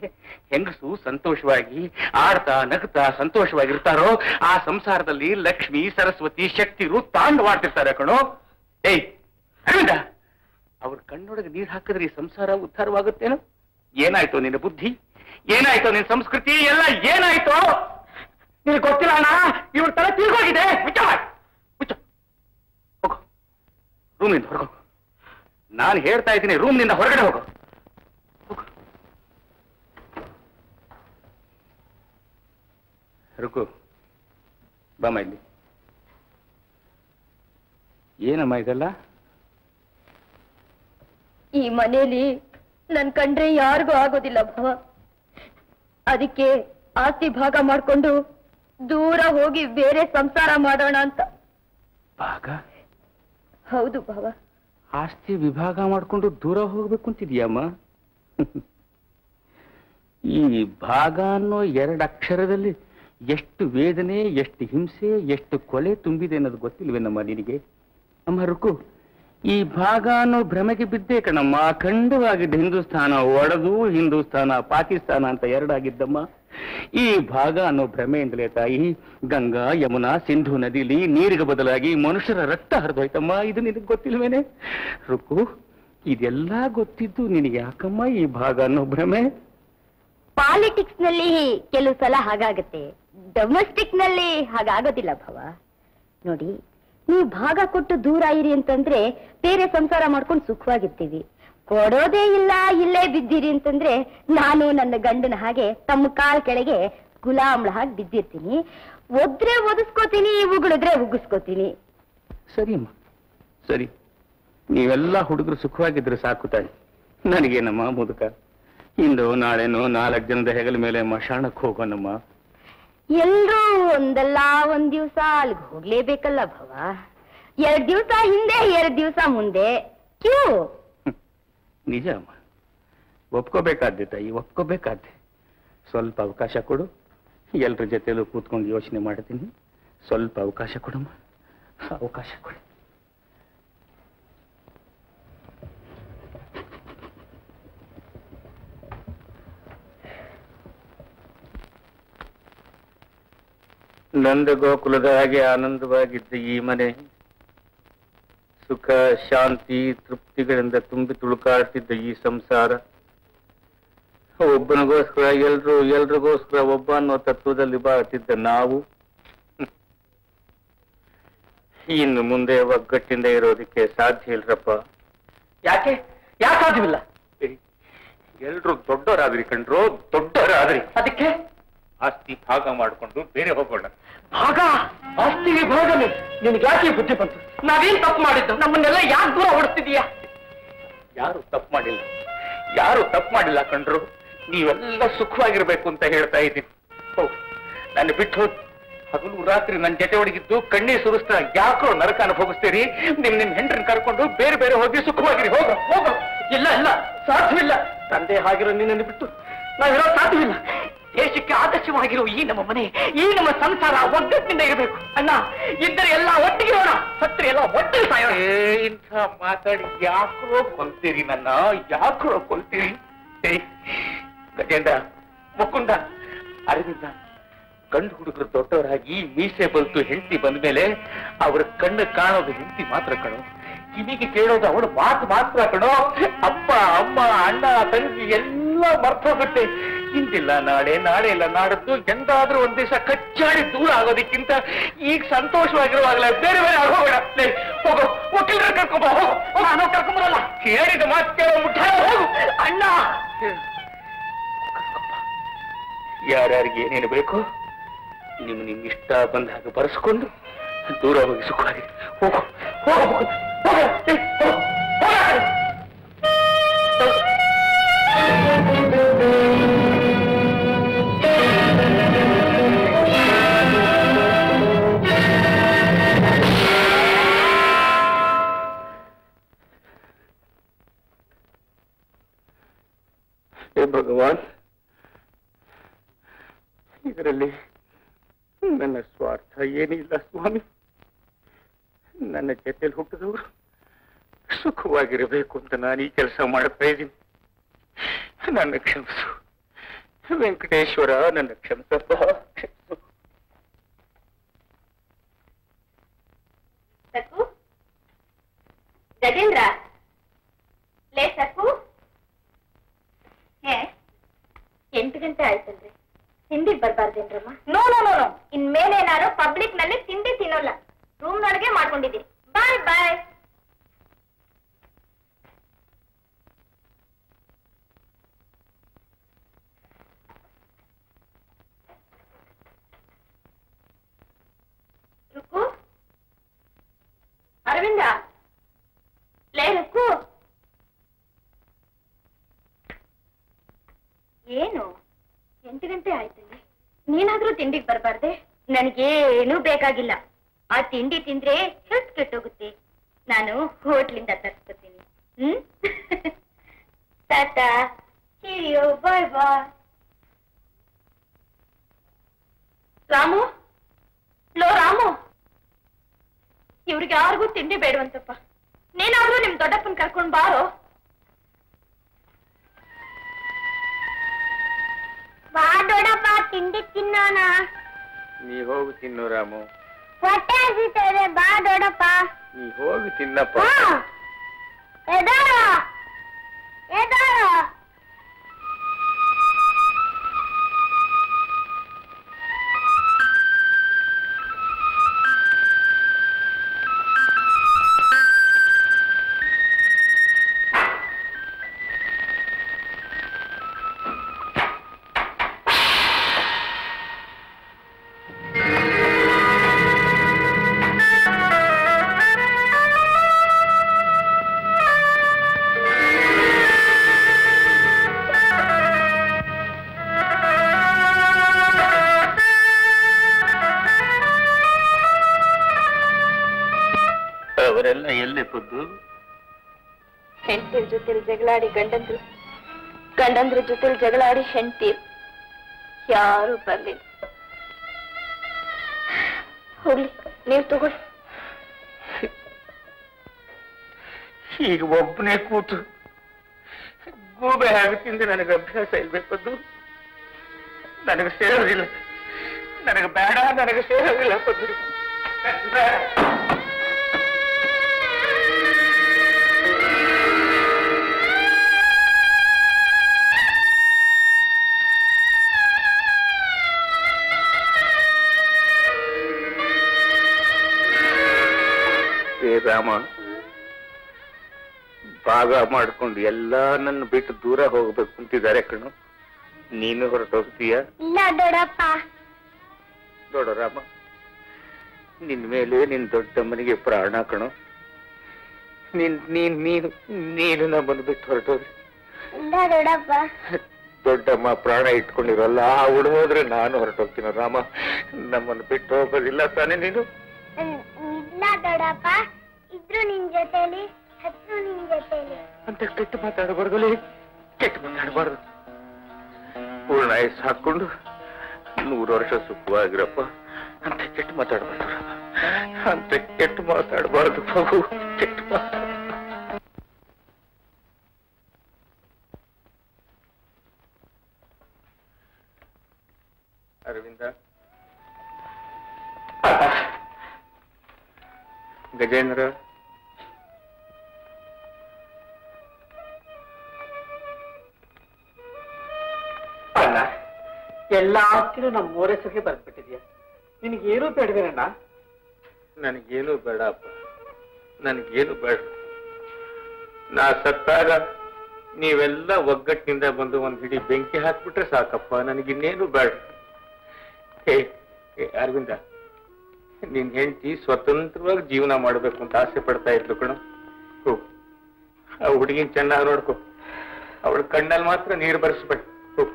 ಹೆಂಗಸು ಸಂತೋಷವಾಗಿ ಆಡ್ತಾ, ನಗ್ತಾ, ಸಂತೋಷವಾಗಿರ್ತಾರೋ, ಆ ಸಂಸಾರದಲ್ಲಿ ಲಕ್ಷ್ಮಿ, ಸರಸ್ವತಿ, ಶಕ್ತಿರು ತಾಂಡವಾಡ್ತಿರ್ತಾರೆ ಕಣೋ. ಏಯ್, ಅರವಿಂದ! ಅವ್ರ ಕಣ್ಣೊಳಗೆ ನೀರ್ ಹಾಕಿದ್ರೆ ಈ ಸಂಸಾರ ಉದ್ಧಾರವಾಗುತ್ತೇನೋ? ಏನಾಯ್ತು ನಿನ್ನ ಬುದ್ಧಿ? ಏನಾಯ್ತು ನಿನ್ನ ಸಂಸ್ಕೃತಿ? ಎಲ್ಲ ಏನಾಯ್ತು?
ನಿನ್ ಗೊತ್ತಿಲ್ಲ ಅಣ್ಣ, ಇವ್ರ ತಲೆ
ತಿಳ್ಕೋಗಿದೆ ಹೋಗು ರೂಮಿಂದ ಹೊರಗೋ. ನಾನು ಹೇಳ್ತಾ ಇದ್ದೀನಿ ರೂಮ್ನಿಂದ ಹೊರಗಡೆ ಹೋಗು. ರುಕು ಬಾಮ ಇಲ್ಲಿ. ಏನಮ್ಮ ಇದೆಲ್ಲ?
ಈ ಮನೆಯಲ್ಲಿ ನನ್ ಕಂಡ್ರೆ ಯಾರಿಗೂ ಆಗೋದಿಲ್ಲ ಭವ. ಅದಕ್ಕೆ ಆಸ್ತಿ ಭಾಗ ಮಾಡ್ಕೊಂಡು ದೂರ ಹೋಗಿ ಬೇರೆ ಸಂಸಾರ ಮಾಡೋಣ ಅಂತ.
ಭಾಗ?
ಹೌದು ಭಾವ
ಆಸ್ತಿ ವಿಭಾಗ ಮಾಡ್ಕೊಂಡು ದೂರ ಹೋಗ್ಬೇಕು ಅಂತಿದ್ಯಾಮ್ಮ? ಈ ಭಾಗ ಅನ್ನೋ ಎರಡು ಅಕ್ಷರದಲ್ಲಿ ಎಷ್ಟು ವೇದನೆ, ಎಷ್ಟು ಹಿಂಸೆ, ಎಷ್ಟು ಕೊಲೆ ತುಂಬಿದೆ ಅನ್ನೋದು ಗೊತ್ತಿಲ್ವೇನಮ್ಮ ನಿನಗೆ? ಅಮ್ಮ ರುಕು, ಈ ಭಾಗ ಅನ್ನೋ ಭ್ರಮೆಗೆ ಬಿದ್ದೇ ಕಣಮ್ಮ ಅಖಂಡವಾಗಿದ್ದ ಹಿಂದೂಸ್ತಾನ ಒಡೆದು ಹಿಂದೂಸ್ತಾನ ಪಾಕಿಸ್ತಾನ ಅಂತ ಎರಡಾಗಿದ್ದಮ್ಮ. ಈ ಭಾಗ ಅನ್ನೋ ಭ್ರಮೆಯಿಂದಲೇ ತಾಯಿ, ಗಂಗಾ, ಯಮುನಾ, ಸಿಂಧು ನದಿಲಿ ನೀರಿಗೆ ಬದಲಾಗಿ ಮನುಷ್ಯರ ರಕ್ತ ಹರಿದೋಯ್ತಮ್ಮ. ಇದು ನಿನಗೆ ಗೊತ್ತಿಲ್ವೇನೆ? ರುಕು ಇದೆಲ್ಲ ಗೊತ್ತಿದ್ದು ನಿನಗೆ ಯಾಕಮ್ಮ ಈ ಭಾಗ ಅನ್ನೋ ಭ್ರಮೆ?
ಪಾಲಿಟಿಕ್ಸ್ನಲ್ಲಿ ಕೆಲವು ಸಲ ಹಾಗಾಗತ್ತೆ. ಡೊಮೆಸ್ಟಿಕ್ನಲ್ಲಿ ಹಾಗಾಗೋದಿಲ್ಲ ಭವ. ನೋಡಿ, ನೀವು ಭಾಗ ಕೊಟ್ಟು ದೂರ ಇರಿ ಅಂತಂದ್ರೆ ಬೇರೆ ಸಂಸಾರ ಮಾಡ್ಕೊಂಡು ಸುಖವಾಗಿರ್ತೀವಿ. ಕೊಡೋದೇ ಇಲ್ಲ ಇಲ್ಲೇ ಬಿದ್ದೀರಿ ಅಂತಂದ್ರೆ ನಾನು ನನ್ನ ಗಂಡನ ಹಾಗೆ ತಮ್ಮ ಕಾಲ್ ಕೆಳಗೆ ಗುಲಾಮ್ಳ ಹಾಗೆ ಬಿದ್ದಿರ್ತೀನಿ. ಒದ್ರೆ ಒದಿಸ್ಕೋತೀನಿ ಉಗುಳಿದ್ರೆ ಉಗಿಸ್ಕೋತೀನಿ.
ಸರಿ ಅಮ್ಮ ಸರಿ. ನೀವೆಲ್ಲ ಹುಡುಗರು ಸುಖವಾಗಿದ್ರೆ ಸಾಕು ತಾಯಿ. ನನಗೇನಮ್ಮ ಮುದುಕ? ಇಂದು ನಾಳೆನೋ ನಾಲ್ಕು ಜನದ ಹೆಗಲ ಮೇಲೆ ಮಶಾಣಕ್ಕೆ ಹೋಗೋಣಮ್ಮ.
ಎಲ್ರೂ ಒಂದಲ್ಲ ಒಂದ್ ದಿವ್ಸ ಅಲ್ಲಿಗೆ ಹೋಗ್ಲೇಬೇಕಲ್ಲ ಭವ. ಎರಡ್ ದಿವ್ಸ ಹಿಂದೆ ಎರಡ್ ದಿವ್ಸ ಮುಂದೆ. ಕ್ಯೂ?
ನಿಜ ಅಮ್ಮ. ಒಪ್ಕೋಬೇಕಾದ್ದೆ ತಾಯಿ, ಒಪ್ಕೋಬೇಕಾದ್ದೆ. ಸ್ವಲ್ಪ ಅವಕಾಶ ಕೊಡು. ಎಲ್ಲರ ಜೊತೆಲೂ ಕೂತ್ಕೊಂಡು ಯೋಚನೆ ಮಾಡ್ತೀನಿ. ಸ್ವಲ್ಪ ಅವಕಾಶ ಕೊಡಮ್ಮ. ಅವಕಾಶ ಕೊಡು. ನಂದ ಗೋಕುಲದ ಹಾಗೆ ಆನಂದವಾಗಿದ್ದ ಈ ಮನೆ ಸುಖ ಶಾಂತಿ ತೃಪ್ತಿಗಳಿಂದ ತುಂಬಿ ತುಳುಕಾಡ್ತಿದ್ದ ಈ ಸಂಸಾರ. ಒಬ್ಬನಿಗೋಸ್ಕರ ಎಲ್ರು ಎಲ್ರಿಗೋಸ್ಕರ ಒಬ್ಬ ಅನ್ನೋ ತತ್ವದಲ್ಲಿ ಬಾಳ್ತಿದ್ದ ನಾವು. ಇನ್ನು ಮುಂದೆ ಒಗ್ಗಟ್ಟಿಂದ ಇರೋದಕ್ಕೆ ಸಾಧ್ಯ ಇಲ್ರಪ್ಪ.
ಯಾಕೆ? ಯಾಕೆ ಸಾಧ್ಯವಿಲ್ಲ?
ಎಲ್ರು ದೊಡ್ಡವರಾದ್ರಿ ಕಂಡ್ರು ದೊಡ್ಡವರಾದ್ರಿ
ಅದಕ್ಕೆ?
ಆಸ್ತಿ ಭಾಗ ಮಾಡಿಕೊಂಡು ಬೇರೆ ಹೋಗೋಣ.
ಭಾಗ? ಆಸ್ತಿಗೆ ಭಾಗನೇ? ನಿನಗೆ ಯಾಕೆ ಬುದ್ಧಿ ಬಂತು? ನಾವೇನ್ ತಪ್ಪು ಮಾಡಿದ್ದು? ನಮ್ಮನ್ನೆಲ್ಲ ಯಾಕೆ ದೂರ ಹೊಡ್ತಿದೀಯಾ?
ಯಾರು ತಪ್ಪು ಮಾಡಿಲ್ಲ? ಯಾರು ತಪ್ಪು ಮಾಡಿಲ್ಲ ಕಣ್ರು? ನೀವೆಲ್ಲ ಸುಖವಾಗಿರ್ಬೇಕು ಅಂತ ಹೇಳ್ತಾ ಇದ್ದೀನಿ. ನನ್ನ ಬಿಟ್ಟು ಹೋದ್ ಹಗಲು ರಾತ್ರಿ ನನ್ನ ಜೊತೆ ಒಡಗಿದ್ದು ಕಣ್ಣೀ ಸುರಿಸ್ತಾ ಯಾಕೋ ನರಕ ಅನುಭವಿಸ್ತೀರಿ ನಿಮ್ ನಿಮ್ ಹೆಂಡ್ರನ್ ಕರ್ಕೊಂಡು ಬೇರೆ ಬೇರೆ ಹೋಗಿ ಸುಖವಾಗಿರಿ. ಹೋಗ ಹೋಗ.
ಇಲ್ಲ ಇಲ್ಲ ಸಾಧ್ಯವಿಲ್ಲ. ತಂದೆ ಹಾಗಿರೋ ನಿನ್ನನ್ನು ಬಿಟ್ಟು ನಾವಿರೋ ಸಾಧ್ಯವಿಲ್ಲ. ದೇಶಕ್ಕೆ ಆದರ್ಶವಾಗಿರುವ ಈ ನಮ್ಮ ಮನೆ, ಈ ನಮ್ಮ ಸಂಸಾರ ಒಗ್ಗಟ್ಟಿನಿಂದ ಇರಬೇಕು. ಅಣ್ಣ, ಇದ್ದರೆ ಎಲ್ಲ ಒಟ್ಟಿಗೆ ಇರೋಣ. ಸತ್ರ ಎಲ್ಲ ಒಟ್ಟಿಗೆ ಸಾಯೋಣ.
ಇಂಥ ಮಾತಾಡಿ ಯಾಕೋ ಕೊಲ್ತೀರಿ ನನ್ನ? ಯಾಕೋ ಕೊಲ್ತೀರಿ? ಗಜೇಂದ್ರ, ಮುಕುಂದ, ಅರವಿಂದ, ಗಂಡು ಹುಡುಗರು ದೊಡ್ಡವರಾಗಿ ಮೀಸೆ ಬಂತು ಹೆಂಡತಿ ಬಂದ್ಮೇಲೆ ಅವ್ರ ಕಣ್ಣು ಕಾಣೋದು ಹೆಂಡತಿ ಮಾತ್ರ ಕಣೋ. ಕಿವಿಗೆ ಕೇಳೋದು ಅವಳು ಮಾತು ಮಾತ್ರ ಕಣೋ. ಅಪ್ಪ, ಅಮ್ಮ, ಅಣ್ಣ, ತಂಗಿ ಎಲ್ಲ ಮರ್ತೋಗುತ್ತೆ. ಇಂದಿಲ್ಲ ನಾಳೆ ನಾಳೆ ಇಲ್ಲ ನಾಡದ್ದು ಎಂದಾದ್ರೂ ಒಂದ್ ದಿವಸ ಕಚ್ಚಾಡಿ ದೂರ ಆಗೋದಕ್ಕಿಂತ ಈಗ ಸಂತೋಷವಾಗಿರುವಾಗಲೇ ಬೇರೆ ಬೇರೆ ಆಗೋಬೇಡ ಹೋಗೋ ಹೋಗು ವಕೀಲರ ಕರ್ಕೊಂಬ ಹೋಗು ನಾನು ಕರ್ಕೊಂಬರಲ್ಲ. ಹೇಳಿದ ಮಾತು ಕೇಳೋ ಮುಟ್ಟ ಹೋಗು. ಅಣ್ಣ! ಯಾರ್ಯಾರಿಗೆ ಏನೇನು ಬೇಕು ನಿಮ್ ನಿಮ್ ಇಷ್ಟ ಬಂದ ಹಾಗೆ ಬರೆಸ್ಕೊಂಡು ದೂರ ಹೋಗಿ ಸುಖವಾಗಿ ಹೋಗು. ಹೋಗು ಹೋಗು, ಹೋಗು, ಹೇ ಭಗವಾನ್, ಇದರಲ್ಲಿ ನನ್ನ ಸ್ವಾರ್ಥ ಏನಿಲ್ಲ ಸ್ವಾಮಿ. ನನ್ನ ಜೊತೆಲಿ ಹುಟ್ಟಿದವರು ಸುಖವಾಗಿರಬೇಕು ಅಂತ ನಾನು ಈ ಕೆಲಸ ಮಾಡ್ತಾ ಇದ್ದೀನಿ. ನನ್ನ ಕ್ಷಮಿಸು. ವೆಂಕಟೇಶ್ವರ, ನನ್ನ ಕ್ಷಮಿಸಪ್ಪ ಕ್ಷಮಿಸು
ಸಕು ಗಜೇಂದ್ರ ಲೇ ಸಕು ಹೇ ಎಂಟು ಗಂಟೆ ಆಯ್ತಲ್ರಿ ತಿಂಡಿಗೆ ಬರ್ಬಾರ್ದೇನ್ರಮ್ಮ ನೋ ನೋ ನೋ ನೋ ಇನ್ಮೇಲೆ ನಾನು ಪಬ್ಲಿಕ್ನಲ್ಲಿ ತಿಂಡಿ ತಿನ್ನೋಲ್ಲ ರೂಮ್ ನೊಳಗೆ ಮಾಡ್ಕೊಂಡಿದ್ದೀನಿ ಬಾಯ್ ಬಾಯ್ ರುಕು ಅರವಿಂದ ಲೇ ರುಕು ಏನು ಎಂಟು ಗಂಟೆ ಆಯ್ತಲ್ಲಿ ನೀನಾದ್ರೂ ತಿಂಡಿಗೆ ಬರಬಾರ್ದೆ ನನಗೇನೂ ಬೇಕಾಗಿಲ್ಲ. ಜೊತೆಲಿ ಜಗಳಾಡಿ ಗಂಡಂದ್ರು ಗಂಡಂದ್ರ ಜೊತೆಲಿ ಜಗಳಾಡಿ ಹೆಂಡತಿರ್ ಯಾರು ಬರ್ಲಿಲ್ಲ ಹೋಗ್ಲಿ ನೀವ್ ತಗೊಳ್ಳಿ
ಈಗ ಒಬ್ಬನೇ ಕೂತು ಗೂಬೆ ಹಾಗೆ ತಿಂದು ನನಗೆ ಅಭ್ಯಾಸ ಇಲ್ಬೇಕದ್ದು ನನಗೆ ಸೇರೋದಿಲ್ಲ ನನಗೆ ಬೇಡ ನನಗೆ ಸೇರೋದಿಲ್ಲ ಪದ್ದು ರಾಮ ಭಾಗ ಮಾಡ್ಕೊಂಡು ಎಲ್ಲ ನನ್ನ ಬಿಟ್ಟು ದೂರ ಹೋಗ್ಬೇಕು ಅಂತಿದ್ದಾರೆ ಕಣು ನೀನು ಹೊರಟೋಗ್ತೀಯ
ಇಲ್ಲ ದೊಡ್ಡಪ್ಪ.
ದೊಡ್ಡರಾಮ ರಾಮ ನಿನ್ ಮೇಲೆ ನಿನ್ ದೊಡ್ಡಮ್ಮನಿಗೆ ಪ್ರಾಣ ಕಣು. ನೀನ್ ನೀನ್ ನೀನು ನೀನು ನಮ್ಮನ್ನು ಬಿಟ್ಟು
ದೊಡ್ಡಪ್ಪ.
ದೊಡ್ಡಮ್ಮ ಪ್ರಾಣ ಇಟ್ಕೊಂಡಿರಲ್ಲ ಆ ಹೋದ್ರೆ ನಾನು ಹೊರಟೋಗ್ತೀನ ರಾಮ. ನಮ್ಮನ್ನು ಬಿಟ್ಟು ಹೋಗೋದಿಲ್ಲ ತಾನೇ ನೀನು?
ಇಲ್ಲ ದೊಡ್ಡಪ್ಪ.
ಅಂತ ಕೆಟ್ಟ ಮಾತಾಡಬಾರ್ದು ಕೆಟ್ಟ ಮಾತಾಡಬಾರ್ದು. ಪೂರ್ಣ ಆಯಸ್ ಹಾಕೊಂಡು ನೂರು ವರ್ಷ ಸುಖವಾಗಿರಪ್ಪ. ಅಂತ ಕೆಟ್ಟ ಮಾತಾಡಬಾರ್ದು ಅಂತ ಕೆಟ್ಟ ಮಾತಾಡಬಾರ್ದು. ಕೆಟ್ಟ ಮಾತಾಡ
ಆಸ್ತಿನೂ ನಮ್ಮ ಮೂರ ಹೆಸರಿಗೆ ನಿನಗೇನೂ ಬೇಡವೇನಣ್ಣ?
ನನಗೇನು ಬೇಡ ಅಪ್ಪ ನನಗೇನು ಬೇಡ. ನಾ ಸತ್ತಾಗ ನೀವೆಲ್ಲ ಒಗ್ಗಟ್ಟಿನಿಂದ ಬಂದು ಒಂದು ಹಿಡಿ ಬೆಂಕಿ ಹಾಕ್ಬಿಟ್ರೆ ಸಾಕಪ್ಪ, ನನಗಿನ್ನೇನು ಬೇಡ. ಹೇ ಹೇ, ಅರವಿಂದ, ನಿನ್ ಹೆಂಡತಿ ಸ್ವತಂತ್ರವಾಗಿ ಜೀವನ ಮಾಡ್ಬೇಕು ಅಂತ ಆಸೆ ಪಡ್ತಾ ಇದ್ಲು ಕಣ. ಹೋ, ಆ ಹುಡುಗಿನ ಚೆನ್ನಾಗಿ ನೋಡ್ಕೊ. ಅವಳ ಕಣ್ಣಲ್ಲಿ ಮಾತ್ರ ನೀರು ಬರ್ಸ್ಬೇಡ. ಹೋಗು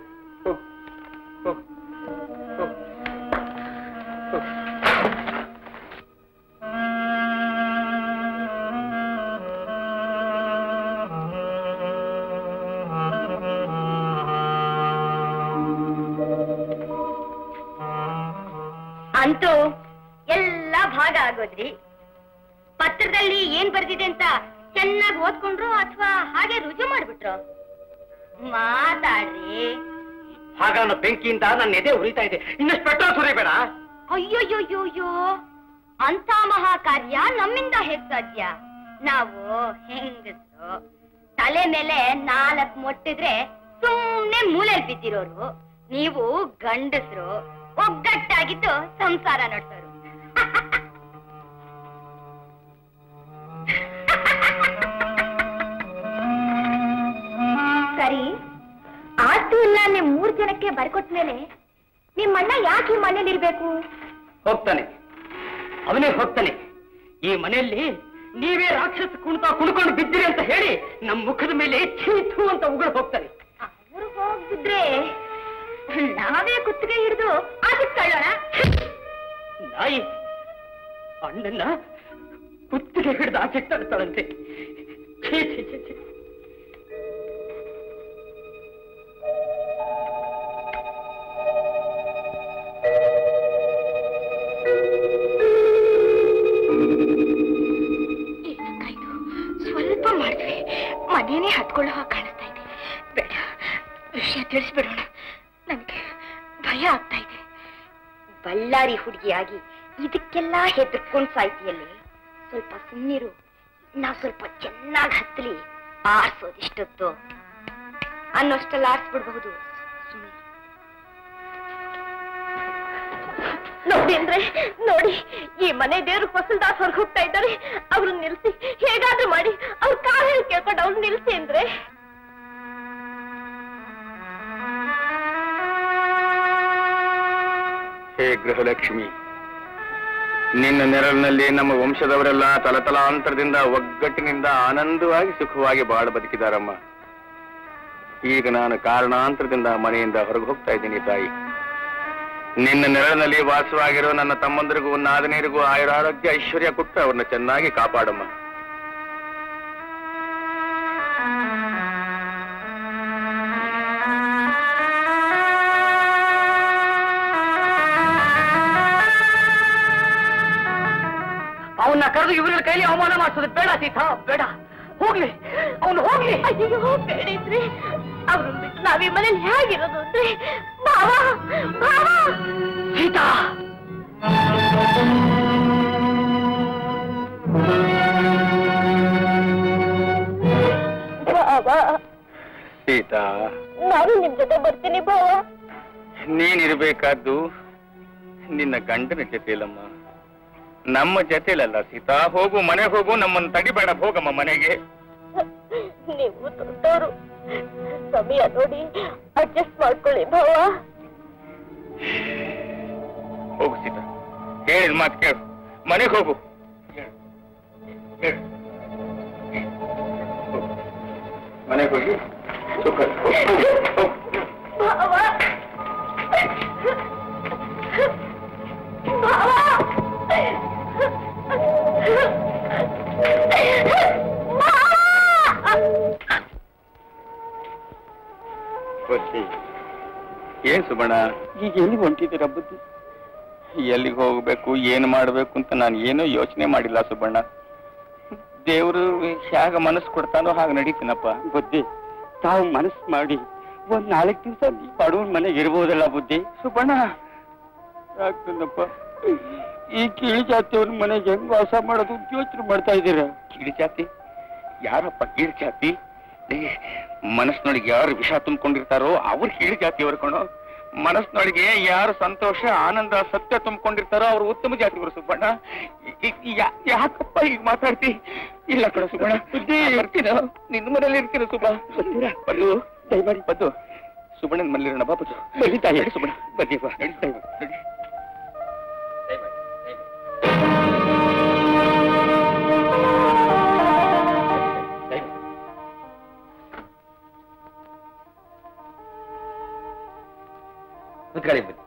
ಆಗೋದ್ರಿ ಪತ್ರದಲ್ಲಿ ಏನ್ ಬರ್ದಿದೆ ಅಂತ ಚೆನ್ನಾಗಿ ಓದ್ಕೊಂಡ್ರು ಅಥವಾ ಹಾಗೆ ರುಜು ಮಾಡ್ಬಿಟ್ರು? ಮಾತಾಡ್ರಿ.
ಹಾಗ ನನ್ನ ಬೆಂಕಿಯಿಂದ ನನ್ನ ಎದೆ ಉರಿತಾ ಇದೆ. ಇನ್ನಷ್ಟು ಪೆಟ್ರೋಲ್ ಸುರಿಬೇಡ.
ಅಯ್ಯೋಯ್ಯೋಯ್ಯೋಯ್ಯೋ. ಅಂತ ಮಹಾ ಕಾರ್ಯ ನಮ್ಮಿಂದ ಹೇಗ್ ಸಾಧ್ಯ? ನಾವು ಹೆಂಗಸರು ತಲೆ ಮೇಲೆ ನಾಲ್ಕ್ ಮೊಟ್ಟಿದ್ರೆ ಸುಮ್ನೆ ಮೂಲೆಲ್ ಬಿದ್ದಿರೋರು. ನೀವು ಗಂಡಸರು. ಒಗ್ಗಟ್ಟಾಗಿದ್ದು ಸಂಸಾರ ನಡೆಸೋರು ಜನಕ್ಕೆ ಬರ್ಕೊಟ್ ಮೇಲೆ ನಿಮ್ಮಣ್ಣ ಯಾಕೆ ಈ ಮನೇಲಿ ಇರ್ಬೇಕು?
ಹೋಗ್ತಾನೆ. ಅವನೇ ಹೋಗ್ತಾನೆ. ಈ ಮನೆಯಲ್ಲಿ ನೀವೇ ರಾಕ್ಷಸ ಕುಣಿತ ಕುಣ್ಕೊಂಡು ಬಿದ್ದಿರಿ ಅಂತ ಹೇಳಿ ನಮ್ಮ ಮುಖದ ಮೇಲೆ ಚೀತು ಅಂತ ಉಗುಳು ಹೋಗ್ತಾನೆ.
ಅವರು ಹೋಗಿದ್ರೆ ನಾವೇ ಕುತ್ತಿಗೆ ಹಿಡಿದು ಅದಕ್ಕೆ ತಳ್ಳೋಣ.
ನಾಯಿ ಅಣ್ಣನ್ನ ಕುತ್ತಿಗೆ ಹಿಡಿದು ಆಚೆ ತಳ್ತಾಳಂತೆ. ಛೀ ಛೀ ಛೀ.
ಮನೇನೆ ಹತ್ಕೊಳ್ಳೋ ಹಾಗೆ ಕಾಣಿಸ್ತಾ ಇದೆ. ಬೇಡ, ವಿಷಯ ತಿಳಿಸ್ಬಿಡೋಣ. ನನಗೆ ಭಯ ಆಗ್ತಾ ಇದೆ. ಬಳ್ಳಾರಿ ಹುಡುಗಿಯಾಗಿ ಇದಕ್ಕೆಲ್ಲ ಹೆದರ್ಕೊಂಡ್ ಸಾಯ್ತಿಯಲ್ಲಿ? ಸ್ವಲ್ಪ ಸುಮ್ಮನಿರು ನಾ ಸ್ವಲ್ಪ ಚೆನ್ನಾಗಿ ಹತ್ತಲಿ ಆರ್ಸೋದಿಷ್ಟೊತ್ತು ಅನ್ನೋಷ್ಟೆಲ್ಲ ಆರ್ಸ್ಬಿಡ್ಬಹುದು ನೋಡಿ ಅಂದ್ರೆ, ನೋಡಿ, ಈ ಮನೆ ದೇವ್ರು ಫಸಲ್ದಾಸ್ ಹೊರಗೆ ಹೋಗ್ತಾ ಇದ್ದಾರೆ. ಅವ್ರು ನಿಲ್ಸಿ, ಹೇಗಾದ್ರೂ ಮಾಡಿ, ಅವ್ರ ಕಾಲ್ ಹೇಳಿ ಕೇಳ್ಕೊಂಡು ಅವ್ರನ್ನ ನಿಲ್ಸಿ ಅಂದ್ರೆ.
ಹೇ ಗೃಹಲಕ್ಷ್ಮಿ, ನಿನ್ನ ನೆರಳಿನಲ್ಲಿ ನಮ್ಮ ವಂಶದವರೆಲ್ಲ ತಲತಲಾಂತರದಿಂದ ಒಗ್ಗಟ್ಟಿನಿಂದ ಆನಂದವಾಗಿ ಸುಖವಾಗಿ ಬಾಳ ಬದುಕಿದಾರಮ್ಮ. ಈಗ ನಾನು ಕಾರಣಾಂತರದಿಂದ ಮನೆಯಿಂದ ಹೊರಗೆ ಹೋಗ್ತಾ ಇದ್ದೀನಿ ತಾಯಿ. ನಿನ್ನ ನೆರಳಿನಲ್ಲಿ ವಾಸವಾಗಿರೋ ನನ್ನ ತಮ್ಮಂದರಿಗೂ ನಾದನೀರಿಗೂ ಆಯುರ ಆರೋಗ್ಯ ಐಶ್ವರ್ಯ ಕೊಟ್ಟು ಅವ್ರನ್ನ ಚೆನ್ನಾಗಿ ಕಾಪಾಡಮ್ಮ.
ಅವನ್ನ ಕರೆದು ಇವರ ಕೈಲಿ ಅವಮಾನ ಮಾಡಿಸೋದು ಬೇಡ ಸೀತಾ ಬೇಡ. ಹೋಗ್ಲಿ ಅವನು ಹೋಗ್ಲಿ.
ಅಯ್ಯೋ ಬೇಡಿದ್ರಿ ಅವ್ರು ನಾವೀ ಮನೇಲಿ ಹೇಗಿರೋದು
ಸೀತಾ!
ಭಾವ
ಸೀತಾ!
ನಾನು ನಿಮ್ ಜೊತೆ ಬರ್ತೀನಿ
ನೀನಿರ್ಬೇಕಾದ್ದು ನಿನ್ನ ಗಂಡನ ಜೊತೆಲಮ್ಮ. ನಮ್ಮ ಜೊತೆಲಲ್ಲ ಸೀತಾ! ಹೋಗು ಮನೆ ಹೋಗು ನಮ್ಮನ್ನು ತಡಿಬೇಡ ಹೋಗಮ್ಮ ಮನೆಗೆ.
ನೀವು ಸಮಯ ನೋಡಿ ಅಡ್ಜಸ್ಟ್ ಮಾಡ್ಕೊಳ್ಳಿ ಭಾವ
ಹೋಗು ಸೀತಾ ಹೇಳಿದ ಮಾತು ಕೇಳು ಮನೆಗೆ ಹೋಗು ಹೇಳು. ಹೇಳು. ಹೋಗು. ಮನೆಗೆ ಹೋಗಿ ಸುಖ ಹೋಗು. ಹೋಗು.
ಭಾವ ಭಾವ
ಬುದ್ಧಿ ಏನ್ ಸುಬಣ್ಣ? ಈಗ ಎಲ್ಲಿಗೆ ಹೊಂಟಿದ್ದೀರ ಬುದ್ಧಿ? ಎಲ್ಲಿಗೆ ಹೋಗ್ಬೇಕು ಏನು ಮಾಡಬೇಕು ಅಂತ ನಾನು ಏನೂ ಯೋಚನೆ ಮಾಡಿಲ್ಲ ಸುಬಣ್ಣ. ದೇವರು ಹೇಗ ಮನಸ್ಸು ಕೊಡ್ತಾನೋ ಹಾಗೆ ನಡೀತೀನಪ್ಪ.
ಬುದ್ಧಿ ತಾವು ಮನಸ್ಸು ಮಾಡಿ ಒಂದ್ ನಾಲ್ಕು ದಿವಸ ಬಡವನ ಮನೆಗೆ ಇರ್ಬೋದಲ್ಲ ಬುದ್ಧಿ?
ಸುಬಣ್ಣ ಆಗ್ತದಪ್ಪ
ಈ ಕೀಳಿ ಜಾತಿಯವ್ರ ಮನೆಗೆ ಹೆಂಗ್ ವಾಸ ಮಾಡೋದು ಯೋಚನೆ ಮಾಡ್ತಾ ಇದ್ದೀರಾ?
ಕೀಳಿ ಜಾತಿ? ಯಾರಪ್ಪ ಕೀಳು ಜಾತಿ? ಮನಸ್ಸಿನೊಳಗೆ ಯಾರು ವಿಷ ತುಂಬಿಕೊಂಡಿರ್ತಾರೋ ಅವ್ರು ಹೇಳಿ ಜಾತಿಯವರು ಕಣೋ. ಮನಸ್ಸಿನೊಳಗೆ ಯಾರು ಸಂತೋಷ ಆನಂದ ಸತ್ಯ ತುಂಬಿಕೊಂಡಿರ್ತಾರೋ ಅವ್ರು ಉತ್ತಮ ಜಾತಿಯವರು ಸುಬ್ಬಣ್ಣ. ಯಾಕಪ್ಪ ಈಗ ಮಾತಾಡ್ತಿ? ಇಲ್ಲ ಕಣ ಸುಬ್ಬಣ್ಣ. ಬರ್ತೀನ? ನಿನ್ನ ಮನೇಲಿ ಇರ್ತೀರ ಸುಬ್ಬ ಬದ್ದು ದಯಮಾಡಿ. ಬದ್ದು. ಸುಬ್ಬಣ್ಣನ ಮನೇಲಿರೋಣ ಬಾ ಬದ್ದು. ಬನ್ನಿ ತಾಯಿ. ಸುಬ್ಬಣ್ಣ. ಬನ್ನಿ ಬಾ. ನಡಿ.
ಕೂತ್ಕೊಳ್ಳಿ ಬುದ್ಧಿ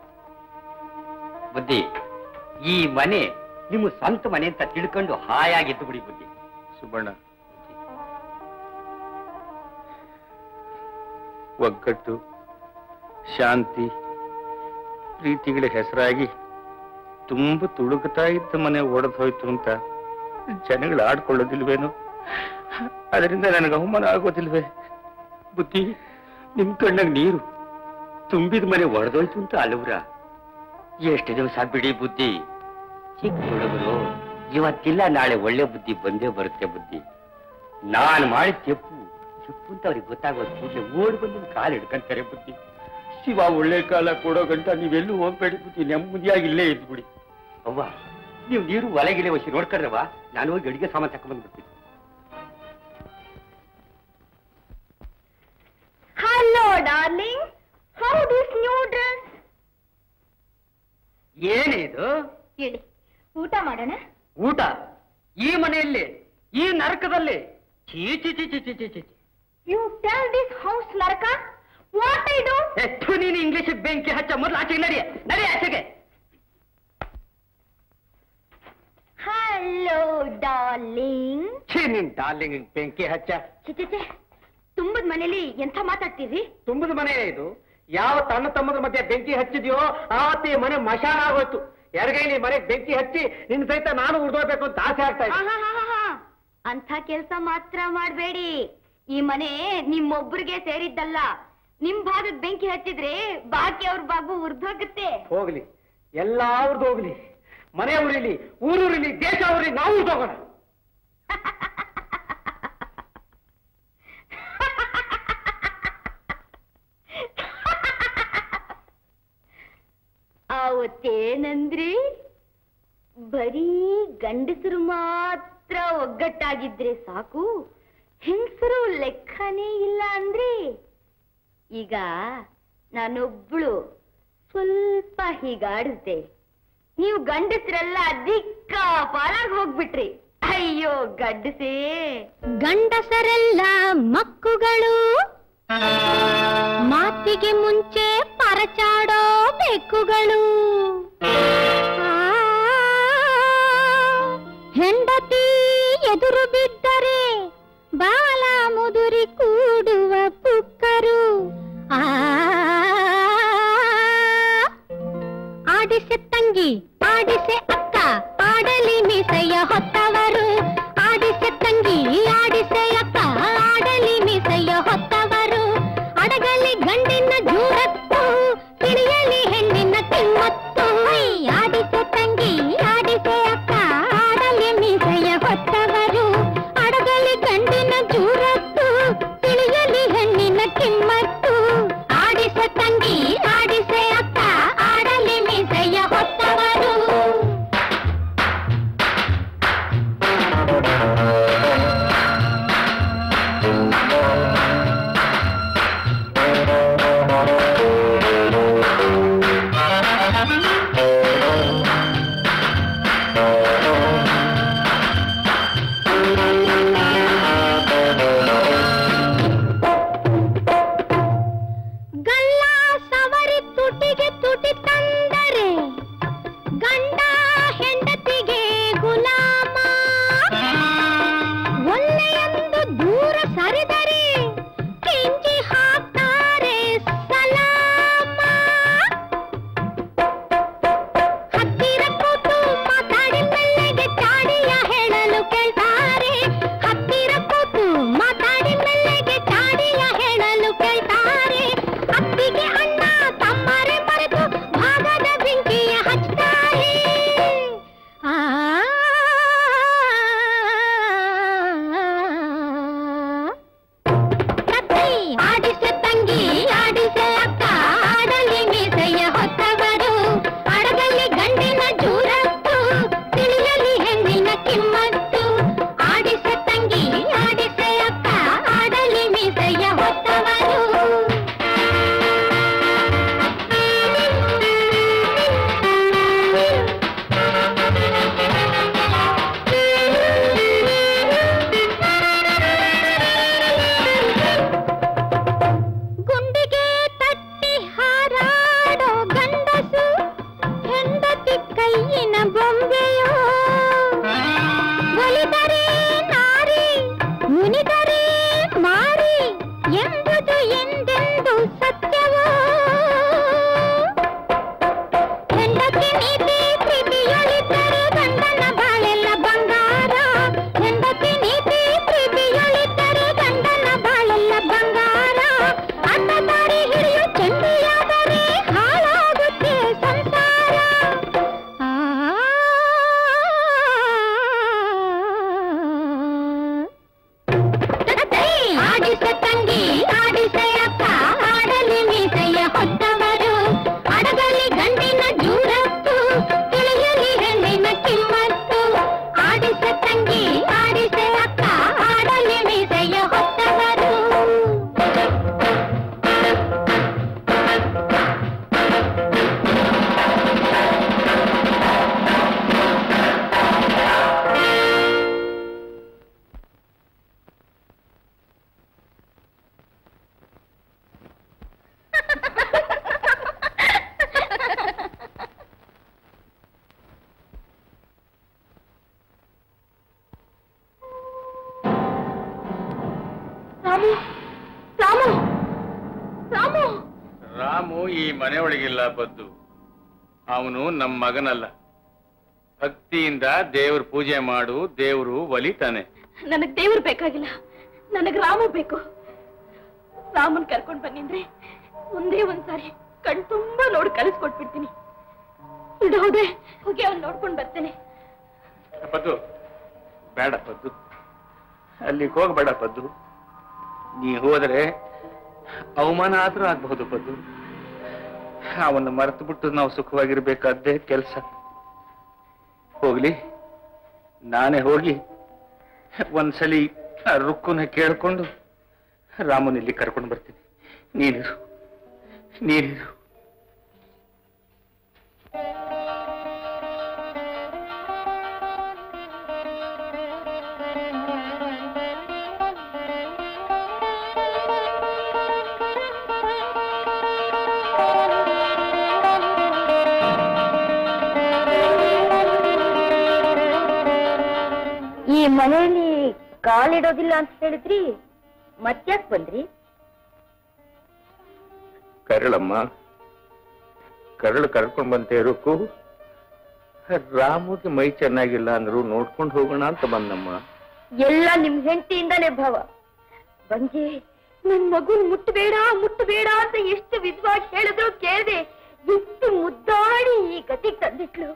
ಬುದ್ಧಿ, ಈ ಮನೆ ನಿಮ್ಮ ಸ್ವಂತ ಮನೆ ಅಂತ ತಿಳ್ಕೊಂಡು ಹಾಯಾಗಿದ್ದು ಬಿಡಿ ಬುದ್ಧಿ.
ಸುಬ್ಬಣ್ಣ ಒಗ್ಗಟ್ಟು, ಶಾಂತಿ, ಪ್ರೀತಿಗಳ ಹೆಸರಾಗಿ ತುಂಬ ತುಳುಕುತ್ತಾ ಇದ್ದ ಮನೆ ಒಡೆದು ಹೋಯ್ತು ಅಂತ ಜನಗಳು ಆಡ್ಕೊಳ್ಳೋದಿಲ್ವೇನು? ಅದರಿಂದ ನನಗೆ ಅವಮಾನ ಆಗೋದಿಲ್ವೇ?
ಬುದ್ಧಿ, ನಿಮ್ ಕಣ್ಣಾಗ ನೀರು. ತುಂಬಿದ ಮನೆ ಒಡೆದೋಯ್ತು ಅಂತ ಅಲವ್ರ ಎಷ್ಟು ದಿವಸ ಬಿಡಿ ಬುದ್ಧಿ. ಚಿಕ್ಕ ಹುಡುಗರು, ಇವತ್ತಿಲ್ಲ, ನಾಳೆ ಒಳ್ಳೆ ಬುದ್ಧಿ ಬಂದೇ ಬರುತ್ತೆ ಬುದ್ಧಿ. ನಾನು ಮಾಡಿದ ತೆಪ್ಪು ತೆಪ್ಪು ಅಂತ ಅವ್ರಿಗೆ ಗೊತ್ತಾಗೋದು ಕೂಡಲೇ ಓಡಿ ಬಂದು ಕಾಲು ಹಿಡ್ಕೊಂತಾರೆ ಬುದ್ಧಿ. ಶಿವ ಒಳ್ಳೆ ಕಾಲ ಕೊಡೋ ಗಂಟ, ನೀವೆಲ್ಲೂ ಹೋಗ್ಬೇಡಿ ಬುದ್ಧಿ, ನೆಮ್ಮದಿಯಾಗಿ ಇಲ್ಲೇ ಇದ್ದು ಬಿಡಿ. ಅವ್ವ, ನೀವು ನೀರು ಒಲೆಗಿಲೆ ವಶಿ ನೋಡ್ಕೊಂಡ್ರವ ನಾನು ಹೋಗಿ ಅಡಿಗೆ ಸಾಮಾನು ತಕೊಂಡ್ಬಂದ್ಬಿಡ್ತೀನಿ
hello darling how this new dress
ಏನಿದು
ಹೇಳಿ. ಊಟ ಮಾಡೋಣ?
ಊಟ? ಈ ಮನೆಯಲ್ಲಿ ಈ ನರಕದಲ್ಲಿ? ಚೀ ಚಿ ಚಿ ಚೀಚಿ ಚಿ ಚಿ ಚಿ
ಯು ಟೆಲ್ ದಿಸ್ ಹೌಸ್ ನರಕ? ವಾಟ್ ಐ ಡು
ಎಷ್ಟು ನೀನು ಇಂಗ್ಲಿಷ್ ಬೆಂಕಿ ಹಚ್ಚ ಮೊದಲು ಆಚೆಗೆ ನಡಿ ನಡಿ ಆಚೆಗೆ.
ಹಲೋ ಡಾರ್ಲಿಂಗ್
ಛೀ ನಿನ್ ಡಾರ್ಲಿಂಗ್ ಬೆಂಕಿ ಹಚ್ಚ.
ಚಿಚಿಚೆ ತುಂಬದ ಮನೇಲಿ ಎಂಥ ಮಾತಾಡ್ತೀರಿ
ತುಂಬದ ಮನೆ ಇದು? ಯಾವ ತನ್ನ ತಮ್ಮದ ಮಧ್ಯೆ ಬೆಂಕಿ ಹಚ್ಚಿದ್ಯೋ ಆವತ್ತು ಈ ಮನೆ ಮಶಾನ ಆಗೋಯ್ತು ಎಡಗೈಲಿ ಮನೆಗೆ ಬೆಂಕಿ ಹಚ್ಚಿ ನಿನ್ ಸಹಿತ ನಾನು ಉರ್ದೋಗ್ಬೇಕು ಅಂತ ಆಸೆ ಆಗ್ತಾ ಇದೆ.
ಅಂತ ಅಂಥ ಕೆಲ್ಸ ಮಾತ್ರ ಮಾಡಬೇಡಿ. ಈ ಮನೆ ನಿಮ್ಮೊಬ್ರಿಗೆ ಸೇರಿದ್ದಲ್ಲ. ನಿಮ್ ಭಾಗದ ಬೆಂಕಿ ಹಚ್ಚಿದ್ರೆ ಬಾಕಿ ಅವ್ರ ಬಾಗು ಉರ್ದೋಗುತ್ತೆ.
ಹೋಗ್ಲಿ. ಎಲ್ಲಾವ್ರದ್ದು ಹೋಗ್ಲಿ. ಮನೆ ಉರಿಲಿ ಊರೂರಿಲಿ ದೇಶ ಉರಿಲಿ ನಾವು ತಗೋಣ
ಅವತ್ತೇನಂದ್ರಿ ಬರೀ ಗಂಡಸರು ಮಾತ್ರ ಒಗ್ಗಟ್ಟಾಗಿದ್ರೆ ಸಾಕು, ಹೆಂಗಸರು ಲೆಕ್ಕನೇ ಇಲ್ಲ ಅಂದ್ರಿ ಈಗ ನಾನೊಬ್ಳು ಸ್ವಲ್ಪ ಹೀಗಾಡಿಸ್ದೆ. ನೀವು ಗಂಡಸರೆಲ್ಲ ದಿಕ್ಕ ಪಾಲಾಗಿ ಹೋಗ್ಬಿಟ್ರಿ. ಅಯ್ಯೋ, ಗಂಡಸೇ.
ಗಂಡಸರೆಲ್ಲ ಮಕ್ಕುಗಳು, ಮಾತಿಗೆ ಮುಂಚೆ
ಅರಚಾಡೋ ಬೆಕ್ಕುಗಳು. ಹೆಂಡತಿ ಎದುರು ಬಿದ್ದರೆ ಬಾಲ ಮುದುರಿ ಕೂಡುವ ಪುಕ್ಕರು. ಆಡಿಸೆ ತಂಗಿ ಆಡಿಸೆ
Thank you. ಮಗನಲ್ಲ. ಭಕ್ತಿಯಿಂದ ದೇವ್ರ ಪೂಜೆ ಮಾಡು ದೇವ್ರು ಒಲಿತಾನೆ.
ನನಗ್ ದೇವ್ರು ಬೇಕಾಗಿಲ್ಲ. ನನಗ್ ರಾಮ ಬೇಕು. ರಾಮನ್ ಕರ್ಕೊಂಡ್ ಬನ್ನಿಂದ್ರೆ ಒಂದೇ ಒಂದ್ಸಾರಿ ಕಣ್ ತುಂಬಾ ನೋಡಿ ಕಲಿಸ್ಕೊಟ್ಬಿಡ್ತೀನಿ. ಹೌದೇ ಹೋಗಿ ಅವ್ನು ನೋಡ್ಕೊಂಡ್ ಬರ್ತೇನೆ.
ಪದ್ದು ಬೇಡ ಪದ್ದು. ಅಲ್ಲಿಗೆ ಹೋಗ್ಬೇಡ ಪದ್ದು. ನೀ ಹೋದ್ರೆ ಅವಮಾನ ಆದ್ರೂ ಆಗ್ಬಹುದು ಪದ್ದು. ಅವನ್ನ ಮರೆತು ಬಿಟ್ಟು ನಾವು ಸುಖವಾಗಿರ್ಬೇಕಾದ್ದೇ ಕೆಲಸ. ಹೋಗ್ಲಿ. ನಾನೇ ಹೋಗಿ ಒಂದ್ಸಲಿ ರುಕ್ಕುನ ಕೇಳಿಕೊಂಡು ರಾಮನಲ್ಲಿ ಕರ್ಕೊಂಡು ಬರ್ತೀನಿ. ನೀನಿರು. ನೀನಿರು.
ಮನೆಯಲ್ಲಿ ಕಾಲಿಡೋದಿಲ್ಲ ಅಂತ ಹೇಳಿದ್ರಿ ಮತ್ತ್ಯಾಕ್ ಬಂದ್ರಿ?
ಕರಳಮ್ಮ ಕರಳು ಕರ್ಕೊಂಡ್ ಬಂತ ಇರೋಕು? ರಾಮುಗೆ ಮೈ ಚೆನ್ನಾಗಿಲ್ಲ ಅಂದ್ರು ನೋಡ್ಕೊಂಡು ಹೋಗೋಣ ಅಂತ ಬಂದಮ್ಮ.
ಎಲ್ಲ ನಿಮ್ ಹೆಂಡತಿಯಿಂದಾನೇ ಭಾವ. ಬಂಜೆ ನನ್ ಮಗುನ್ ಮುಟ್ಟಬೇಡ ಮುಟ್ಟಬೇಡ ಅಂತ ಎಷ್ಟು ವಿಧವಾಗಿ ಹೇಳಿದ್ರು ಕೇಳಿದೆ ಎಷ್ಟು ಮುದ್ದಾಡಿ ಈ ಗತಿಗೆ ತಂದಿಟ್ಲು.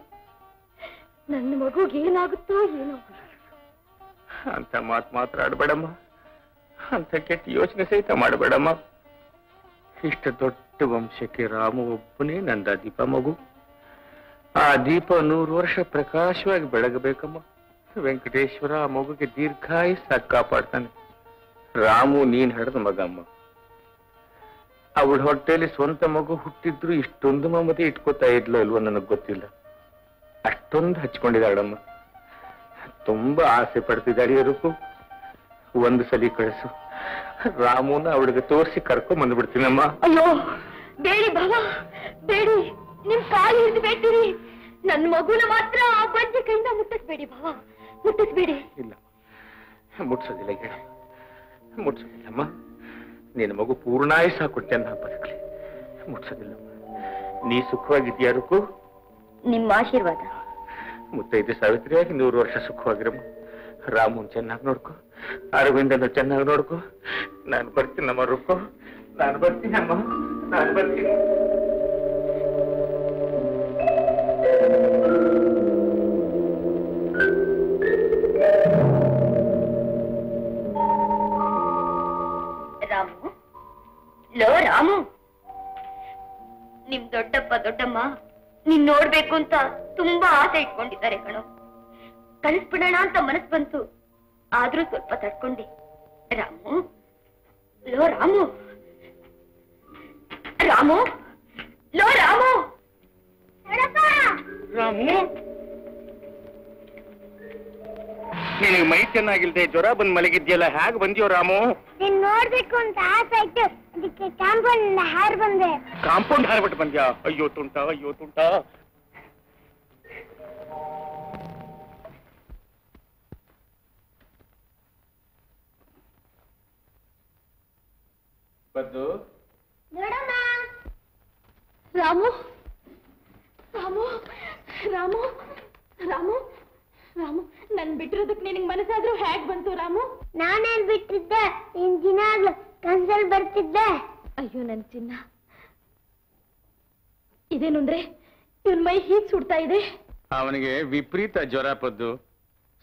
ನನ್ನ ಮಗುಗೆ ಏನಾಗುತ್ತೋ ಏನೋ
ಅಂತ ಮಾತು ಮಾತಾಡಬೇಡಮ್ಮ. ಅಂತ ಕೆಟ್ಟ ಯೋಚನೆ ಸಹಿತ ಮಾಡಬೇಡಮ್ಮ. ಇಷ್ಟು ದೊಡ್ಡ ವಂಶಕ್ಕೆ ರಾಮು ಒಬ್ಬನೇ ನಂದ ದೀಪ ಮಗು. ಆ ದೀಪ ನೂರು ವರ್ಷ ಪ್ರಕಾಶವಾಗಿ ಬೆಳಗಬೇಕಮ್ಮ. ವೆಂಕಟೇಶ್ವರ ಆ ಮಗುಗೆ ದೀರ್ಘಾಯುಸ್ಸಾಗಿ ಕಾಪಾಡ್ತಾನೆ. ರಾಮು ನೀನ್ ಹಡದ ಮಗಮ್ಮ. ಅವಳ ಹೊಟ್ಟೆಯಲ್ಲಿ ಸ್ವಂತ ಮಗು ಹುಟ್ಟಿದ್ರು ಇಷ್ಟೊಂದು ಮಮತೆ ಇಟ್ಕೋತಾ ಇದ್ಲೋ ಇಲ್ವೋ ನನಗ್ ಗೊತ್ತಿಲ್ಲ. ಅಷ್ಟೊಂದು ಹಚ್ಕೊಂಡಿದ್ದಾಳಮ್ಮ. ತುಂಬಾ ಆಸೆ ಪಡ್ತಿದ್ದಾಳೆ ರೂಪು. ಒಂದು ಸಲಿ ಕಳಿಸು. ರಾಮುನ ಅವಳಿಗೆ ತೋರಿಸಿ ಕರ್ಕೊಂಡ್ ಬಂದ್ಬಿಡ್ತೀನಮ್ಮ.
ಅಯ್ಯೋ ಬೇಡಿ ಭಾವ ಬೇಡಿ. ನಿಮ್ ಕಾಲು ಹಿಡಿದು ಬೇಡ್ತೀರಿ. ನನ್ ಮಗುನ ಮಾತ್ರ ಆ ಬಂಜೆ ಕೈಯಿಂದ ಮುಟ್ಟಿಸ್ಬೇಡಿ ಭಾವ ಮುಟ್ಟಿಸ್ಬೇಡಿ.
ಇಲ್ಲ. ಮುಟ್ಸೋದಿಲ್ಲ ಈಗ ಮುಟ್ಸೋದಿಲ್ಲಮ್ಮ. ನಿನ್ನ ಮಗು ಪೂರ್ಣಾಯಸ ಕೊಟ್ಟೆ ಅಂತ ಬದುಕಲಿ ಮುಟ್ಸೋದಿಲ್ಲ. ನೀ ಸುಖವಾಗಿದ್ಯಾ ರುಕು
ನಿಮ್ಮ ಆಶೀರ್ವಾದ.
ಮುತ್ತೈದು ಸಾವಿತ್ರಿಯಾಗಿ ನೂರು ವರ್ಷ ಸುಖವಾಗಿರಮ್ಮ ರಾಮುನ್ ಚೆನ್ನಾಗಿ ನೋಡ್ಕೊ ಅರವಿಂದನು ಚೆನ್ನಾಗಿ ನೋಡ್ಕೊ ನಾನು ಬರ್ತೀನಮ್ಮ ರುಕೋ ನಾನು ಬರ್ತೀನಮ್ಮ ನಾನು ಬರ್ತೀನಿ
ರಾಮು ಲೋ ರಾಮು ನಿಮ್ ದೊಡ್ಡಪ್ಪ ದೊಡ್ಡಮ್ಮ ನೀನ್ ನೋಡ್ಬೇಕು ಅಂತ ತುಂಬಾ ಆಸೆ ಇಟ್ಕೊಂಡಿದ್ದಾರೆ ಕಣೋ. ಕಳಿಸ್ಬಿಡೋಣ ಅಂತ ಮನಸ್ ಬಂತು. ಆದ್ರೂ ಸ್ವಲ್ಪ ತಡ್ಕೊಂಡೆ. ರಾಮು? ಲೋ ರಾಮು? ರಾಮು? ಲೋ ರಾಮು?
ರಾಮು? ನಿನಗೆ ಮೈ ಚೆನ್ನಾಗಿಲ್ದೆ ಜ್ವರ ಬಂದ್ ಮಲಗಿದ್ಯಲ್ಲ ಹೇಗ್ ಬಂದ್ಯೋ ರಾಮು?
ನೀನ್ ನೋಡ್ಬೇಕು ಅಂತ ಆಸೆ ಆಯ್ತು ಅದಕ್ಕೆ ಕಾಂಪೌಂಡ್ ಹಾರ್ ಬಂದೆ.
ಕಾಂಪೌಂಡ್ ಹಾರ್ಬಿಟ್ಟು ಬಂದ್ಯಾ? ಅಯ್ಯೋ ತುಂಟ ಅಯ್ಯೋ ತುಂಟ. ಬದ್ದು
ನೋಡಮ್ಮ.
ರಾಮು. ರಾಮು. ರಾಮು. ರಾಮು. ರಾಮು ನನ್ ಬಿಟ್ಟಿರೋದಕ್ಕೆ ನಿನಗ್ ಮನಸ್ಸಾದ್ರೂ ಹೇಗ್ ಬಂತು ರಾಮು?
ನಾನೇನ್ ಬಿಟ್ಟಿದ್ದೆ? ನಿನ್ ದಿನಾಗ್ಲು ಕನ್ಸಲ್ ಬರ್ತಿದ್ದೆ.
ಅಯ್ಯೋ ನನ್ ಚಿನ್ನ. ಇದೇನು ಅಂದ್ರೆ ಇವನ್ ಮೈ ಹೀಗ್ ಸುಡ್ತಾ ಇದೆ.
ಅವನಿಗೆ ವಿಪರೀತ ಜ್ವರ ಪದ್ದು.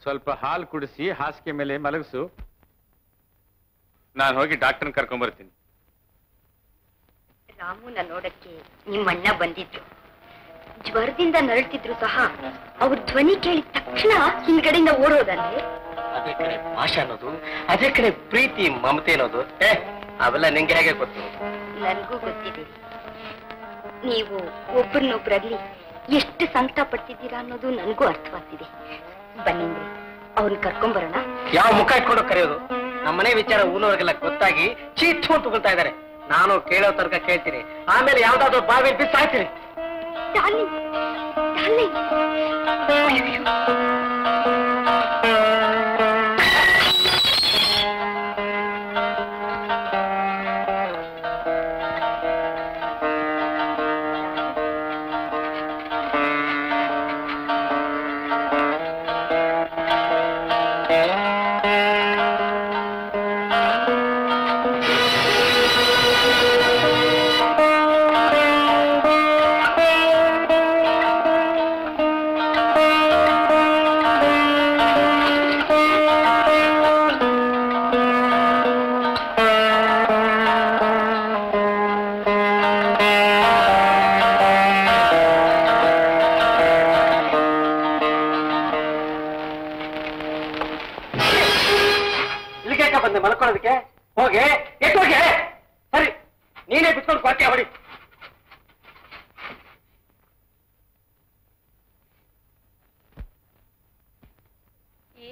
ಸ್ವಲ್ಪ ಹಾಲು ಕುಡಿಸಿ ಹಾಸಿಗೆ ಮೇಲೆ ಮಲಗಿಸು. ನಾನು ಹೋಗಿ ಡಾಕ್ಟರ್ನ ಕರ್ಕೊಂಡ್ ಬರ್ತೀನಿ
ರಾಮುನ ನೋಡಕ್ಕೆ ನಿಮ್ಮಣ್ಣ ಬಂದಿದ್ರು. ಜ್ವರದಿಂದ ನರಳ್ತಿದ್ರು ಸಹ ಅವ್ರ ಧ್ವನಿ ಕೇಳಿದ ತಕ್ಷಣ ಹಿಂದ್ಗಡೆಯಿಂದ ಓಡೋದಂದ್ರೆ
ಅದೇ ಕಡೆ ಭಾಷೆ ಅನ್ನೋದು ಅದೇ ಕಡೆ ಪ್ರೀತಿ ಮಮತೆ ಅನ್ನೋದು. ಏ ಅವೆಲ್ಲ ನಿಂಗೆ ಹೇಗೆ ಗೊತ್ತು?
ನನ್ಗೂ ಗೊತ್ತಿದೆ. ನೀವು ಒಬ್ಬರನ್ನೊಬ್ರಲ್ಲಿ ಎಷ್ಟು ಸಂಕಟ ಪಡ್ತಿದ್ದೀರಾ ಅನ್ನೋದು ನನಗೂ ಅರ್ಥವಾಗ್ತಿದೆ. ಬನ್ನಿ ಅವ್ರನ್ನ ಕರ್ಕೊಂಡ್ಬರೋಣ
ಯಾವ ಮುಖ ಇಟ್ಕೊಂಡು ಕರೆಯೋದು? ನಮ್ಮನೆ ವಿಚಾರ ಊನವ್ರಿಗೆಲ್ಲ ಗೊತ್ತಾಗಿ ಚೀಚ್ಕೊಂಡು ತಗೊಳ್ತಾ ಇದ್ದಾರೆ. ನಾನು ಕೇಳೋ ತನಕ ಕೇಳ್ತೀನಿ. ಆಮೇಲೆ ಯಾವ್ದಾದ್ರು ಬಾವಿ ಬಿದ್ದು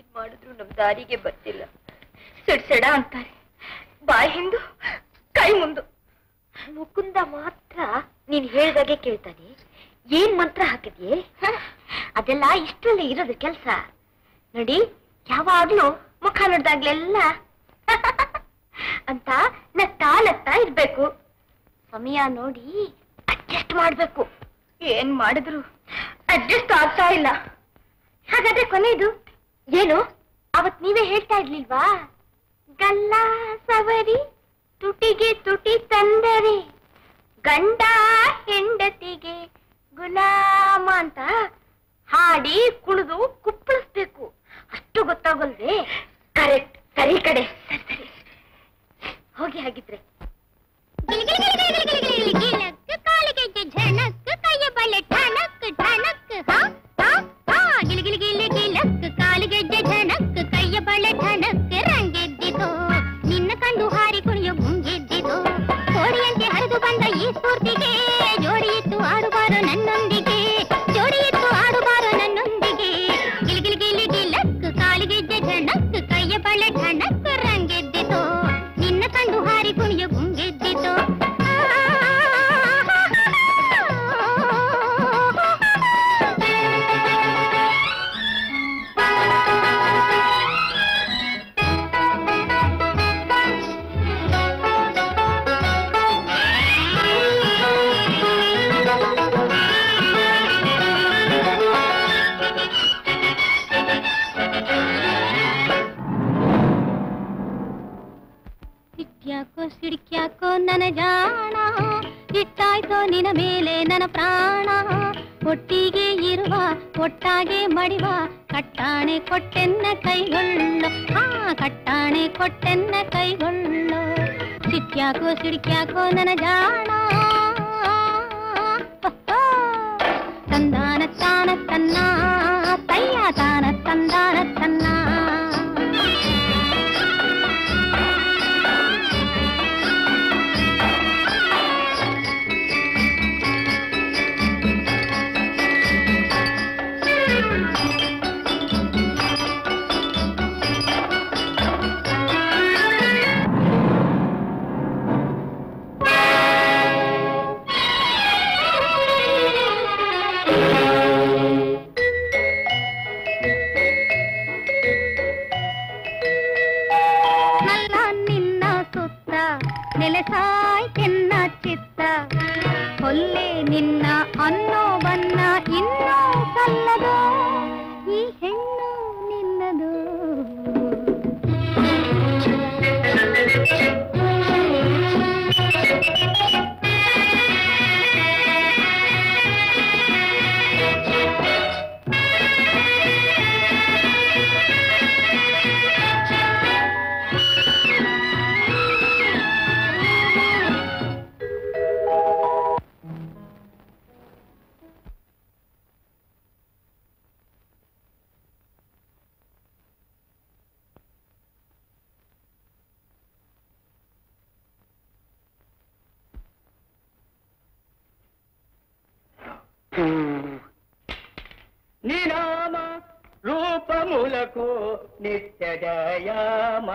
ಏನ್ ಮಾಡಿದ್ರು ನಮ್ ದಾರಿಗೆ ಬರ್ತಿಲ್ಲ. ಸಡ್ ಸಡ ಅಂತಾರೆ. ಬಾಯ್ ಹಿಂದು ಕೈ ಮುಂದು. ಮುಕುಂದ ಮಾತ್ರ ನೀನ್ ಹೇಳ್ದಾಗೆ ಕೇಳ್ತಾನೆ. ಏನ್ ಮಂತ್ರ ಹಾಕಿದ್ಯೆ? ಅದೆಲ್ಲ ಇಷ್ಟರಲ್ಲೇ ಇರೋದು ಕೆಲ್ಸ. ನೋಡಿ ಯಾವಾಗ್ಲೂ ಮುಖ ನೋಡ್ದಾಗ್ಲೆಲ್ಲ ಅಂತ ನಗ್ತಾ ನಗ್ತಾ ಇರ್ಬೇಕು. ಸಮಯ ನೋಡಿ ಅಡ್ಜಸ್ಟ್ ಮಾಡ್ಬೇಕು. ಏನ್ ಮಾಡಿದ್ರು? ಅಡ್ಜಸ್ಟ್ ಆಗ್ತಾ ಇಲ್ಲ. ಹಾಗಾದ್ರೆ ಕೊನೆಯದು ಏನು ಅವತ್ ನೀವೇ ಹೇಳ್ತಾ ಇರ್ಲಿಲ್ವಾ ಗಲ್ಲ ಸವರಿ ತುಟಿಗೆ ತುಟಿ ತಂದರೆ ಗಂಡ ಹೆಂಡತಿಗೆ ಗುಲಾಮ ಅಂತ ಹಾಡಿ ಕುಳಿದು ಕುಪ್ಪಳಿಸ್ಬೇಕು ಅಷ್ಟು ಗೊತ್ತಾಗಲ್ವೇ ಕರೆಕ್ಟ್ ಸರಿ ಕಡೆ ಸರಿ ಸರಿ ಹೋಗಿ ಹಾಗಿದ್ರೆ
ಕಾಲಿಗೆ ಝಣಕ್ ಕೈಯ ಬಳೆ ಠಣಕ್, ರಂಗೆದ್ದಿತು. ನಿನ್ನ ಕಂಡು ಹಾರಿ ಕುಣಿಯೋ ಗುಂಗೆದ್ದಿತು ಕೋಡಿಯಂತೆ ಹರಿದು ಬಂದ ಈ ಸ್ಫೂರ್ತಿಗೆ ಜಾಣ ಇಟ್ಟಾಯ್ತೋ ನಿನ ಮೇಲೆ ನನ್ನ ಪ್ರಾಣ ಒಟ್ಟಿಗೆ ಇರುವ ಒಟ್ಟಾಗೆ ಮಡಿವ ಕಟ್ಟಾಣೆ ಕೊಟ್ಟೆನ್ನ ಕೈಗೊಳ್ಳು ಹಾ ಕಟ್ಟಾಣೆ ಕೊಟ್ಟೆನ್ನ ಕೈಗೊಳ್ಳು ಸಿಟ್ಯಾಕೋ ಸಿಡ್ಕ್ಯಾಕೋ ನನ್ನ ಜಾಣ ತಂದಾನ ತಾನ ತನ್ನ ತಯ್ಯ ತಾನ ತಂದಾನ ತನ್ನ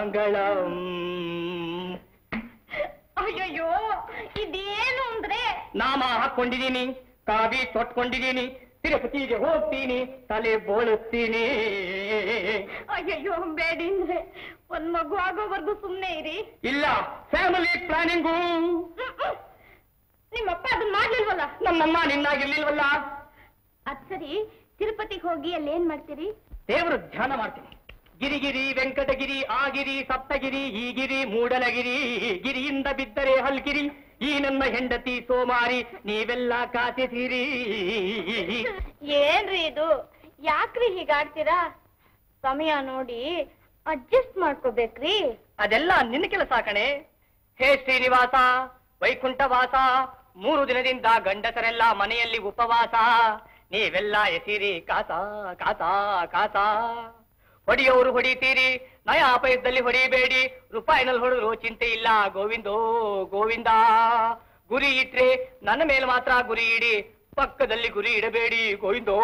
ಮಂಗಳಂ.
ಅಯ್ಯಯ್ಯೋ ಇದೇನು ಅಂದ್ರೆ?
ನಾಮ ಹಾಕೊಂಡಿದ್ದೀನಿ ಕಾವಿ ತೊಟ್ಕೊಂಡಿದ್ದೀನಿ ತಿರುಪತಿಗೆ ಹೋಗ್ತೀನಿ ತಲೆ ಬೋಳಿಸ್ತೀನಿ.
ಅಯ್ಯಯ್ಯೋ ಬೇಡಿ ಅಂದ್ರೆ ಒಂದ್ ಮಗು ಆಗೋವರೆಗೂ ಸುಮ್ನೆ ಇರಿ.
ಇಲ್ಲ ಫ್ಯಾಮಿಲಿ ಪ್ಲಾನಿಂಗು
ನಿಮ್ಮಪ್ಪ ಅದನ್ನ ಮಾಡ್ಲಿಲ್ವಲ್ಲ?
ನಮ್ಮಮ್ಮ ನಿನ್ನಾಗಿರ್ಲಿಲ್ವಲ್ಲ?
ಅದ್ ಸರಿ ತಿರುಪತಿಗೆ ಹೋಗಿ ಅಲ್ಲಿ ಏನ್ ಮಾಡ್ತೀರಿ?
ದೇವರು ಧ್ಯಾನ ಮಾಡ್ತೀನಿ. ಗಿರಿಗಿರಿ ವೆಂಕಟಗಿರಿ ಆಗಿರಿ ಸಪ್ತಗಿರಿ ಈಗಿರಿ ಮೂಡಲಗಿರಿ ಗಿರಿಯಿಂದ ಬಿದ್ದರೆ ಹಲ್ಗಿರಿ ಈ ನನ್ನ ಹೆಂಡತಿ ಸೋಮಾರಿ ನೀವೆಲ್ಲ ಕಾಸಿಸಿರಿ
ಏನ್ರಿ ಇದು? ಯಾಕ್ರಿ ಹೀಗಾಡ್ತೀರಾ? ಸಮಯ ನೋಡಿ ಅಡ್ಜಸ್ಟ್ ಮಾಡ್ಕೋಬೇಕ್ರಿ.
ಅದೆಲ್ಲ ನಿನ್ನ ಕೆಲಸ ಕಣೆ. ಹೇ ಶ್ರೀನಿವಾಸ ವೈಕುಂಠವಾಸ ಮೂರು ದಿನದಿಂದ ಗಂಡಸರೆಲ್ಲ ಮನೆಯಲ್ಲಿ ಉಪವಾಸ. ನೀವೆಲ್ಲ ಎಸಿರಿ ಕಾಸ ಕಾಸ ಕಾಸ. ಹೊಡಿಯೋರು ಹೊಡಿತೀರಿ ನಯ ಅಪಾಯದಲ್ಲಿ ಹೊಡಿಬೇಡಿ. ರೂಪಾಯಿನಲ್ಲಿ ಹೊಡೆದ್ರು ಚಿಂತೆ ಇಲ್ಲ ಗೋವಿಂದೋ ಗೋವಿಂದ. ಗುರಿ ಇಟ್ರೆ ನನ್ನ ಮೇಲೆ ಮಾತ್ರ ಗುರಿ ಇಡಿ ಪಕ್ಕದಲ್ಲಿ ಗುರಿ ಇಡಬೇಡಿ ಗೋವಿಂದೋ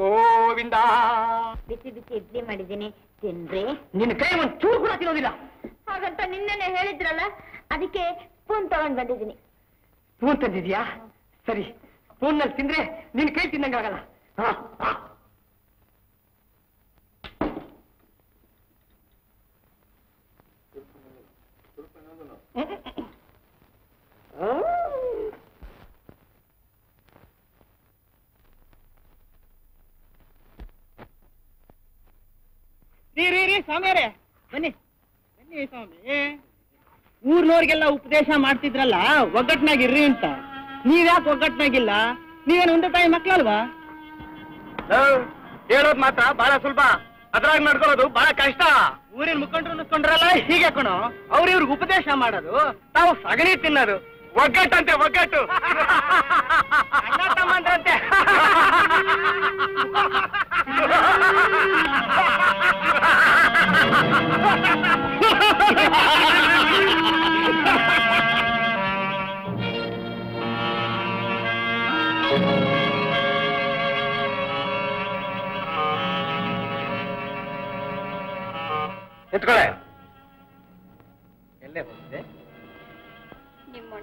ಗೋವಿಂದ.
ಬಿಸಿ ಬಿಸಿ ಇಡ್ಲಿ ಮಾಡಿದ್ದೀನಿ ತಿನ್ರಿ.
ನಿನ್ನ ಕೈ ಒಂದು ಚೂರು ಕೂಡ ತಿನ್ನೋದಿಲ್ಲ.
ಹಾಗಂತ ನಿನ್ನೆನೆ ಹೇಳಿದ್ರಲ್ಲ ಅದಕ್ಕೆ ಸ್ಪೂನ್ ತಗೊಂಡ್ ಬಂದಿದ್ದೀನಿ.
ಸ್ಪೂನ್ ತಂದಿದ್ಯಾ? ಸರಿ ಸ್ಪೂನ್ನಲ್ಲಿ ತಿಂದ್ರೆ ನಿನ್ ಕೈ ತಿನ್ನಂಗಾಗಲ್ಲ. ರೀ
ರೀ ಬನ್ನಿ. ಬನ್ನಿ ಸ್ವಾಮಿ. ಊರ್ನವ್ರಿಗೆಲ್ಲ ಉಪದೇಶ ಮಾಡ್ತಿದ್ರಲ್ಲ ಒಗ್ಗಟ್ಟನಾಗಿರ್ರಿ ಅಂತ. ನೀವ್ಯಾಕೆ ಒಗ್ಗಟ್ಟನಾಗಿಲ್ಲ ನೀವೇನು ಒಂದು ತಾಯಿ ಮಕ್ಕಳಲ್ವಾ
ಹೇಳೋದ್ ಮಾತ್ರ ಬಹಳ ಸುಲಭ. ಅದ್ರಾಗ ನಡ್ಕೊಳ್ಳೋದು ಬಹಳ ಕಷ್ಟ.
ಊರಿನ ಮುಖಂಡ್ರು ನುಸ್ಕೊಂಡ್ರಲ್ಲ, ಹೀಗೆ ಕಣೋ. ಅವ್ರಿವ್ರಿಗೆ ಉಪದೇಶ ಮಾಡೋದು, ತಾವು ಸಗಣಿ ತಿನ್ನೋದು.
ಒಗ್ಗಟ್ಟು
ಅಂತೆ ಒಗ್ಗಟ್ಟು
ತಮ್ಮಂದ್ರಂತೆ ಎತ್ಕೊಳ್ಳೆ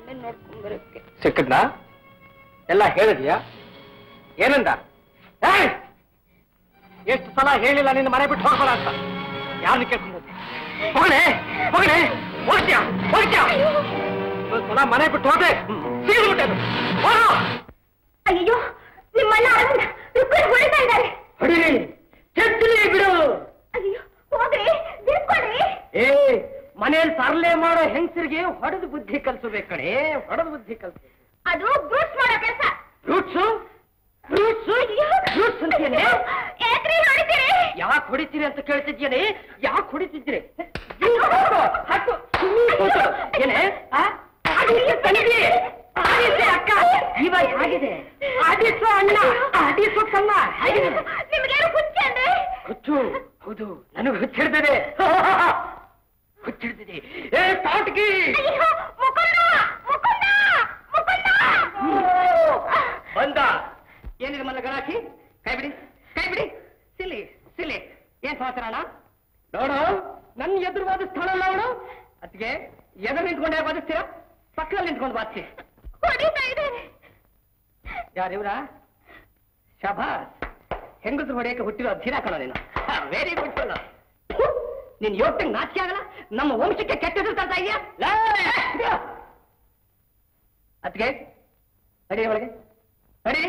ನೋಡ್ಕೊಂಡ್ ಬರೋಕ್ಕೆ.
ಸಿಕ್ಕದ್ನ? ಎಲ್ಲ ಹೇಳಿದ್ಯಾ? ಏನಂದ! ಎಷ್ಟು ಸಲ ಹೇಳಿಲ್ಲ ನಿನ್ನ ಮನೆ ಬಿಟ್ಟು ಹೋಗ್ಬೇಡ ಅಂತ. ಯಾರನ್ನ ಕೇಳ್ಕೊಂಡು ಹೋಗಣೆ ಹೋಗಣೆ ಹೋಗ್ತೀಯಾ ಹೋಗ್ತೀಯಾ? ಸಲ ಮನೆ ಬಿಟ್ಟು ಹೋದೆ ಸಿಗಿದ್ಬಿಟ್ಟೆ ಅದು. ಹೋಗು!
ಅಯ್ಯೋ ನಿಮ್ಮನ್ನ ರುಕ್ಕಲ್ಲಿ ಹೊಡಿತಾ ಇದ್ದಾರೆ.
ಹೊಡಿಲಿ ಕೆತ್ತಲಿ ಬಿಡು.
ಅಯ್ಯೋ ಹೋಗ್ರಿ
ಏ ಮನೆಯಲ್ಲಿ ತರಲೆ ಮಾಡೋ ಹೆಂಗಸರಿಗೆ ಹೊಡೆದು ಬುದ್ಧಿ ಕಲ್ಸಬೇಕು ಕಣೆ ಹೊಡೆದು ಬುದ್ಧಿ ಕಲ್ಸು
ಅದು ಬ್ರೂಟ್ಸ್ ಮಾಡೋ ಕೆಲಸ.
ಬ್ರೂಟ್ಸ್ ಬ್ರೂಟ್ಸ್ ಬ್ರೂಟ್ಸ್ ಅಂತೀಯನೆ ಯಾಕೆ ಹೊಡಿತೀರಿ ಅಂತ ಕೇಳ್ತಿದ್ಯೇನೆ ಯಾಕೆ ಹೊಡಿತಿದ್ದೀರಿ? ಹಾಕು ಏನೇ? ಅಕ್ಕ? ಇವಾಗ ಆಗಿದೆ. ಆಡಿಸೋ ಅಣ್ಣ. ಆಡಿಸೋ ಕಣ್ಣ
ನಿಮ್ಗೇನು ಹುಚ್ಚ.
ಹೌದು ನನಗೆ ಹುಚ್ಚಿಡ್ದಿದೆ ಏ ಬಂದ. ಏನಿದೆ ಮಲ್ಲ ಕೈ ಬಿಡಿ ಕೈ ಬಿಡಿ ಸಿಲಿ ಸಿಲಿ ಏನ್ ಸಮಾಚಾರ ಅಣ್ಣ? ನೋಡು ನನ್ನ ಎದುರು ವಾದಿಸ್ತಾಳ ಅವಳು. ಅದಕ್ಕೆ ಎದುರು ನಿಂತ್ಕೊಂಡೆ ವಾದಿಸ್ತೀರಾ ಪಕ್ಕದಲ್ಲಿ ನಿಂತ್ಕೊಂಡು
ಇದ್ದಾರೆ
ಯಾರಿವ್ರ ಶಬಾಸ್ ಹೆಂಗಸರು ಹೊಡೆಯಕ್ಕೆ ಹುಟ್ಟಿರೋ ಅಧೀರ ಕಣ ನೀನು. ವೆರಿ ಗುಡ್ ಫೆಲೋ ನೀನ್ ಯೋಗ್ಯಂಗ್ ನಾಚಿಕೆ ಆಗಲ್ಲ? ನಮ್ಮ ವಂಶಕ್ಕೆ ಕೆಟ್ಟ ಹೆಸರು ತರ್ತಾ ಇದೆಯಾ? ಅದಕ್ಕೆ ಅಡಿ ಒಳಗೆ ಅಡಿ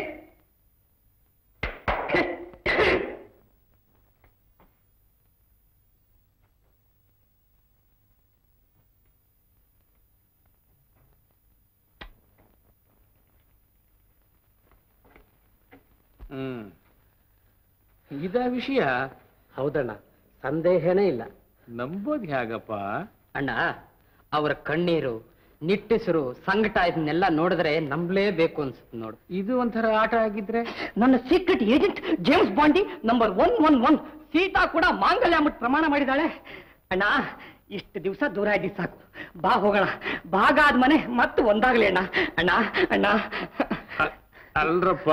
ಹ್ಮ್. ಇದ ವಿಷಯ?
ಹೌದಣ್ಣ ಸಂದೇಹನೇ ಇಲ್ಲ.
ನಂಬೋದ್ ಹೇಗಪ್ಪ?
ಅಣ್ಣ ಅವರ ಕಣ್ಣೀರು ನಿಟ್ಟಿಸರು ಸಂಕಟ ಇದನ್ನೆಲ್ಲ ನೋಡಿದ್ರೆ ನಂಬಲೇಬೇಕು ಅನ್ಸುತ್ತೆ ನೋಡು.
ಇದು ಒಂಥರ ಆಟ ಆಗಿದ್ರೆ?
ನನ್ನ secret agent James ಬಾಂಡಿ number one one one Sita ಕೂಡ ಮಾಂಗಲ್ಯ ಮುಟ್ಟು ಪ್ರಮಾಣ ಮಾಡಿದಾಳೆ. ಅಣ್ಣ ಇಷ್ಟು ದಿವಸ ದೂರ ಇದ್ದಿ ಸಾಕು. ಬಾ ಹೋಗೋಣ. ಬಾಗಾದ ಮನೆ ಮತ್ತೆ ಒಂದಾಗ್ಲಿ ಅಣ್ಣ. ಅಣ್ಣ ಅಣ್ಣ.
ಅಲ್ರಪ್ಪ.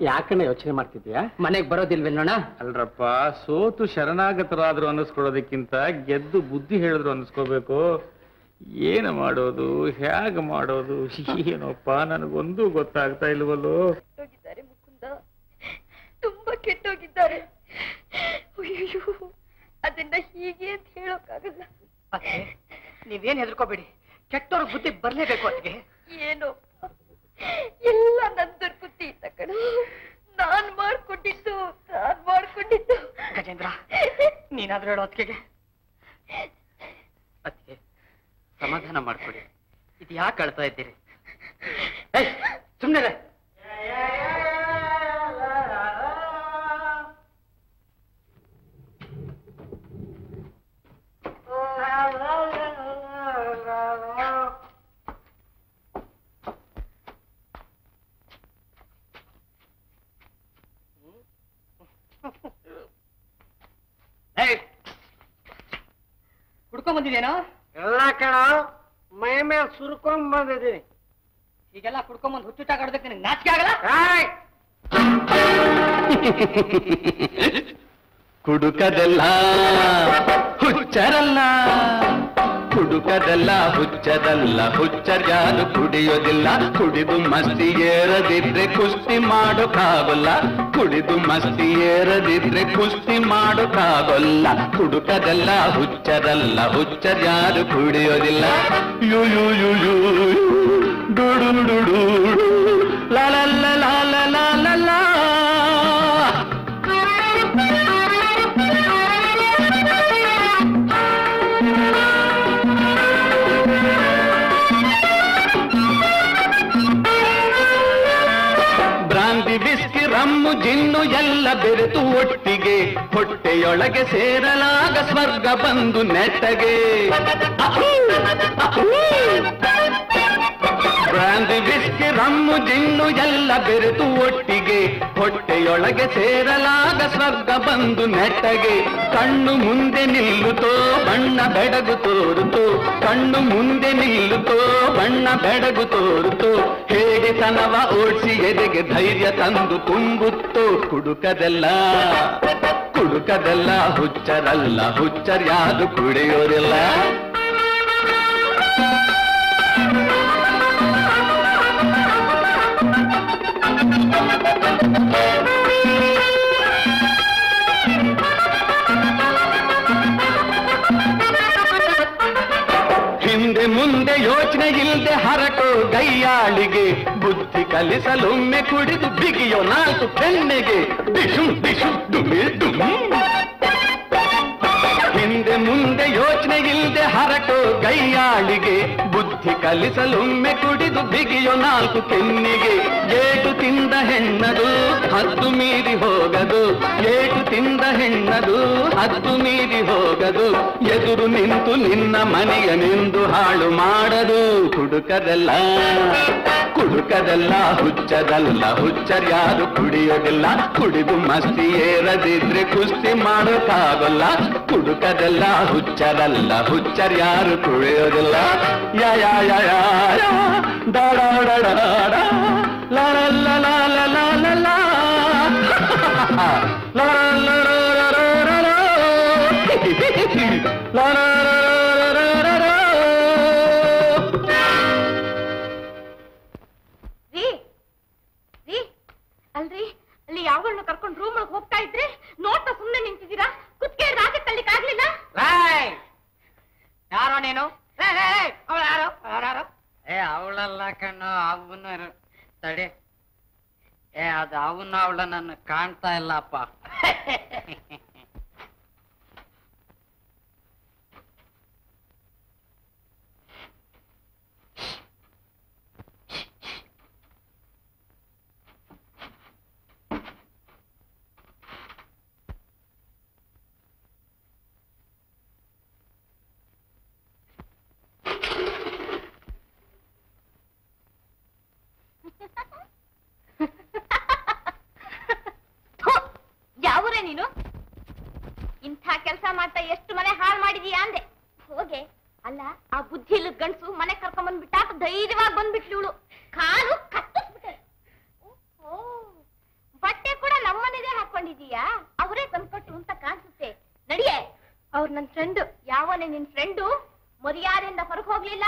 ಯಾಕಣ್ಣ ಯೋಚನೆ ಮಾಡ್ತಿದ್ಯಾ ಮನೆಗೆ ಬರೋದಿಲ್ವೇನೋಣ
ಅಲ್ರಪ್ಪ ಸೋತು ಶರಣಾಗತರಾದ್ರು ಅನ್ನಿಸ್ಕೊಳ್ಳೋದಕ್ಕಿಂತ ಗೆದ್ದು ಬುದ್ಧಿ ಹೇಳಿದ್ರು ಅನ್ನಿಸ್ಕೋಬೇಕು. ಏನು ಮಾಡೋದು ಹೇಗೆ ಮಾಡೋದು ಏನೋಪ್ಪ ನನಗೊಂದು ಗೊತ್ತಾಗ್ತಾ ಇಲ್ವಲ್ಲೋ?
ಕೆಟ್ಟೋಗಿದ್ದಾರೆ ಮುಕುಂದ. ತುಂಬಾ ಕೆಟ್ಟೋಗಿದ್ದಾರೆ. ಅಯ್ಯೋ ಅದನ್ನ ಹೀಗೆ ಅಂತ ಹೇಳೋಕ್ಕಾಗಲ್ಲ.
ನೀವೇನ್ ಹೆದರ್ಕೋಬೇಡಿ. ಕೆಟ್ಟವ್ರ ಬುದ್ಧಿ ಬರ್ಲೇಬೇಕು ಅದಕ್ಕೆ
ಏನೋ ಎಲ್ಲ ನನ್ ದುರ್ಬುದ್ಧಿ ಇದ್ದ ಕಣ. ನಾನ್ ಮಾಡ್ಕೊಂಡಿದ್ದು ನಾನ್ ಮಾಡ್ಕೊಂಡಿದ್ದು.
ಗಜೇಂದ್ರ ನೀನಾದ್ರೂ ಹೇಳೋ ಅತ್ಕೆಗೆ ಅದಕ್ಕೆ ಸಮಾಧಾನ ಮಾಡ್ಕೊಡಿ. ಇದು ಯಾಕೆ ಅಳ್ತಾ ಇದ್ದೀರಿ? ಸುಮ್ಮನೆ ಹುಡ್ಕೊಂಡ್ ಬಂದಿದೇನೋ
ಎಲ್ಲ ಕಣ ಮೈ ಮೇಲೆ ಸುರ್ಕೊಂಡ್ ಬಂದಿದ್ದೀನಿ.
ಈಗೆಲ್ಲ ಕುಡ್ಕೊಂಬಂದು ಹುಚ್ಚುಟ ಕಡ್ದಕ್ಕೆ ನಿನಗೆ ನಾಚಿಕೆ ಆಗಲ್ಲ?
ಕುಡುಕದಲ್ಲ ಹುಚ್ಚರಲ್ಲ. ಕುಡುಕದಲ್ಲ ಹುಚ್ಚದಲ್ಲ ಹುಚ್ಚರ್ಯಾರು ಕುಡಿಯೋದಿಲ್ಲ. ಕುಡಿದು ಮಸ್ತಿ ಏರದಿದ್ರೆ ಕುಸ್ತಿ ಮಾಡೋಕ್ಕಾಗಲ್ಲ. ಕುಡಿದು ಮಸ್ತಿ ಏರದಿದ್ರೆ ಕುಸ್ತಿ ಮಾಡೋಕ್ಕಾಗಲ್ಲ. ಕುಡುಕದಲ್ಲ ಹುಚ್ಚದಲ್ಲ ಹುಚ್ಚರ್ಯಾರು ಕುಡಿಯೋದಿಲ್ಲ. ಯು ಯು ಯು ಯು ಡುಡು ಡುಡು ಲ ಎಲ್ಲ ಬೆರೆತು ಒಟ್ಟಿಗೆ ಹೊಟ್ಟೆಯೊಳಗೆ ಸೇರಲಾಗ ಸ್ವರ್ಗ ಬಂದು ನೆಟ್ಟಗೆ. ಬ್ರಾಂದಿ ಬಿಸ್ಕಿ ರಮ್ಮು ಜಿನ್ನು ಎಲ್ಲ ಬೆರೆತು ಒಟ್ಟಿಗೆ, ಹೊಟ್ಟೆಯೊಳಗೆ ಸೇರಲಾಗ ಸ್ವರ್ಗ ಬಂದು ನೆಟ್ಟಗೆ. ಕಣ್ಣು ಮುಂದೆ ನಿಲ್ಲುತ್ತೋ, ಬಣ್ಣ ಬೆಡಗು ತೋರುತು ಕಣ್ಣು ಮುಂದೆ ನಿಲ್ಲುತ್ತೋ, ಬಣ್ಣ ಬೆಡಗು ತೋರುತು ಹೇಗೆ ತನವ ಓಡಿಸಿ ಎದೆಗೆ ಧೈರ್ಯ ತಂದು ತುಂಬುತ್ತೋ. ಕುಡುಕದೆಲ್ಲ ಕುಡುಕದೆಲ್ಲ ಹುಚ್ಚರಲ್ಲ, ಹುಚ್ಚರ್ಯಾದು ಕುಡಿಯೋರಿಲ್ಲ. ಹಿಂದೆ ಮುಂದೆ ಯೋಚನೆ ಇಲ್ಲದೆ ಹರಟೋ ಗೈಯಾಳಿಗೆ. ಬುದ್ಧಿ ಕಲಿಸಲೊಮ್ಮೆ ಕುಡಿದು ಬಿಗಿಯೋ ನಾಲ್ಕು ಕೆನ್ನೆಗೆ ಡಿಶುಂ ಡಿಶುಂ ಡುಮಿ ಡುಮಿ. ಹಿಂದೆ ಮುಂದೆ ಯೋಚನೆ ಇಲ್ಲದೆ ಹರಟೋ ಗೈಯಾಳಿಗೆ ಬುದ್ಧಿ ಕಲಿಸಲೊಮ್ಮೆ ಕುಡಿದು ಬಿಗಿಯೋ ನಾಲ್ಕು ಕೆನ್ನಿಗೆ. ಏಟು ತಿಂದ ಹೆಣ್ಣದು, ಹತ್ತು ಮೀರಿ ಹೋಗದು. ಏಟು ತಿಂದ ಹೆಣ್ಣದು, ಹತ್ತು ಮೀರಿ ಹೋಗದು. ಎದುರು ನಿಂತು ನಿನ್ನ ಮನೆಯ ನಿಂದು ಹಾಳು ಮಾಡದು. ಕುಡುಕದಲ್ಲ. ಕುಡುಕದಲ್ಲ ಹುಚ್ಚದಲ್ಲ ಹುಚ್ಚರ್ಯಾರು ಕುಡಿಯೋದಿಲ್ಲ. ಕುಡಿದು ಮಸ್ತಿ ಏರದಿದ್ರೆ ಕುಸ್ತಿ ಮಾಡೋಕ್ಕಾಗಲ್ಲ. ಕುಡುಕದಲ್ಲ ಹುಚ್ಚರಲ್ಲ ಹುಚ್ಚರ್ಯಾರು ಕುಡಿಯೋದಿಲ್ಲ. ಯಾ ಯಾ ಯಾ ಯಾ ಡಾ ಡಾ ಡಾ ಡಾ ಲಾ
ಅಲ್ಲಿ ಯಾವಳನ್ನ ಕರ್ಕೊಂಡು ರೂಮ್ ಒಳಗೆ ಹೋಗ್ತಾ ಇದ್ರೆ ನೋಡ್ತಾ ಸುಮ್ಮನೆ ನಿಂತಿದ್ದೀರಾ? ಕುತ್ಕೆ ತಳ್ಳಿಕ್ ಆಗ್ಲಿಲ್ಲ?
ಯಾರೋ ನೀನು? ಅವಳು ಯಾರು? ಯಾರು? ಏ ಅವಳಲ್ಲ ಕಣ್ಣು ಅವನು ತಡಿ. ಏ ಅದು ಅವನು ಅವಳ ನನ್ನ ಕಾಣ್ತಾ ಇಲ್ಲಪ್ಪ.
ನೀನು? ಇಂಥ ಕೆಲಸ ಮಾಡ್ತಾ ಎಷ್ಟು ಮನೆ ಹಾಳು ಮಾಡಿದೀಯಾ ಅಂದೆ. ಹೋಗೆ. ಅಲ್ಲ ಆ ಬುದ್ಧಿ ಇಲ್ಲದ ಗಂಡಸು ಮನೆ ಕರ್ಕೊಂಡ್ ಬಂದ್ಬಿಟ್ಟ ಧೈರ್ಯವಾಗಿ ಬಂದ್ಬಿಟ್ಲು ಇವಳು. ಕಾಲು ಕಟ್ಟಿಸ್ಬಿಟ್ಟೆ ಬಟ್ಟೆ ಕೂಡ ನಮ್ಮನೆದೇ ಹಾಕೊಂಡಿದೀಯಾ ಅವರೇ ತಂದ್ಕೊಟ್ರು ಅಂತ ಕಾಣಿಸುತ್ತೆ. ನಡಿಯೇ. ಅವ್ರು ನನ್ ಫ್ರೆಂಡು ಯಾವನೇ ನಿನ್ ಫ್ರೆಂಡು ಮರ್ಯಾದೆಯಿಂದ ಹೊರಗೆ ಹೋಗ್ಲಿಲ್ಲ?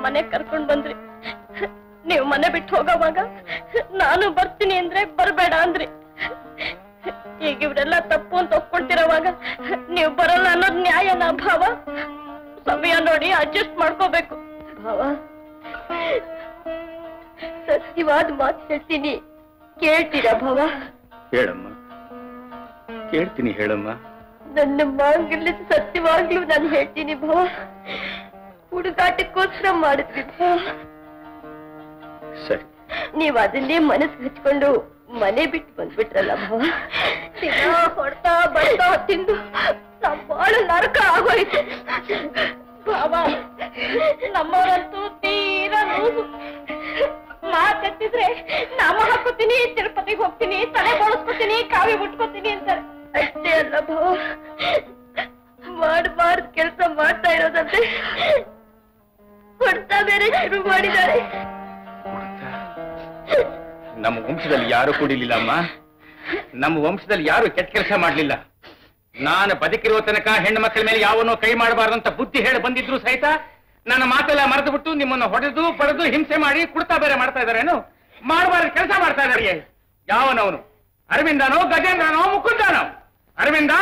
ನಿಮ್ ಮನೆ ಕರ್ಕೊಂಡ್ ಬಂದ್ರಿ. ನೀವು ಮನೆ ಬಿಟ್ಟು ಹೋಗೋವಾಗ ನಾನು ಬರ್ತೀನಿ ಅಂದ್ರೆ ಬರ್ಬೇಡ ಅಂದ್ರಿ. ಈಗ ಇವರೆಲ್ಲ ತಪ್ಪು ಅಂತ ಒಪ್ಕೊಳ್ತಿರೋವಾಗ ನೀವು ಬರಲ್ಲ ಅನ್ನೋದ್ ನ್ಯಾಯನ ಭಾವ. ಸಮಯ ನೋಡಿ ಅಡ್ಜಸ್ಟ್ ಮಾಡ್ಕೋಬೇಕು. ಭಾವ ಸತ್ಯವಾದ ಮಾತು ಹೇಳ್ತೀನಿ. ಕೇಳ್ತೀರ ಭಾವ?
ಹೇಳಮ್ಮ. ಕೇಳ್ತೀನಿ ಹೇಳಮ್ಮ.
ನನ್ನ ಮಾಂಗಲ್ಯ ಸತ್ಯವಾಗ್ಲೂ ನಾನು ಹೇಳ್ತೀನಿ ಭವ. ಹುಡುಗಾಟಕ್ಕೋಸ್ಕರ ಮಾಡಿದ್ವಿ ಭವ
ಸರಿ.
ನೀವ್ ಅದನ್ನೇ ಮನಸ್ಸು ಹಚ್ಕೊಂಡು ಮನೆ ಬಿಟ್ಟು ಬಂದ್ಬಿಟ್ರಲ್ಲ ಹೊಡ್ತಾ ಬಡ್ತಾ ತಿಂದು ನಮ್ ಬಾಳು ನರಕ ಆಗೋಯ್ತು. ಬಾಬಾ ನಮ್ಮವರಂತೂ ತೀರಾ ನೋವು ಮಾತೆತ್ತಿದ್ರೆ ನಾಮ ಹಾಕೋತೀನಿ ತಿರುಪತಿಗೆ ಹೋಗ್ತೀನಿ ತಲೆ ಬೋಳಿಸ್ಕೊತೀನಿ ಕಾವಿ ಮುಟ್ಕೋತೀನಿ ಅಂತಾರೆ. ಅಷ್ಟೇ ಅಲ್ಲ ಭಾವ ಮಾಡಬಾರ್ದು ಕೆಲಸ ಮಾಡ್ತಾ ಇರೋದಂತೆ. ಹೊಡ್ತಾ ಬೇರೆ ಶುರು ಮಾಡಿದ್ದಾರೆ.
ನಮ್ಮ ವಂಶದಲ್ಲಿ ಯಾರು ಕುಡಿಲಿಲ್ಲ ಅಮ್ಮ. ನಮ್ಮ ವಂಶದಲ್ಲಿ ಯಾರು ಕೆಟ್ಟ ಕೆಲಸ ಮಾಡ್ಲಿಲ್ಲ. ನಾನು ಬದುಕಿರುವ ತನಕ ಹೆಣ್ಣು ಮಕ್ಕಳ ಮೇಲೆ ಯಾವನೋ ಕೈ ಮಾಡಬಾರ್ದಂತ ಬುದ್ಧಿ ಹೇಳಿ ಬಂದಿದ್ರು ಸಹಿತ ನನ್ನ ಮಾತೆಲ್ಲ ಮರೆತು ಬಿಟ್ಟು ನಿಮ್ಮನ್ನ ಹೊಡೆದು ಪಡೆದು ಹಿಂಸೆ ಮಾಡಿ ಕುಡ್ತಾ ಬೇರೆ ಮಾಡ್ತಾ ಇದಾರೇನು ಮಾಡಬಾರ್ದು ಕೆಲಸ ಮಾಡ್ತಾ ಇದಾರೆ ಯಾವನವನು? ಅರವಿಂದನೋ ಗಜೇಂದ್ರನೋ ಮುಕುಂದನೋ? ಅರವಿಂದ?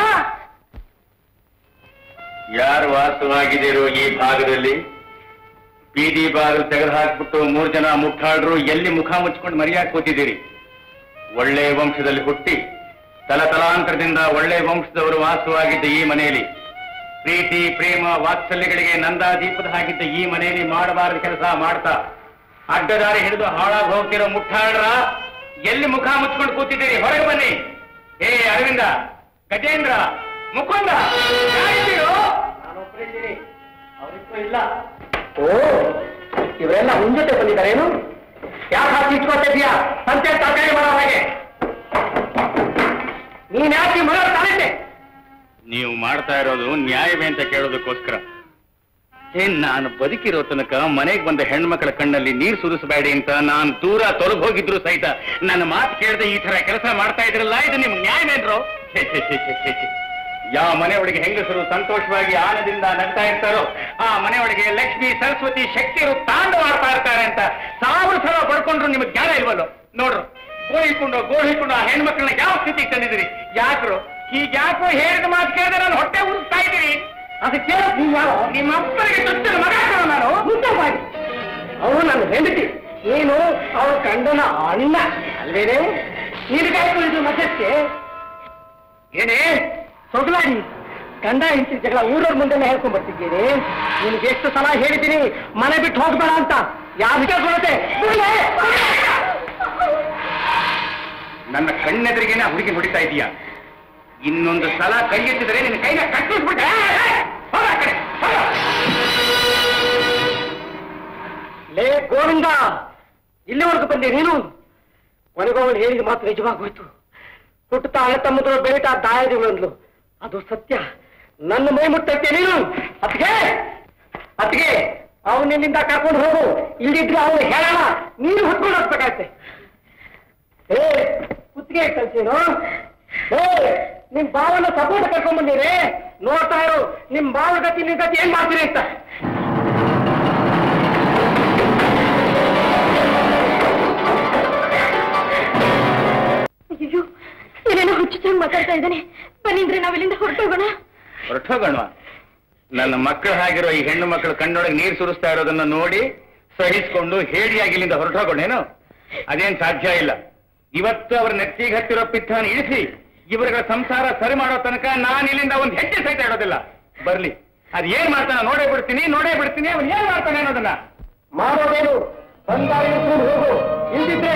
ಯಾರು ವಾಸವಾಗಿದ್ದೀರೋ ಈ ಭಾಗದಲ್ಲಿ? ಬೀದಿ ಬಾಗಿಲು ತೆಗೆದು ಹಾಕ್ಬಿಟ್ಟು ಮೂರು ಜನ ಮುಟ್ಟಾಡ್ರು, ಎಲ್ಲಿ ಮುಖ ಮುಚ್ಕೊಂಡು ಮರಿಯಾಗಿ ಕೂತಿದ್ದೀರಿ? ಒಳ್ಳೆ ವಂಶದಲ್ಲಿ ಹುಟ್ಟಿ, ತಲತಲಾಂತರದಿಂದ ಒಳ್ಳೆ ವಂಶದವರು ವಾಸವಾಗಿದ್ದ ಈ ಮನೆಯಲ್ಲಿ, ಪ್ರೀತಿ, ಪ್ರೇಮ, ವಾತ್ಸಲ್ಯಗಳಿಗೆ ನಂದಾ ದೀಪದ ಹಾಕಿದ್ದ ಈ ಮನೆಯಲ್ಲಿ ಮಾಡಬಾರದ ಕೆಲಸ ಮಾಡ್ತಾ, ಅಡ್ಡದಾರಿ ಹಿಡಿದು ಹಾಳಾಗಿ ಹೋಗ್ತಿರೋ ಮುಟ್ಟಾಡ್ರ, ಎಲ್ಲಿ ಮುಖ ಮುಚ್ಕೊಂಡು ಕೂತಿದ್ದೀರಿ? ಹೊರಗೆ ಬನ್ನಿ. ಏ ಅರವಿಂದ, ಗಜೇಂದ್ರ, ಮುಕುಂದ ಅವರಿಗೂ
ಇಲ್ಲ. ಓ, ಇವರೆಲ್ಲ ನಿನ್ ಜೊತೆ ಬಂದಿದ್ದಾರೇನು? ಯಾಕೆ ಹಾಕಿ ಇಟ್ಕೊಳ್ತಾ ಇದೀಯಾ? ಸಂತೆ ತರಕಾರಿ ಮಾಡೋ ಹಾಗೆ. ನೀನ್ ಯಾಕೆ ಮಗ ತಾನೆ
ನೀವು ಮಾಡ್ತಾ ಇರೋದು ನ್ಯಾಯವೇ ಅಂತ ಕೇಳೋದಕ್ಕೋಸ್ಕರ. ಏನ್ ನಾನು ಬದುಕಿರೋ ತನಕ ಮನೆಗೆ ಬಂದ ಹೆಣ್ಮಕ್ಳ ಕಣ್ಣಲ್ಲಿ ನೀರು ಸುರಿಸಬೇಡಿ ಅಂತ ನಾನು ದೂರ ತೊಲಗ್ ಹೋಗಿದ್ರು ಸಹಿತ. ನನ್ನ ಮಾತು ಕೇಳದೆ ಈ ತರ ಕೆಲಸ ಮಾಡ್ತಾ ಇದ್ರಲ್ಲ, ಇದು ನಿಮ್ ನ್ಯಾಯವೇನ್ರು. ಯಾವ ಮನೆಯೊಳಗೆ ಹೆಂಗಸರು ಸಂತೋಷವಾಗಿ ಆನದಿಂದ ನಗ್ತಾ ಇರ್ತಾರೋ ಆ ಮನೆಯೊಳಗೆ ಲಕ್ಷ್ಮಿ ಸರಸ್ವತಿ ಶಕ್ತಿಯರು ತಾಂಡವಾಡ್ತಾ ಇರ್ತಾರೆ ಅಂತ ಸಾವಿರ ಸಲ ಪಡ್ಕೊಂಡ್ರು ನಿಮ್ಗೆ ಜ್ಞಾನ ಇಲ್ವಲ್ಲ? ನೋಡ್ರು ಗೋಳಿಕೊಂಡು ಗೋಳಿಕೊಂಡು ಆ ಹೆಣ್ಮಕ್ಳನ್ನ ಯಾವ ಸ್ಥಿತಿಗೆ ತಂದಿದ್ದೀರಿ? ಯಾಕ್ರು? ಈಗ ಯಾಕೋ ಹೇಳಿದ ಮಾತು ಕೇಳಿದ್ರೆ ನಾನು ಹೊಟ್ಟೆ ಉರಿಸ್ತಾ ಇದ್ದೀರಿ.
ಅದಕ್ಕೆ ನೀವು ಯಾರು?
ನಿಮ್ಮ ಅಪ್ಪನಿಗೆ ಚುಚ್ಚಿದ ಮಗ ನಾನು?
ಮುಂದೆ ಮಾಡಿ. ಅವನು ನನ್ನ ಹೆಂಡತಿ. ನೀನು ಅವ್ರ ಕಂಡನ ಅಣ್ಣ ಅಲ್ವೇನೆ? ನಿನಗಾಯ್ತು ಇದು ಮಧ್ಯಕ್ಕೆ? ಏನೇ? ಸೊಗಲಾಡಿ ಗಂಡ ಹೆಂಡತಿ ಜಗಳ ಊರವ್ರ ಮುಂದೆಲ್ಲ ಹೇಳ್ಕೊಂಡ್ ಬರ್ತಿದ್ದೀನಿ ನಿನ್ಗೆ ಎಷ್ಟು ಸಲ ಹೇಳಿದ್ದೀನಿ ಮನೆ ಬಿಟ್ಟು ಹೋಗ್ಬೇಡ ಅಂತ. ಯಾರು ಕೇಳ್ಕೊಳತೆ
ನನ್ನ ಕಣ್ಣೆದರಿಗೆನೆ ಹುಡುಗಿ ಹೊಡಿತಾ ಇದೀಯ? ಇನ್ನೊಂದು ಸಲ ಕೈ ಎತ್ತಿದ್ರೆ ನಿನ್ನ ಕೈನ ಕಟ್ಟಿಸ್ಬಿಟ್ಟೆ.
ಲೇ ಗೋವಿಂದ ಇಲ್ಲಿವರೆಗೂ ಬಂದೆ ನೀನು? ಕೊನೆಗೂ ಅವಳು ಹೇಳಿದ ಮಾತು ನಿಜವಾಗೋಯ್ತು ಹುಟ್ಟುತ್ತಾ ಹಳೆ ತಮ್ಮದ್ರು ಬೆಳೀತಾ ದಾಯದಿಗಳಂದ್ಲು. ಅದು ಸತ್ಯ. ನನ್ನ ಮೈ ಮುಟ್ಟಕ್ಕೆ ನೀನು. ಅತ್ತಿಗೆ ಅತ್ತಿಗೆ, ಅವನು ನಿನ್ನಿಂದ ಕರ್ಕೊಂಡು ಹೋಗು. ಇಲ್ಲಿದ್ರೆ ಅವನು ಹೇಳೋಣ ನೀನು ಹೊತ್ಕೊಂಡು ಹೋಗ್ಬೇಕಾಯ್ತೆ. ಏ, ಕುತ್ತಿಗೆ ಕಲ್ಸೇನು ಏ, ನಿಮ್ ಬಾವನ ಸಪೋರ್ಟ್ ಕರ್ಕೊಂಡ್ ಬಂದಿರಿ. ನೋಡ್ತಾ ಇರು, ನಿಮ್ ಬಾವ ಗತಿ, ನಿನ್ ಗತಿ ಏನ್ ಮಾಡ್ತೀರಿ ಅಂತ.
ಅಯ್ಯೋ ಏನೇನೋ ಹುಚ್ಚು ಮಾತಾಡ್ತಾ ಇದ್ದಾನೆ. ಬನ್ನಿಂದ್ರೆ ನಾವಿಲ್ಲಿಂದ ಹೊರಟೋಗೋಣ.
ಹೊರಟೋಗೋಣ? ನನ್ನ ಮಕ್ಕಳು ಹಾಗಿರೋ ಈ ಹೆಣ್ಣು ಮಕ್ಕಳು ಕಣ್ಣೊಳಗೆ ನೀರು ಸುರಿಸ್ತಾ ಇರೋದನ್ನ ನೋಡಿ ಸಹಿಸಿಕೊಂಡು ಹೇಡಿಯಾಗಿ ಇಲ್ಲಿಂದ ಹೊರಟೋಗೋಣೇನು ಅದೇನ್ ಸಾಧ್ಯ ಇಲ್ಲ. ಇವತ್ತು ಅವ್ರ ನೆತ್ತಿಗೆ ಹತ್ತಿರೋ ಪಿತ್ತನ ಇಳಿಸಿ ಇವರುಗಳ ಸಂಸಾರ ಸರಿ ಮಾಡೋ ತನಕ ನಾನು ಇಲ್ಲಿಂದ ಒಂದು ಹೆಜ್ಜೆ ಸಹಿತ ಇಡೋದಿಲ್ಲ. ಬರ್ಲಿ. ಅದ್ ಏನ್ ಮಾಡ್ತಾನ ನೋಡೇ ಬಿಡ್ತೀನಿ ನೋಡೇ ಬಿಡ್ತೀನಿ ಅವ್ನು ಏನ್ ಮಾಡ್ತಾನೆ ಅನ್ನೋದನ್ನ.
ಮಾಡೋದೇನು? ಹೋಗು. ಇಲ್ದಿದ್ರೆ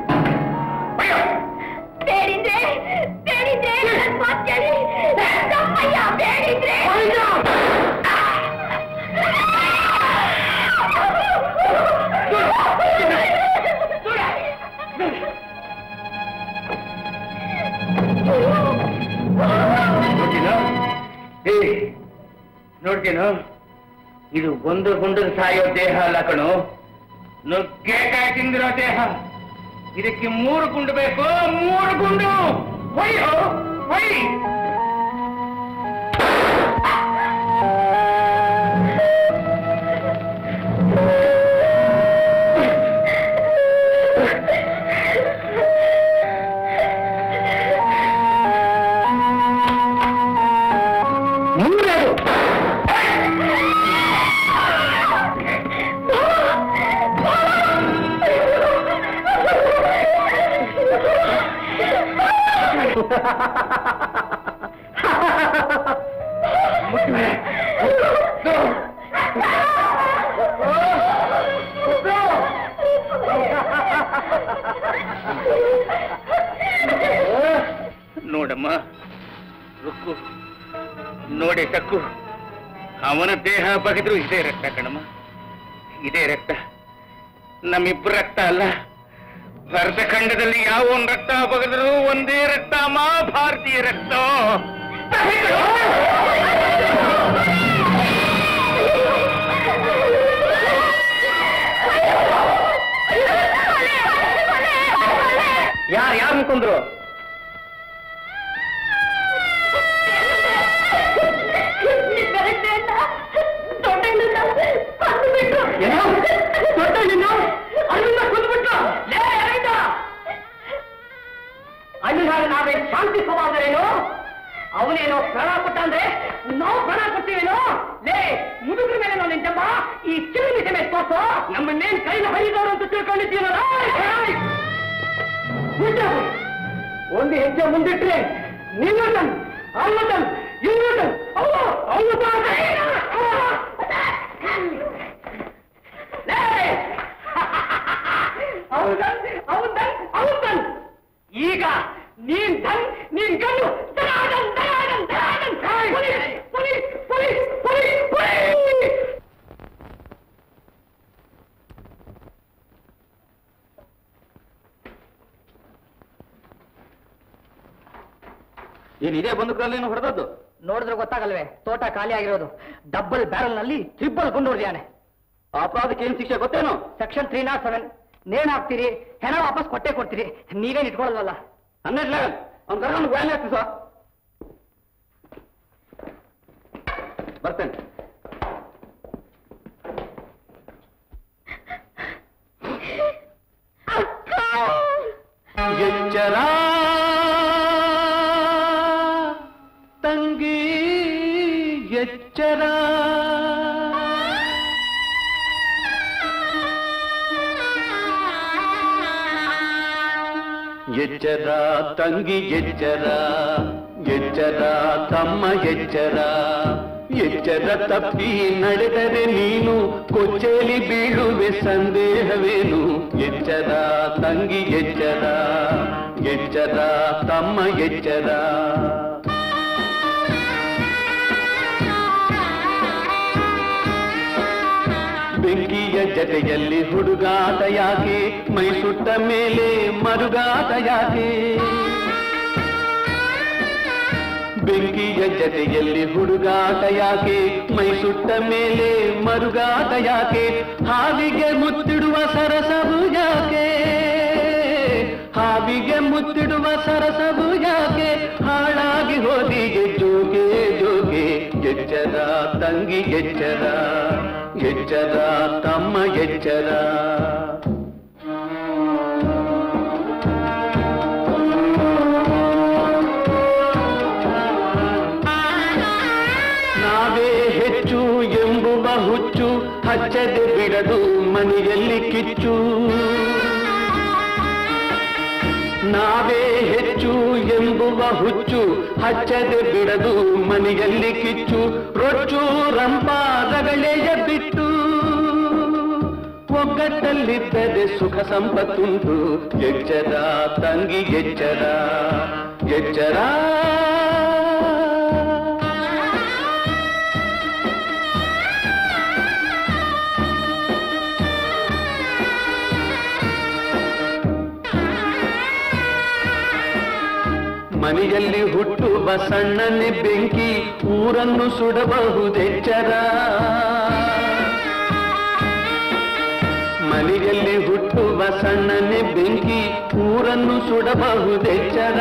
ನೋಡ್ತೀನೋ ಏ ನೋಡ್ತೀನೋ ಇದು ಒಂದು ಗುಂಡು ಸಾಯೋ ದೇಹ ಅಲ್ಲ ಕಣು ನುಗ್ಗೆಕಾಯಿ ತಿಂದಿರೋ ದೇಹ ಇದಕ್ಕೆ ಮೂರು ಗುಂಡು ಬೇಕು. ಮೂರು ಗುಂಡು. ಹೊಯ್ಯೋ ಹೊಯ್ ಮುಂದೆ ನೋಡಮ್ಮ. ರುಕ್ಕು. ನೋಡಿ ಸಕ್ಕು ಅವನ ದೇಹ ಬಗೆದ್ರು ಇದೇ ರಕ್ತ ಕಣಮ್ಮ. ಇದೇ ರಕ್ತ. ನಮ್ಮಿಬ್ರು ರಕ್ತ ಅಲ್ಲ. ಭರತಖಂಡದಲ್ಲಿ ಯಾವ ಒಂದು ರಕ್ತ ಬಗೆದ್ರು ಒಂದೇ ರಕ್ತ ಮಾ ಭಾರತೀಯ ರಕ್ತ. ಯಾರು ಯಾರು ಅನ್ಕೊಂಡ್ರು ಹಾಗೆ ನಾವೇ ಶಾಂತಿ ಸ್ವಭಾವದರೇನು? ಅವನೇನೋ ಪ್ರಾಣ ಕೊಟ್ಟ ನಾವು ಲೇ ಮುದುಗ್ರ ಮೇಲೆ ನಾವು ನಿಂತಮ್ಮ ಈ ಕಿವಿ ಮೇಲೆ ತೋರ್ಸು. ನಮ್ಮನ್ನೇನ್ ಕೈನ ಹರಿದವರು ಅಂತ ತಿಳ್ಕೊಂಡಿದ್ದೀನಲ್ಲ? ಒಂದು ಹೆಜ್ಜೆ ಮುಂದಿಟ್ರೆ ನಿನ್ನಟನ್ ಅವನಟನ್ ಇವನಟನ್ ಅವ ಅವನ್ ಈಗ ನೀನ್ ಧನ್ ನೀನ್ ಪೊಲೀಸ್.
ಏನ್ ಇದೇ ಬಂದೂಕಲ್ಲಿ ಹೊಡೆದದ್ದು?
ನೋಡಿದ್ರೆ ಗೊತ್ತಾಗಲ್ವೇ ತೋಟ ಖಾಲಿ ಆಗಿರೋದು. ಡಬ್ಬಲ್ ಬ್ಯಾರಲ್ನಲ್ಲಿ ಗುಂಡು ಹೊಡೆದಿಯಾನೆ
ಅಪರಾಧಕ್ಕೆ ಏನ್ ಶಿಕ್ಷೆ ಗೊತ್ತೇನು?
ಸೆಕ್ಷನ್ ತ್ರೀ ನಾಟ್ ಸೆವೆನ್ ನೇಣ ಹಾಕ್ತೀರಿ ಹೆಣ ವಾಪಸ್ ಕೊಟ್ಟೆ ಕೊಡ್ತೀರಿ. ನೀವೇನ್ ಇಟ್ಕೊಳ್ಳಲ್ವಲ್ಲ
ಹನ್ನೆರಡು ಲೆವೆಲ್ ಅವ್ನ ಕರ್ಕೊಂಡು ವ್ಯಾನ್ ಹಾಕ್ತಿ ಸರ್. ಬರ್ತೇನೆ. ಎಚ್ಚರ, ತಂಗಿ ಎಚ್ಚರ ಎಚ್ಚರ, ತಮ್ಮ ಎಚ್ಚರ. ಎಚ್ಚರ ತಪ್ಪಿ ನಡೆದರೆ ನೀನು ಕೊಚ್ಚಲಿ ಬೀಳುವೆ ಸಂದೇಹವೇನು? ಎಚ್ಚರ, ತಂಗಿ ಎಚ್ಚರ ಎಚ್ಚರ, ತಮ್ಮ ಎಚ್ಚರ. ಬೆಂಕಿಯ ಜತೆಯಲ್ಲಿ ಹುಡುಗಾಟ ಯಾಕೆ? ಮೈ ಸುಟ್ಟ ಮೇಲೆ ಮರುಗಾಟ ಯಾಕೆ ಬೆಂಕಿಯ ಜತೆಯಲ್ಲಿ ಹುಡುಗಾಟ ಯಾಕೆ ಮೈ ಸುಟ್ಟ ಮೇಲೆ ಮರುಗಾಟ ಯಾಕೆ ಹಾವಿಗೆ ಮುತ್ತಿಡುವ ಸರಸವು ಯಾಕೆ? ಹಾವಿಗೆ ಮುತ್ತಿಡುವ ಸರಸವು ಯಾಕೆ? ಹಾಳಾಗಿ ಹೋದಿಗೆ ಜೋಗೆ ಜೋಗೆ ಎಚ್ಚರ, ತಂಗಿ ಎಚ್ಚರ ಎಚ್ಚರ, ತಮ್ಮ ಎಚ್ಚರ. ಹಚ್ಚದೆ ಬಿಡದು ಮನೆಯಲ್ಲಿ ಕಿಚ್ಚು. ನಾವೇ ಹೆಚ್ಚು ಎಂಬುವ ಹುಚ್ಚು ಹಚ್ಚದೆ ಬಿಡದು ಮನೆಯಲ್ಲಿ ಕಿಚ್ಚು. ರೊಚ್ಚು ರಂಪಾದಗಳೆಯ ಬಿಟ್ಟು ಒಗ್ಗಟ್ಟಲ್ಲಿದ್ದರೆ ಸುಖ ಸಂಪತ್ತುಂಟು. ಎಚ್ಚರ ತಂಗಿ ಎಚ್ಚರ ಎಚ್ಚರ. ಮನೆಯಲ್ಲಿ ಹುಟ್ಟು ಬಸಣ್ಣನೆ ಬೆಂಕಿ, ಊರನ್ನು ಸುಡಬಹುದೆಚ್ಚರ. ಮನೆಯಲ್ಲಿ ಹುಟ್ಟು ಬಸಣ್ಣನೆ ಬೆಂಕಿ, ಊರನ್ನು ಸುಡಬಹುದೆಚ್ಚರ.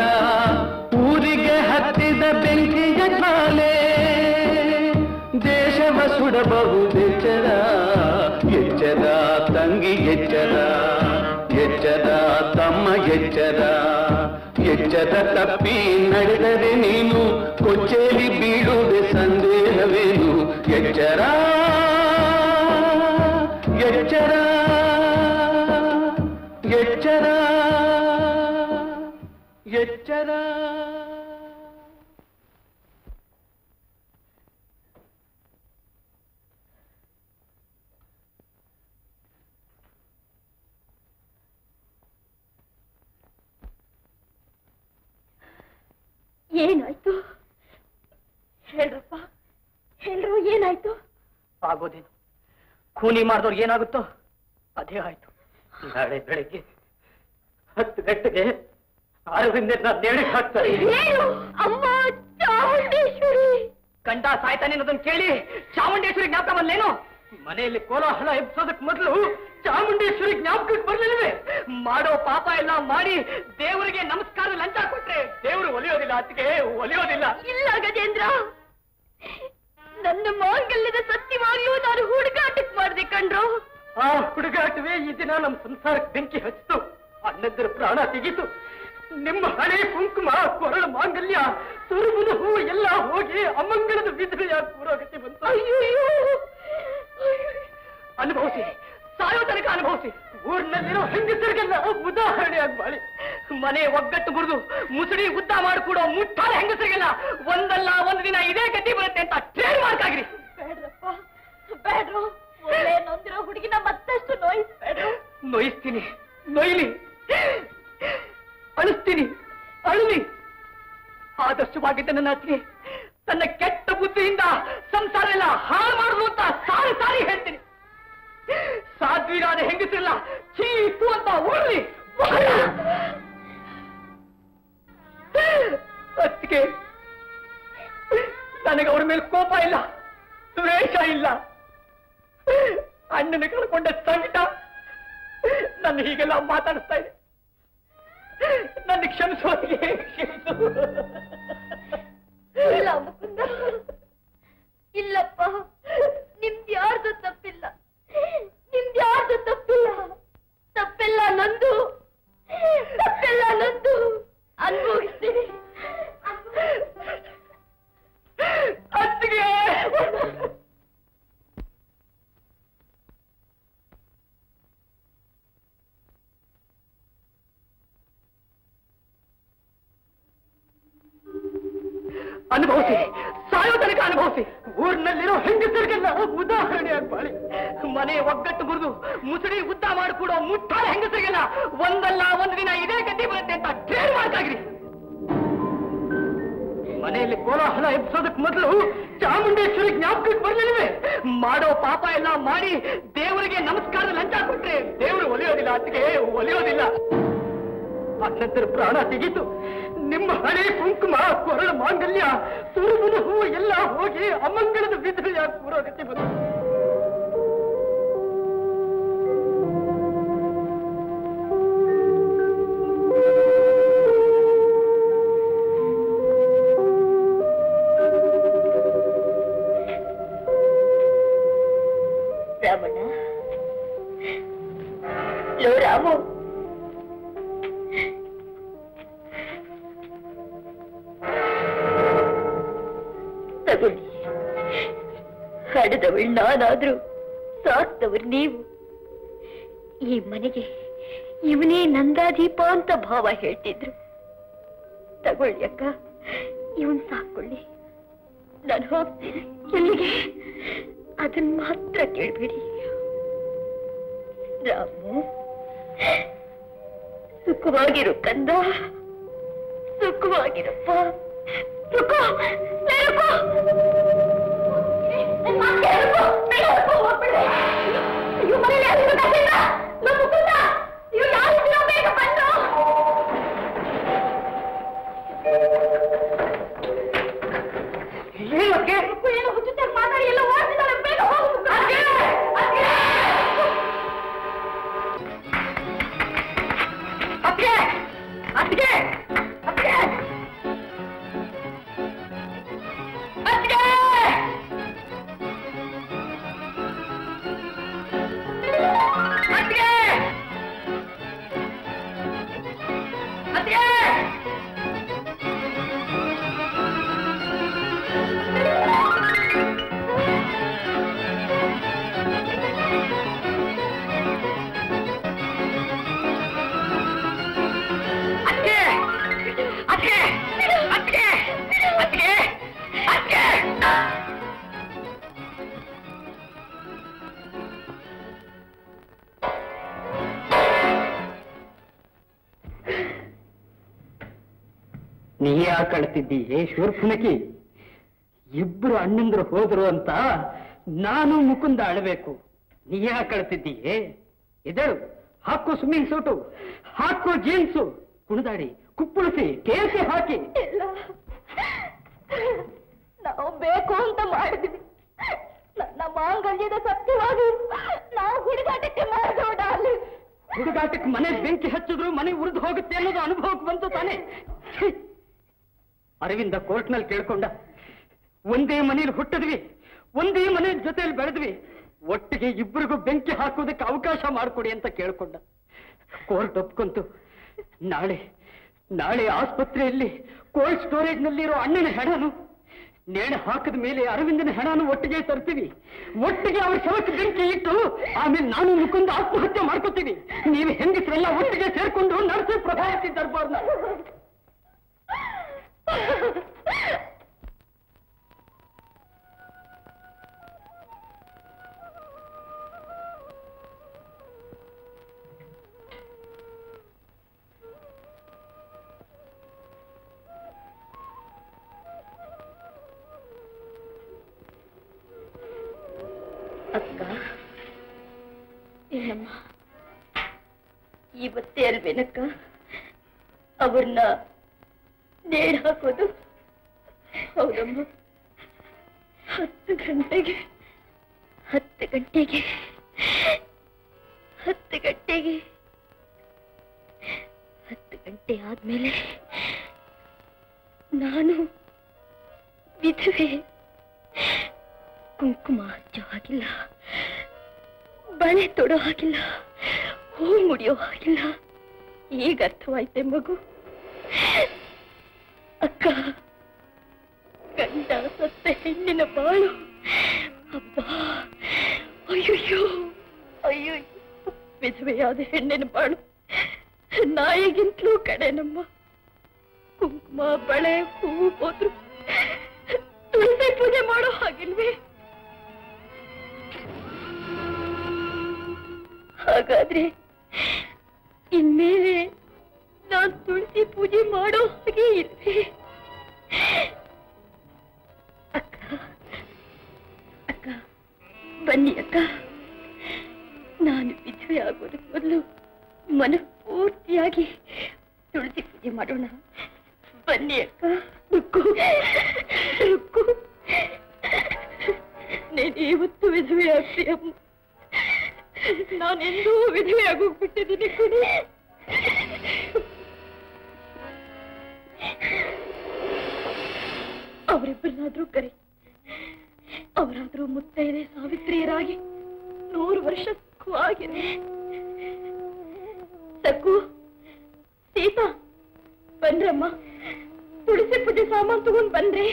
ಊರಿಗೆ ಹತ್ತಿದ ಬೆಂಕಿಯ ಕಾಲೇ ದೇಶವ ಸುಡಬಹುದೆಚ್ಚರ. ಎಚ್ಚರ, ತಂಗಿ, ಎಚ್ಚರ. ಎಚ್ಚರ ಎಚ್ಚರ ತಪ್ಪಿ ನಡೆದರೆ ನೀನು ಕೊಚ್ಚೇಲಿ ಬೀಳುವೆ ಸಂದೇಹವೇನು ಎಚ್ಚರ ಎಚ್ಚರ ಎಚ್ಚರ ಎಚ್ಚರ
ಏನಾಯ್ತು? ಹೇಳ್ರಪ್ಪ ಹೇಳ್ರು ಏನಾಯ್ತು?
ಆಗೋದೇನು? ಕೂಲಿ ಮಾಡಿದವ್ರಿಗೆ ಏನಾಗುತ್ತೋ ಅದೇ ಆಯ್ತು. ನಾಳೆ ಬೆಳಗ್ಗೆ ಹತ್ತು ಗಂಟೆಗೆ ಆರರಿಂದ ಹಾಕ್ತಾರೆ.
ಅಮ್ಮ ಚಾಮುಂಡೇಶ್ವರಿ.
ಗಂಡ ಸಾಯ್ತಾನೆ ಅನ್ನೋದನ್ನ ಕೇಳಿ ಚಾಮುಂಡೇಶ್ವರಿ ಜ್ಞಾಪಕ ಬಂದ್ಲೇನು ಮನೆಯಲ್ಲಿ ಕೋಲಾಹಲ ಎಬ್ಸೋದಕ್ ಮೊದಲು ಚಾಮುಂಡೇಶ್ವರಿ ಜ್ಞಾಪಕಕ್ಕೆ ಬರ್ಲಿಲ್ವೇ? ಮಾಡೋ ಪಾಪ ಎಲ್ಲ ಮಾಡಿ ದೇವರಿಗೆ ನಮಸ್ಕಾರ ಲಂಚ ಕೊಟ್ರೆ ದೇವರು ಒಲಿಯೋದಿಲ್ಲ ಅದಕ್ಕೆ ಒಲಿಯೋದಿಲ್ಲ.
ಇಲ್ಲ ಗಜೇಂದ್ರ. ನನ್ನ ಮಾಂಗಲ್ಯದ ಸತ್ಯವಾಗ್ಲೂ ನಾನು ಹುಡುಗಾಟಕ್ಕೆ ಮಾಡಿದೆ ಕಣ್ರು.
ಆ ಹುಡುಗಾಟವೇ ಈ ದಿನ ನಮ್ಮ ಸಂಸಾರಕ್ಕೆ ಬೆಂಕಿ ಹಚ್ಚಿತು. ಅಣ್ಣದ್ರ ಪ್ರಾಣ ತೆಗೀತು. ನಿಮ್ಮ ಹಳೆ ಕುಂಕುಮ ಕೊರಳ ಮಾಂಗಲ್ಯ ಸುರುಬುದು ಹೂ ಎಲ್ಲ ಹೋಗಿ ಅಮಂಗಳದ ವಿಧವೆಯ ಪೂರೋಗತಿ ಬಂತು.
ಅಯ್ಯೋ
ಅನುಭವಿಸಿ ಸಾಯೋ ತನಕ ಅನುಭವಿಸಿ. ಊರಿನಲ್ಲಿರೋ ಹೆಂಗಸರಿಗೆಲ್ಲ ಉದಾಹರಣೆಯಾಗಿ ಬಾಳಿ ಮನೆ ಒಗ್ಗಟ್ಟು ಮುರಿದು ಮುಸುಡಿ ಉದ್ದ ಮಾಡಿಕೊಡೋ ಮುಟ್ಟಾದ ಹೆಂಗಸರಿಗೆಲ್ಲ ಒಂದಲ್ಲ ಒಂದು ದಿನ ಇದೇ ಗತಿ ಬರುತ್ತೆ ಅಂತ ಟ್ರೇಡ್ ಮಾರ್ಕ್ ಆಗಿರಿ.
ಬೇಡ್ರಪ್ಪ ಬೇಡ್ರು. ಒಳ್ಳೆ ನೊಂದಿರೋ ಹುಡುಗಿನ ಮತ್ತಷ್ಟು ನೋಯಿಸ್ಬೇಡ್ರು
ನೋಯಿಸ್ತೀನಿ. ನೋಯ್ಲಿ. ಅಳಿಸ್ತೀನಿ. ಅಳಲಿ. ಆದರ್ಶವಾಗಿದ್ದ ನನ್ನ ಅತ್ತಿಗೆ ತನ್ನ ಕೆಟ್ಟ ಬುದ್ಧಿಯಿಂದ ಸಂಸಾರ ಎಲ್ಲ ಹಾಳು ಮಾಡುದು ಅಂತ ಸಾರಿ ಸಾರಿ ಹೇಳ್ತೀನಿ. ಸಾಧ್ವಿರಾದ ಹೆಂಗಸಿಲ್ಲ ಚೀಪು ಅಂತ ಉಳಿ ಅದಕ್ಕೆ ನನಗೆ ಅವ್ರ ಮೇಲೆ ಕೋಪ ಇಲ್ಲ, ದ್ವೇಷ ಇಲ್ಲ. ಅಣ್ಣನ ಕಳ್ಕೊಂಡ ಸಂಕಟ ನನ್ನ ಹೀಗೆಲ್ಲ ಮಾತಾಡಿಸ್ತಾ ಇದೆ. ನನ್ನ ಕ್ಷಮಿಸೋದಿಗೆ ಕ್ಷಮಿಸು.
ಇಲ್ಲ ಮುಕುಂದ. ಇಲ್ಲಪ್ಪ, ನಿಮ್ದು ಯಾರ್ದು ತಪ್ಪಿಲ್ಲ. ನಿಮ್ದು ಯಾರ್ದು ತಪ್ಪಿಲ್ಲ? ತಪ್ಪೆಲ್ಲ ನಂದು. ತಪ್ಪೆಲ್ಲ ನಂದು. ಅನ್ಭವಿಸ್ತೀನಿ.
ಅತ್ತಿಗೆ. ಅನುಭವಿಸಿ ಸಾಯೋ ತನಕ ಅನುಭವಿಸಿ. ಊರಿನಲ್ಲಿರೋ ಹೆಂಗಸರಿಗೆಲ್ಲ ಉದಾಹರಣೆ ಬಾಳಿ ಮನೆ ಒಗ್ಗಟ್ಟು ಮುರಿದು ಮುಸುಡಿ ಉದ್ದ ಮಾಡಿಕೊಡೋ ಮುಟ್ಟಾಳ ಹೆಂಗಸರಿಗೆಲ್ಲ ಒಂದಲ್ಲ ಒಂದು ದಿನ ಇದೇ ಗತಿ ಬರುತ್ತೆ ಅಂತ ಟ್ರೇಡ್ ಮಾಡ್ತಾಗ್ರಿ ಮನೆಯಲ್ಲಿ ಕೋಲಾಹಲ ಎಬ್ಸೋದಕ್ ಮೊದಲು ಚಾಮುಂಡೇಶ್ವರಿ ಜ್ಞಾಪಕಕ್ಕೆ ಬರ್ಲಿಲ್ವೇ? ಮಾಡೋ ಪಾಪ ಎಲ್ಲ ಮಾಡಿ ದೇವರಿಗೆ ನಮಸ್ಕಾರ ಲಂಚ ಕೊಟ್ರೆ ದೇವರು ಒಲಿಯೋದಿಲ್ಲ ಅದಕ್ಕೆ ಒಲಿಯೋದಿಲ್ಲ. ಅಣ್ಣಂತರ ಪ್ರಾಣ ತೆಗೀತು. ನಿಮ್ಮ ಹಳೆ ಕುಂಕುಮ ಕೊರಳ ಮಾಂಗಲ್ಯ ಸುರುಬುದು ಹೂ ಎಲ್ಲ ಹೋಗಿ ಅಮಂಗಳದ ವಿಧವೆಯ ಪೂರೋಗತಿ ಬಂತು.
ಹಡದವಳು ನಾನಾದ್ರೂ ಸಾಕ್ತವ್ರು ನೀವು. ಈ ಮನೆಗೆ ಇವನೇ ನಂದಾದೀಪ ಅಂತ ಭಾವ ಹೇಳ್ತಿದ್ರು. ತಗೊಳ್ಳಿ ಅಕ್ಕ, ಇವನ್ ಸಾಕೊಳ್ಳಿ ನಾನು ಹೋಗ್ತೀನಿ. ಎಲ್ಲಿಗೆ ಅದನ್ ಮಾತ್ರ ಕೇಳ್ಬೇಡಿ. ರಾಮು, ಸುಖವಾಗಿರು ಕಂದ. ಸುಖವಾಗಿರಪ್ಪ. ರುಕೋ
ಯಾಕೆ ಶೂರ್ಪನಕಿ ಇಬ್ರು ಅಣ್ಣಂದ್ರು ಹೋದ್ರು ಅಂತ ನಾನು ಮುಕುಂದ ಅಳಬೇಕು. ನೀ ಯಾಕೆ ಅಳ್ತಿದ್ದೀಯೇ? ಎದಳು ಹಾಕು ಸ್ವಿಮ್ಮಿಂಗ್ ಸೂಟು ಹಾಕು ಜೀನ್ಸು. ಕುಣಿದಾಡಿ ಕುಪ್ಪಳಿಸಿ ಕೇಸಿ ಹಾಕಿ.
ನಾವು ಬೇಕು ಅಂತ ಮಾಡಿದ್ವಿ. ನನ್ನ ಮಾಂಗಲ್ಯದ ಸತ್ಯವಾಗಿ ನಾವು ಹುಡುಗಾಟಕ್ಕೆ ಮಾಡೋಣ ಅಲ್ಲಿ
ಹುಡುಗಾಟಕ್ಕೆ ಮನೆ ಬೆಂಕಿ ಹಚ್ಚಿದ್ರು ಮನೆ ಉರಿದು ಹೋಗುತ್ತೆ ಅನ್ನೋದು ಅನುಭವಕ್ಕೆ ಬಂತು ತಾನೆ! ಅರವಿಂದ ಕೋರ್ಟ್ನಲ್ಲಿ ಕೇಳ್ಕೊಂಡ, ಒಂದೇ ಮನೇಲಿ ಹುಟ್ಟಿದ್ವಿ, ಒಂದೇ ಮನೆ ಜೊತೆಯಲ್ಲಿ ಬೆಳೆದ್ವಿ, ಒಟ್ಟಿಗೆ ಇಬ್ಬರಿಗೂ ಬೆಂಕಿ ಹಾಕೋದಕ್ಕೆ ಅವಕಾಶ ಮಾಡಿಕೊಡಿ ಅಂತ ಕೇಳ್ಕೊಂಡ. ಕೋರ್ಟ್ ಒಪ್ಕೊಂತು. ನಾಳೆ ನಾಳೆ ಆಸ್ಪತ್ರೆಯಲ್ಲಿ ಕೋಲ್ಡ್ ಸ್ಟೋರೇಜ್ ನಲ್ಲಿರೋ ಅಣ್ಣನ ಹೆಣನು, ನೇಣು ಹಾಕಿದ ಮೇಲೆ ಅರವಿಂದನ ಹೆಣನು ಒಟ್ಟಿಗೆ ತರ್ತೀವಿ. ಒಟ್ಟಿಗೆ ಅವ್ರ ಶವಕ್ಕೆ ಬೆಂಕಿ ಇಟ್ಟು, ಆಮೇಲೆ ನಾನು ಮುಖಂದು ಆತ್ಮಹತ್ಯೆ ಮಾಡ್ಕೋತೀವಿ. ನೀವು ಹೆಂಗಸರೆಲ್ಲ ಒಟ್ಟಿಗೆ ಸೇರ್ಕೊಂಡು ನರಸಿ ಪ್ರಭಾವತಿ ದರ್ಬಾರ್ನ
ಅಕ್ಕ ಏನಮ್ಮ ಇವತ್ತೇ ಅಲ್ವೇನಕ್ಕ ಅವ್ರನ್ನ ನೇಣು ಹಾಕೋದು? ಹೌದಮ್ಮ. ಹತ್ತು ಗಂಟೆಗೆ ಹತ್ತು ಗಂಟೆಗೆ ಹತ್ತು ಗಂಟೆಗೆ, ಹತ್ತು ಗಂಟೆ ಆದ್ಮೇಲೆ ನಾನು ವಿಧವೆ. ಕುಂಕುಮ ಹಚ್ಚೋ ಹಾಗಿಲ್ಲ. ಬಳೆ ತೊಡೋ ಹಾಗಿಲ್ಲ. ಹೂ ಮುಡಿಯೋ ಹಾಗಿಲ್ಲ. ಈಗ ಅರ್ಥವಾಯ್ತೆ ಮಗು. ಅಕ್ಕ, ಗಂಡ ಸತ್ತ ಹೆಣ್ಣಿನ ಬಾಳು. ಅಪ್ಪ ಅಯ್ಯೋಯ್ಯೋ ಅಯ್ಯೋ ವಿಧವೆಯಾದ ಹೆಣ್ಣಿನ ಬಾಳು. ನಾಯಿಗಿಂತಲೂ ಕಡೆ ನಮ್ಮ ಕುಂಕುಮ, ಬಳೆ, ಹೂವು ಹೋದ್ರು. ತುಳಸಿ ಪೂಜೆ ಮಾಡೋ ಹಾಗಿಲ್ವೇ? ಹಾಗಾದ್ರೆ, ಇನ್ಮೇಲೆ ನಾನ್ ತುಳಸಿ ಪೂಜೆ ಮಾಡೋ ಹಾಗೆ ಇಲ್ವೇ ಅಕ್ಕ ಅಕ್ಕ, ಬನ್ನಿ ಅಕ್ಕ. ನಾನು ವಿಧವೆ ಆಗೋದಕ್ಕೆ ಮೊದಲು ಮನಪೂರ್ತಿಯಾಗಿ ತುಳಸಿ ಪೂಜೆ ಮಾಡೋಣ. ಬನ್ನಿ ಅಕ್ಕ, ರುಕ್ಕು ರುಕ್ಕು. ನೀನು ಇವತ್ತು ವಿಧವೆ ಆಗ್ತೀಯ ನಾನೆಂದೂ ವಿಧವೆ ಆಗೋಗ್ಬಿಟ್ಟಿದ್ದೀನಿ ಕುಡಿ. ಅವರಿಬ್ಬರನ್ನಾದ್ರೂ ಕರಿ. ಅವರಾದ್ರೂ ಮುತ್ತೈದೆ ಸಾವಿತ್ರಿಯರಾಗಿ ನೂರು ವರ್ಷಕ್ಕೂ ಆಗಿದೆ ಸಕ್ಕು ಸೀತಾ, ಬಂದ್ರಮ್ಮ, ತುಳಸಿ ಪೂಜೆ ಸಾಮಾನು ತಗೊಂಡ್ ಬಂದ್ರೆ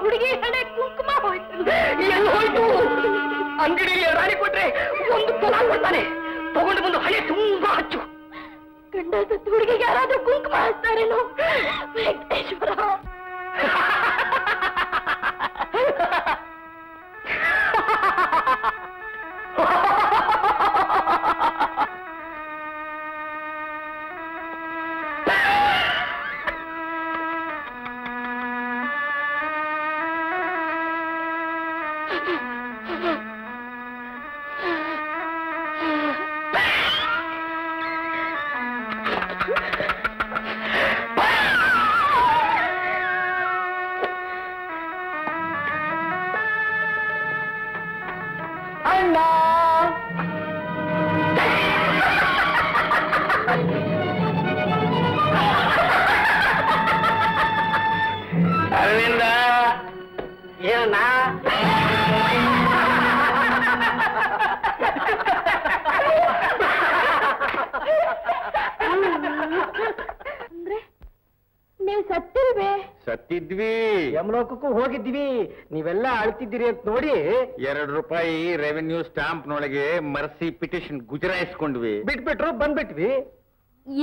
ಹುಡುಗಿ ಹಣೆ ಕುಂಕುಮ ಹೋಯ್ತು
ಎಲ್ಲಿ ಹೋಯ್ತು ಅಂಗಡಿಯಲ್ಲಿ ರಾಣಿ ಕೊಟ್ರೆ ಒಂದು ತೊಲ ಕೊಡ್ತಾನೆ ತಗೊಂಡು ಬಂದು ಹಣೆ ತುಂಬಾ ಹಚ್ಚು
ಗಂಡ ಸತ್ತು ಹುಡುಗಿಗೆ ಯಾರಾದ್ರೂ ಕುಂಕುಮ ಹಚ್ತಾರೇನೋ ವೆಂಕಟೇಶ್ವರ
ಅಣ್ಣ ಅಳ್ತಿದ್ದೀರಿ ಅಂತ ನೋಡಿ
ಎರಡು ರೂಪಾಯಿ ರೆವೆನ್ಯೂ ಸ್ಟಾಂಪ್ ನೊಳಗೆ ಮರ್ಸಿ ಪಿಟಿಷನ್ ಗುಜರಾಯಿಸ್ಕೊಂಡ್ವಿ.
ಬಿಟ್ಬಿಟ್ರು ಬಂದ್ಬಿಟ್ವಿ.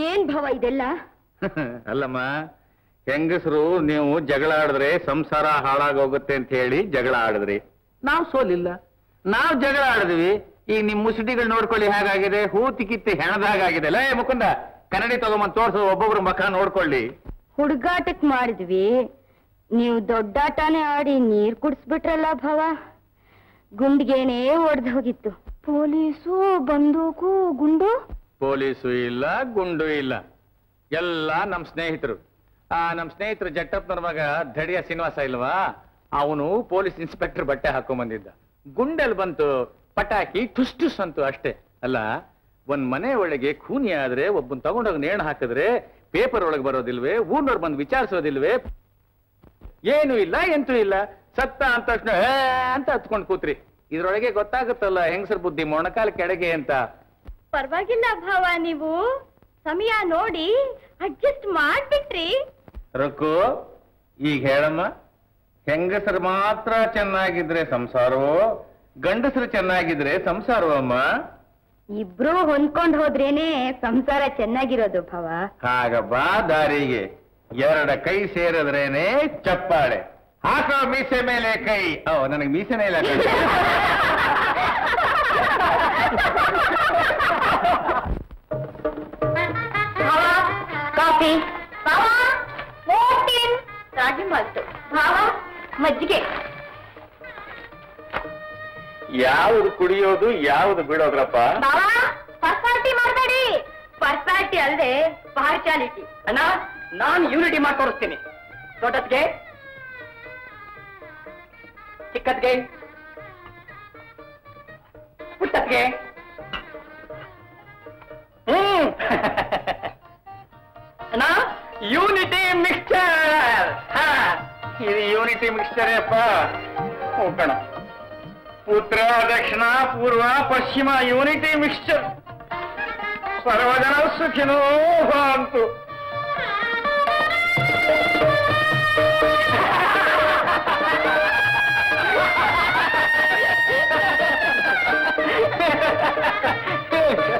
ಏನ್ ಭವ ಇದೆಲ್ಲ?
ಅಲ್ಲಮ್ಮ ಹೆಂಗಸರು ನೀವು ಜಗಳ ಆಡಿದ್ರೆ ಸಂಸಾರ ಹಾಳಾಗೋಗುತ್ತೆ ಅಂತ ಹೇಳಿ ಜಗಳ ಆಡಿದ್ರಿ. ನಾವು ಸೋಲಿಲ್ಲ. ನಾವು ಜಗಳ ಆಡಿದ್ವಿ. ಈಗ ನಿಮ್ ಮುಸುಡಿಗಳು ನೋಡ್ಕೊಳ್ಳಿ ಹೇಗಾಗಿದೆ ಹೂತಿ ಕಿತ್ತಿ ಹೆಣದಾಗಿದೆ ಲೇ ಮುಕುಂದ ಕನ್ನಡಿ ತಗೊಂಬಂದ್ ತೋರ್ಸು ಒಬ್ಬೊಬ್ರು ಮಖ ನೋಡ್ಕೊಳ್ಳಿ.
ಹುಡುಗಾಟಕ್ ಮಾಡಿದ್ವಿ. ನೀವು ದೊಡ್ಡಾಟನೇ ಆಡಿ ನೀರ್ ಕುಡಿಸ್ಬಿಟ್ರಲ್ಲ ಭಾವ. ಗುಂಡ್ಗೇನೆ ಒಡ್ದು ಹೋಗಿತ್ತು. ಪೊಲೀಸು ಬಂದೂಕು ಗುಂಡು?
ಪೊಲೀಸು ಇಲ್ಲ ಗುಂಡು ಇಲ್ಲ. ಎಲ್ಲ ನಮ್ ಸ್ನೇಹಿತರು. ಆ ನಮ್ ಸ್ನೇಹಿತರು ಜಟ್ಟಪ್ಪನ ಮಗ ಧಡಿಯ ಶ್ರೀನಿವಾಸ ಇಲ್ವಾ? ಅವನು ಪೊಲೀಸ್ ಇನ್ಸ್ಪೆಕ್ಟರ್ ಬಟ್ಟೆ ಹಾಕೊಂಡ್ ಬಂದಿದ್ದ ಗುಂಡಲ್ ಬಂತು ಪಟಾಕಿ ಟುಸ್ ಟುಸ್ ಅಂತು ಅಷ್ಟೇ. ಅಲ್ಲ ಒಂದ್ ಮನೆ ಒಳಗೆ ಖೂನಿ ಆದ್ರೆ ಒಬ್ಬನ್ ತಗೊಂಡೋಗಿ ನೇಣು ಹಾಕಿದ್ರೆ ಪೇಪರ್ ಒಳಗೆ ಬರೋದಿಲ್ವೇ ಊರ್ನವ್ರು ಬಂದು ವಿಚಾರಿಸೋದಿಲ್ವೇ ಏನು ಇಲ್ಲ ಎಂತೂ ಇಲ್ಲ. ಸತ್ತ ಅಂತ ತಕ್ಷಣ "ಏ" ಅಂತ ಹತ್ಕೊಂಡು ಕೂತ್ರಿ. ಇದ್ರೊಳಗೆ ಗೊತ್ತಾಗುತ್ತಲ್ಲ ಹೆಂಗಸರ್ ಬುದ್ಧಿ ಮೊಣಕಾಲ ಕೆಳಗೆ ಅಂತ.
ಪರವಾಗಿಲ್ಲ ಭಾವ ನೀವು. ಸಮಯ ನೋಡಿ ಅಡ್ಜಸ್ಟ್ ಮಾಡ್ಬಿಟ್ರಿ.
ರೊಕ್ಕು ಈಗ ಹೇಳಮ್ಮ. ಹೆಂಗಸರು ಮಾತ್ರ ಚೆನ್ನಾಗಿದ್ರೆ ಸಂಸಾರವೋ ಗಂಡಸರು ಚೆನ್ನಾಗಿದ್ರೆ ಸಂಸಾರವಮ್ಮ
ಇಬ್ರು ಹೊಂದ್ಕೊಂಡು ಹೋದ್ರೇನೆ ಸಂಸಾರ ಚೆನ್ನಾಗಿರೋದು ಭಾವ.
ಹಾಗ ಬಾ ದಾರಿಗೆ. ಎರಡ ಕೈ ಸೇರಿದ್ರೇನೆ ಚಪ್ಪಾಳೆ. ಹಾಕೋ ಮೀಸೆ ಮೇಲೆ ಕೈ. ಓ ನನಗೆ ಮೀಸೆನೇ ಇಲ್ಲ
ಕಾಫಿ. ರಾಗಿ ಭಾವ ಮಜ್ಜಿಗೆ.
ಯಾವ್ದು ಕುಡಿಯೋದು ಯಾವ್ದು ಬಿಡೋದ್ರಪ್ಪ
ಪರ್ಸಾಲಿಟಿ ಮಾಡಬೇಡಿ. ಪರ್ಸಾಲಿಟಿ ಅಲ್ಲದೆ ಪಾರ್ಚಾಲಿಟಿ
ಅಣ್ಣ ನಾನು ಯೂನಿಟಿ ಮಾಡಿ ತೋರಿಸ್ತೀನಿ. ದೊಡ್ಡದ್ಗೆ ಚಿಕ್ಕದ್ಗೆ. ಪುಟ್ಟದ್ಗೆ. ಹ್ಮ್. ನಾ ಯೂನಿಟಿ ಮಿಕ್ಸ್ಚರ್
ಇದು ಯೂನಿಟಿ ಮಿಕ್ಸ್ಚರ್ ಅಪ್ಪ ಹೋಗೋಣ ಉತ್ತರ, ದಕ್ಷಿಣ, ಪೂರ್ವ, ಪಶ್ಚಿಮ ಯೂನಿಟಿ ಮಿಕ್ಸ್ಚರ್ ಸರ್ವಜನ ಸುಖಿನೋ ಭವಂತು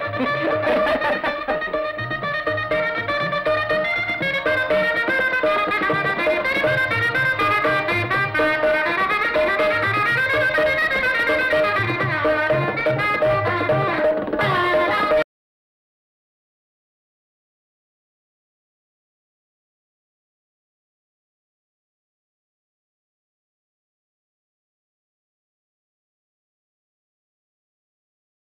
Ha ha ha ha!